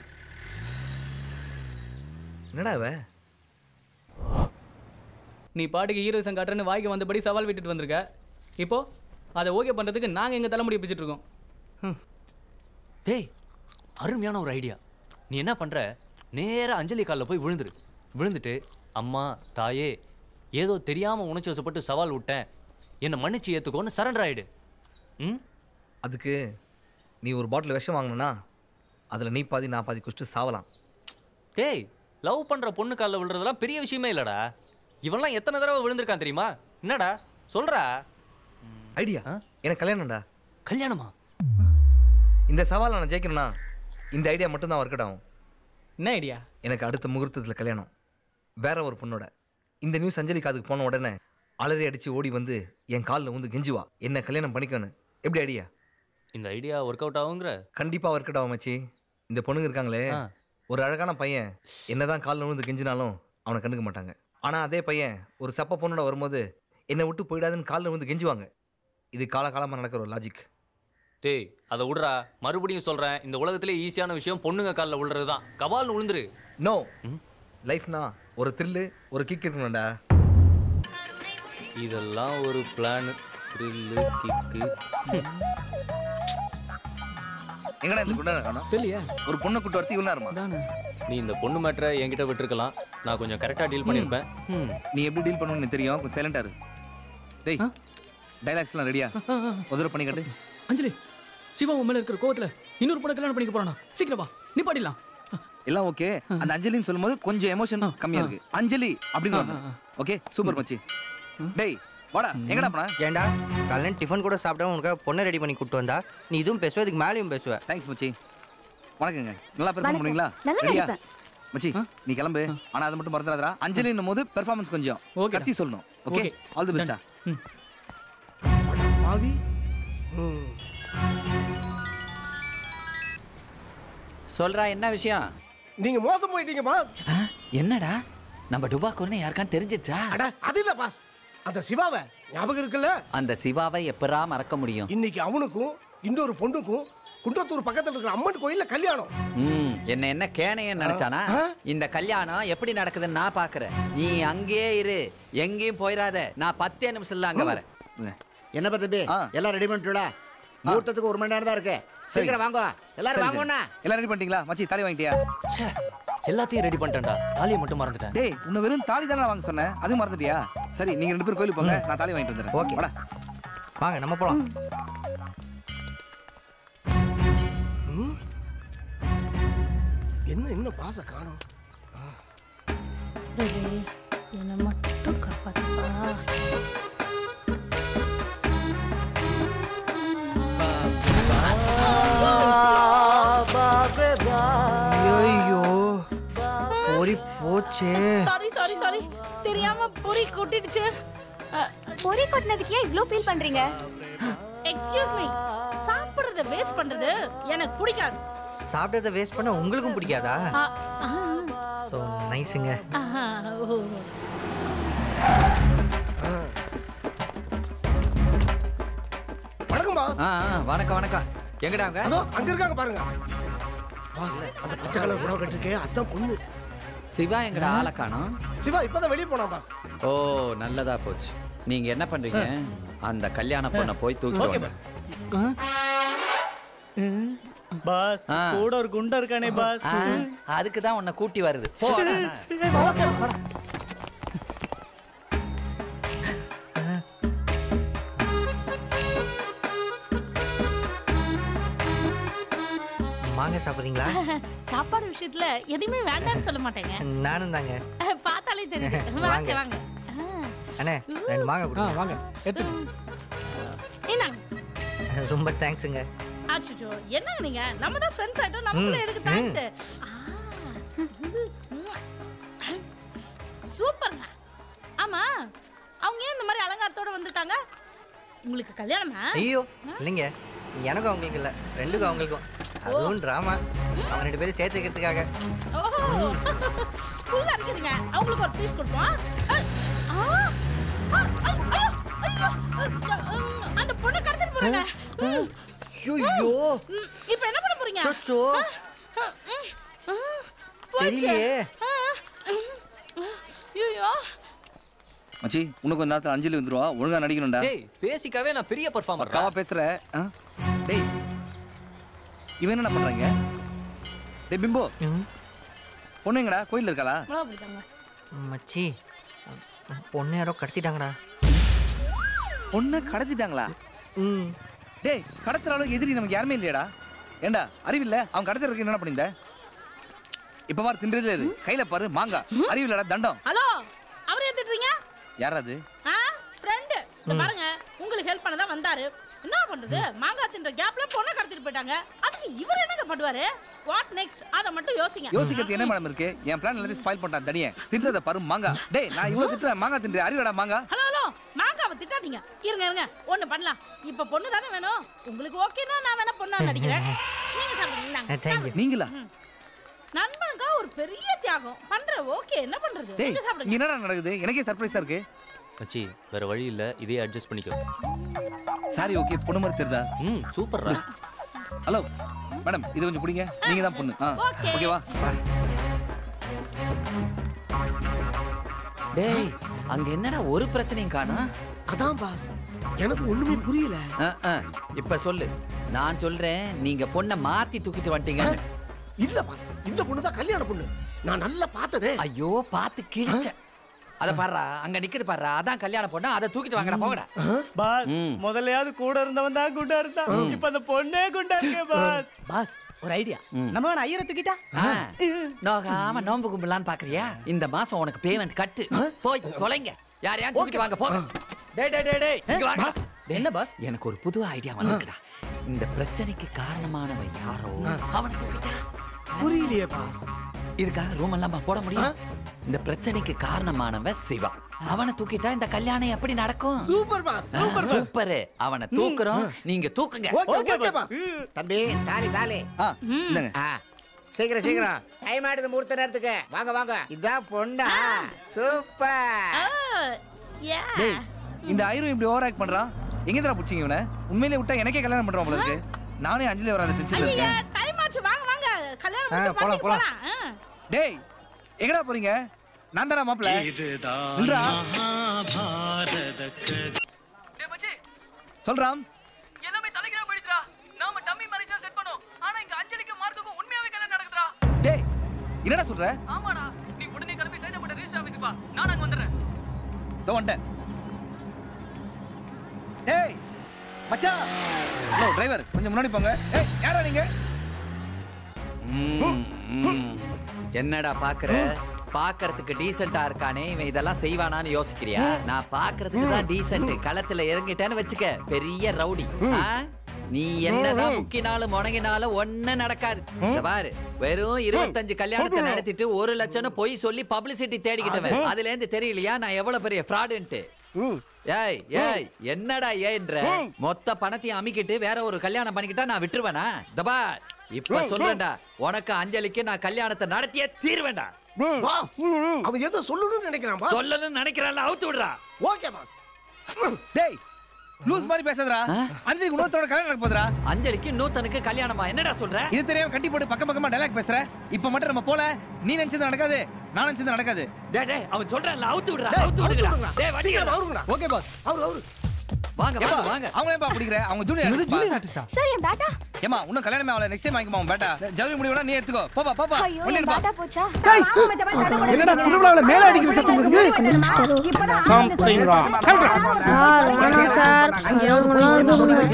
என்னடா இவ? நீ பாட்டுக்கு ஹீரோயிசம் காட்டுறேன்னு வாய்க்கு வந்தபடி சவால் விட்டுட்டு வந்திருக்க. இப்போ அதை ஓகே பண்ணுறதுக்கு நாங்கள் எங்கள் தலைமுடியை பிடிச்சிட்டு இருக்கோம். ம். டேய் அருமையான ஒரு ஐடியா. நீ என்ன பண்ற? நேரா அஞ்சலி காலில் போய் விழுந்துரு. விழுந்துட்டு அம்மா தாயே ஏதோ தெரியாம உணர்ச்சி வசப்பட்டு சவால் விட்டேன். என்னை மன்னிச்சு ஏத்துக்கோன்னு சரண்டர் ஆயிடு. ம்? அதுக்கு நீ ஒரு பாட்டில் விஷம் வாங்கினா அதில் நீ பாதி நான் பாதி குடிச்சிட்டு சாவலாம். டேய் லவ் பண்ற பொண்ணு காலில் விழுறதெல்லாம் பெரிய விஷயமே இல்லடா. இவன்லாம் எத்தனை தடவை விழுந்திருக்கான் தெரியுமா? என்னடா சொல்றா? ஐடியா எனக்கு கல்யாணம்டா. கல்யாணமா? இந்த சவாலை நான் ஜெயிக்கணும்னா இந்த ஐடியா மட்டும்தான் ஒர்க் ஆகும். என்ன ஐடியா எனக்கு அடுத்த முகூர்த்தத்தில் கல்யாணம். வேற ஒரு பொண்ணோட. இந்த நியூஸ் அஞ்சலி காதுக்கு போன உடனே அலறி அடிச்சு ஓடி வந்து என் காலில் வந்து கெஞ்சுவா. என்ன கல்யாணம் பண்ணிக்கணும் எப்படி ஐடியா இந்த ஐடியா ஒர்க் அவுட் ஆகுங்கிற? கண்டிப்பாக ஒர்க் அவுட் ஆகும் மச்சி. இந்த பொண்ணுங்க இருக்காங்களே ஒரு அழகான பையன். என்னதான் காலில் விழுந்து கெஞ்சினாலும் அவனை கண்டுக்க மாட்டாங்க. ஆனால் அதே பையன் ஒரு சப்ப பொண்ணோட வரும்போது என்னை விட்டு போயிடாதுன்னு காலில் விழுந்து கெஞ்சுவாங்க. இது காலகாலமாக நடக்கிற ஒரு லாஜிக் டேய் அதை விடுறா. மறுபடியும் சொல்றேன் இந்த உலகத்திலே ஈஸியான விஷயம் பொண்ணுங்க காலில் விழுறது தான் கபால்னு விழுந்துரு. நோ லைஃப்னா ஒரு த்ரில்லு ஒரு கிக் இருக்கணும்டா. இதெல்லாம் ஒரு பிளான் த்ரில்லு கிக்கு எங்கடா இந்த குண்டா காணோம்? தெரியலையே. ஒரு பொண்ணை கூட்டு வரத்து இவ்வளோ நேரமா? நீ இந்த பொண்ணு மேட்டரை என்கிட்ட விட்டுருக்கலாம். நான் கொஞ்சம் கரெக்டாக டீல் பண்ணியிருப்பேன். நீ எப்படி டீல் பண்ணுன்னு எனக்கு தெரியும். கொஞ்சம் சைலண்டா இரு. டேய் டைலாக்ஸ்லாம் ரெடியா உதர பண்ணி காட்டு. அஞ்சலி சிவா உன் மேல இருக்கிற கோவத்துல இன்னொரு பொண்ணை கல்யாணம் பண்ணிக்க போறானா? சீக்கிரம் வா. நீ பாடிடலாம் எல்லாம் ஓகே அந்த அஞ்சலின்னு சொல்லும்போது கொஞ்சம் எமோஷன் கம்மியா இருக்கு. அஞ்சலி அப்படின்னு ஓகே சூப்பர் மச்சி. டேய் வாடா எங்கடா போனா? ஏன்டா காலையில் டிஃபன் கூட சாப்பிடாம உனக்கு பொண்ணை ரெடி பண்ணி கூட்டு வந்தா நீ இதுவும் பேசுவ இதுக்கு மேலேயும் பேசுவ. தேங்க்ஸ் மச்சி. வணக்கங்க. நல்லா பெர்ஃபார்ம். பண்ணுவீங்களா? ரெடியா. மச்சி நீ கிளம்பு. ஆனா அதை மட்டும் மறந்துடாதடா. அஞ்சலின்னும் போது பெர்ஃபார்மன்ஸ் கொஞ்சம். கத்தி சொல்லணும். ஓகே. ஆல் தி பெஸ்டா பாவி சொல்றா என்ன விஷயம்? நீங்க மோசம் போயிட்டீங்க பாஸ் என்னடா? நம்ம டுபாக்கூர்னு யாருக்கான்னு தெரிஞ்சிச்சா? அட அது இல்ல பாஸ் அந்த சிவாவை ஞாபகம் இருக்குல்ல? அந்த சிவாவை எப்பரா மறக்க முடியும்? இன்னைக்கு அவனுக்கும் இன்னொரு பொண்ணுக்கும் குன்றத்தூர் பக்கத்துல இருக்கிற அம்மன் கோயில்ல கல்யாணம். ம் என்ன என்ன கேனையன்னு நினைச்சானா? இந்த கல்யாணம் எப்படி நடக்குதுன்னு நான் பாக்குறேன். நீ அங்கேயே இரு. எங்கேயும் போயிடாத நான் பத்தே நிமிஷத்துல அங்க வரேன். என்னப்பா தம்பி? எல்லாம் ரெடி பண்ணிட்டுடா முகூர்த்தத்துக்கு ஒரு மணி நேரம் தான் இருக்கு. சீக்கிரம் வாங்க. எல்லாரும் வாங்கண்ணா. எல்லாம் ரெடி பண்ணிட்டீங்களா? மச்சி தாலி வாங்கிட்டியா? எல்லாத்தையும் ரெடி பண்ணிட்டேன்டா. தாலியை மட்டும் மறந்துட்டேன். டேய் உன்னை வெறும் தாலி தானே வாங்க சொன்னேன் அதுவும் மறந்துட்டியா? சரி நீங்க ரெண்டு பேரும் கோயிலுக்கு போங்க. நான் தாலி வாங்கிட்டு வந்துடுறேன். ஓகே. வாடா. வாங்க நம்ம போலாம். என்ன இன்னும் பாச காணும்? என்ன மட்டும் காப்பாத்துப்பா. போச்சே. சாரி சாரி சாரி தெரியாம பொறி கொட்டிடுச்சு. பொறி கொட்டினதுக்கு ஏன் இவ்ளோ ஃபீல் பண்றீங்க? எக்ஸ்கியூஸ் மீ சாப்பிடுறத வேஸ்ட் பண்றது எனக்கு பிடிக்காது. சாப்பிட்டதை வேஸ்ட் பண்ண உங்களுக்கும் பிடிக்காதா? ஸோ நைஸுங்க. வணக்கம் பாஸ் ஆ ஆ, வணக்கம் வணக்கம். எங்கடா அவங்க அதோ அங்க இருக்காங்க பாருங்க. பாஸ் அந்த பச்சை கலர் புடவை கட்டிருக்கே அதான் பொண்ணு. சிவா எங்கடா ஆளை காணோம்? சிவா இப்பதான் வெளியே போனா பாஸ் ஓ நல்லதா போச்சு. நீங்க என்ன பண்றீங்க? அந்த கல்யாண பொண்ணை போய் வாங்க. பாஸ் ஆ. கூட ஒரு குண்டா இருக்கானே பாஸ். ஆ, அதுக்கு தான் உன்னை கூட்டி வருது. போ. சாப்பிட்றீங்களா? சாப்பாடு விஷயத்துல எதையுமே வேண்டாம்னு சொல்ல மாட்டேங்க. நானும் தாங்க. பார்த்தாலே தெரியுது. வாங்க வாங்க. வாங்க. அண்ணே ரெண்டு மாங்காய் கொடுங்க. வாங்க. இந்தாங்க. ரொம்ப தேங்க்ஸுங்க. அச்சோ என்னங்க நீங்க? நம்ம தான் ஃப்ரெண்ட்ஸ் ஆயிட்டோம் நமக்குள்ள எதுக்கு தேங்க்ஸ் சூப்பர்ங்க. ஆமா. அவங்க ஏன் இந்த மாதிரி அலங்காரத்தோட வந்திருக்காங்க உங்களுக்கு கல்யாணமா? ஐயோ இல்லைங்க. எனக்கும் அவங்களுக்கு இல்லை. ஃப்ரெண்டுக்கும் அவங்களுக்கும். அதுவும் ட்ராமா அவங்க ரெண்டு பேரும் சேர்த்து வைக்கிறதுக்காக ஓஹோ. ஃபுல்லா இருக்கிறீங்க அவங்களுக்கு ஒரு பீஸ் கொடுப்போம். அந்த பொண்ணை கடத்திட்டு போறாங்க. ஐயோ இப்போ என்ன பண்ண போறீங்க? போச்சு. தெரியலையே. ஐயோ மச்சி இன்னும் கொஞ்ச நேரத்துல அஞ்சலி வந்துருவா. ஒழுங்கா நடிக்கணும்டா. டேய் பேசிக்காவே நான் பெரிய பர்ஃபார்மர் பேசுற. ஆ? டேய் இவன் என்ன பண்றாங்க? டேய் பிம்போ. பொண்ணு எங்கடா? கோயில்ல இருக்காளா? மச்சி. பொண்ணு யாரோ கடத்திட்டாங்கடா. பொண்ணை கடத்திட்டாங்களா? டேய் கடத்துற அளவுக்கு எதிரி நமக்கு யாருமே இல்லையாடா. ஏண்டா அறிவில்ல அவன் கடத்துறதுக்கு என்ன பண்ணியிருந்த? இப்ப பாரு தின்றதுல இரு. கையில பாரு மாங்கா. அறிவில்லடா தண்டம். ஹலோ அவர் ஏன் திட்டுறீங்க யாராது ஆ ஃப்ரெண்டு பாருங்க. உங்களுக்கு ஹெல்ப் பண்ண தான் வந்தாரு. என்ன பண்றது? மாங்காய் தின்ற கேப்ல பொண்ணை கடத்திட்டு போயிட்டாங்க. அதுக்கு இவர் என்னங்க பண்ணுவாரு? வாட் நெக்ஸ்ட் அதை மட்டும் யோசிங்க. யோசிக்கிறது என்ன மேடம் இருக்கு? என் பிளான் எல்லாத்தையும் ஸ்பாயில் பண்ணிட்டான் தனியே தின்றத பாரு மாங்கா டேய் நான் இவ்வளவு திட்டுறேன். மாங்கா தின்றேன் அறிவிலடா மாங்கா ஹலோ ஹலோ மாங்காவை திட்டாதீங்க. இருங்க இருங்க. ஒண்ணு பண்ணலாம். இப்ப பொண்ணு தானே வேணும்? உங்களுக்கு ஓகேனா நான் வேணா பொண்ணா நடிக்கிறேன். நீங்க சாப்பிடுங்க நீங்களா? நண்பனுக்கா ஒரு பெரிய தியாகம். பண்ற ஓகே என்ன பண்றது? என்னடா நடக்குது? எனக்கே சர்ப்ரைஸா இருக்கு. மச்சி வேற வழி இல்ல. இதே அட்ஜஸ்ட் பண்ணிக்கோ. சாரி ஓகே பொண்ணு மாதிரி தெரியுதா ம் சூப்பர்ரா. ஹலோ மேடம் இது கொஞ்சம் பிடிங்க. நீங்க தான் பொண்ணு. ஆ ஓகேவா டேய் அங்க என்னடா ஒரு பிரச்சனையும் காணோம் அதான் பாஸ் எனக்கு ஒண்ணுமே புரியல. இப்ப சொல்லு. நான் சொல்றேன் நீங்க பொண்ணை மாத்தி தூக்கிட்டு வந்துட்டீங்கன்னு. இல்ல பாஸ் இந்த பொண்ணு தான் கல்யாண பொண்ணு. நான் நல்லா பார்த்ததே. ஐயோ பார்த்து கிழிச்ச அத பாருடா அங்க நிக்குது பாருடா அதான் கல்யாண பொண்ணு அதை தூக்கிட்டு வாங்கடா போங்கடா. பாஸ் முதல்லையாவது கூட இருந்தவன் தான் குண்டா இருந்தான். இப்ப அந்த பொண்ணே குண்டா இருக்கே பாஸ். பாஸ் ஒரு ஐடியா. நம்ம வேணா ஐயரை தூக்கிட்டா? நோகாம நோம்பு கும்பலான்னு பாக்குறியா? இந்த மாசம் உனக்கு பேமெண்ட் கட்டு. போய் தொலைங்க. யாரையா தூக்கிட்டு வாங்க போங்க. டேய் டேய் டேய் டேய் இங்க வாங்க என்ன பாஸ்? எனக்கு ஒரு புது ஐடியா வந்திருக்குடா. இந்த பிரச்சனைக்கு காரணமானவன் யாரோ அவன் தூக்கிட்டா. புரியலையே பாஸ். இதுக்காக ரூம் எல்லாம் போட முடியும். இந்த பிரச்சனைக்கு காரணமானவன் சிவா. அவனை தூக்கிட்டா இந்த கல்யாணம் எப்படி நடக்கும்? சூப்பர் பாஸ் சூப்பர் சூப்பர் அவனை தூக்குறோம் நீங்க தூக்குங்க. ஓகே ஓகே பாஸ் தம்பி தாலி தாலி. சீக்கிரம் சீக்கிரம். டைம் ஆயிடுது முகூர்த்த நேரத்துக்கு. வாங்க வாங்க. இதான் பொண்டா சூப்பர் டேய் இந்த ஐரோ இப்படி ஓவர் ஆக்ட் பண்றான் எங்க தர புடிச்சீங்க இவனை? உண்மையிலே விட்டா எனக்கே கல்யாணம் பண்றான் போல இருக்கு. நானே அஞ்சலி வராத டென்ஷன்ல இருக்கேன். டைம் ஆச்சு. வாங்க வாங்க. கல்யாணம் போலாம், போலாம். டேய் எங்கடா போறீங்க? நான் தானே மாப்பிள்ள நில்றா. சொல்றாம். எல்லாமே தலைகீழா போயிடுச்சுடா. நாம டம்மி மேரேஜ் செட் பண்ணோம். ஆனா இங்க அஞ்சலிக்கு மார்க்குக்கும் உண்மையாவே கல்யாணம் நடக்குதுடா. டேய் என்னடா சொல்ற? ஆமாடா. நீ உடனே கிளம்பி சைதாப்பட்ட ரெஜிஸ்டர் ஆபீஸ்க்கு வா. நான் அங்க வந்துடுறேன். இதோ வந்துட்டேன். டேய் மச்சான் ஹலோ டிரைவர் கொஞ்சம் முன்னாடி போங்க. ஏய் யாரா நீங்க? ம். என்னடா பாக்குற? பாக்குறதுக்கு டீசெண்டா இருக்கானே இவன் இதெல்லாம் செய்வானான்னு யோசிக்கிறியா? நான் பாக்குறதுக்கு தான் டீசென்ட். களத்துல இறங்கிட்டேன்னு வச்சுக்க பெரிய ரவுடி? நீ என்னதான் முக்கினாலும் முடங்கினாலும் ஒண்ணும் நடக்காது. பாரு. வெறும் இருபத்தஞ்சு கல்யாணத்தை நடத்திட்டு ஒரு லட்சம் பொய் சொல்லி பப்ளிசிட்டி தேடிக்கிட்டவன். அதுல இருந்து தெரியலையா? நான் எவ்வளவு பெரிய ஃப்ராடுன்ட்டு ஏய் ஏய் என்னடா ஏன்ற? மொத்த பணத்தையும் அமிக்கிட்டு வேற ஒரு கல்யாணம் பண்ணிக்கிட்டா நான் விட்டுருவேனா? தபா இப்ப சொல்றேன்டா. உனக்கு அஞ்சலிக்கு நான் கல்யாணத்தை நடத்தியே தீர்வேண்டா அவன் ஏதோ சொல்லணும்னு நினைக்கிறான் பாஸ். சொல்லணும்னு நினைக்கிறான்ல அவுத்து விடுறா. Okay pass. டேய் லூஸ் மாதிரி பேசாதடா. அஞ்சலிக்கு இன்னொருத்தரோட கல்யாணம் நடக்க போதுடா அஞ்சலிக்கு நூத்தனுக்கு கல்யாணமா? என்னடா சொல்ற? இது தெரியாம கட்டி போட்டு பக்கம் பக்கமா டைலாக் பேசுற? இப்ப மட்டும் நம்ம போல நீ நினைச்சது நடக்காது நான் நினைச்சது நடக்காது. டேய் டேய் அவன் சொல்றான்ல அவுத்து விடுறா அவுத்து விடுடா டேய் வடிங்கடா. அவருங்கடா ஓகே பாஸ். அவரு அவரு. வாங்க வாங்க வாங்க. அவங்க ஏப்பா பிடிக்கிற? அவங்க ஜூனியர் ஜூனியர் ஆர்டிஸ்டா? சார் என் பேட்டா ஏமா இன்னும் கல்யாணமே ஆகல நெக்ஸ்ட் டைம் வாங்கிக்கமா உன் பேட்டா ஜவுளி முடிவுனா நீ எடுத்துக்கோ. போப்பா போப்பா ஐயோ ஒண்ணு என் எடுப்பா. பேட்டா போச்சா? என்னடா திருவிழாவில் மேல அடிக்கிற சத்தம் இருக்குது சம்திங் ராங் சார்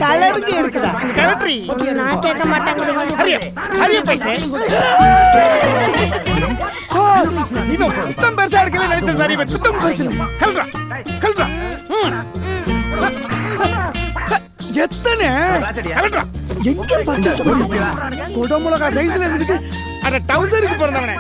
கலருக்கு இருக்குதா? கலட்ரி நான் கேட்க மாட்டேங்கிறீங்க ஹரிய ஹரிய பைசே இவன் புத்தம் பெருசா இருக்குன்னு சார். இவன் பெருசு எத்தனை? எங்க பண்ணிருக்கா குடமுளகா சைஸ்ல இருந்துட்டு அட டவுசருக்கு பிறந்தவனே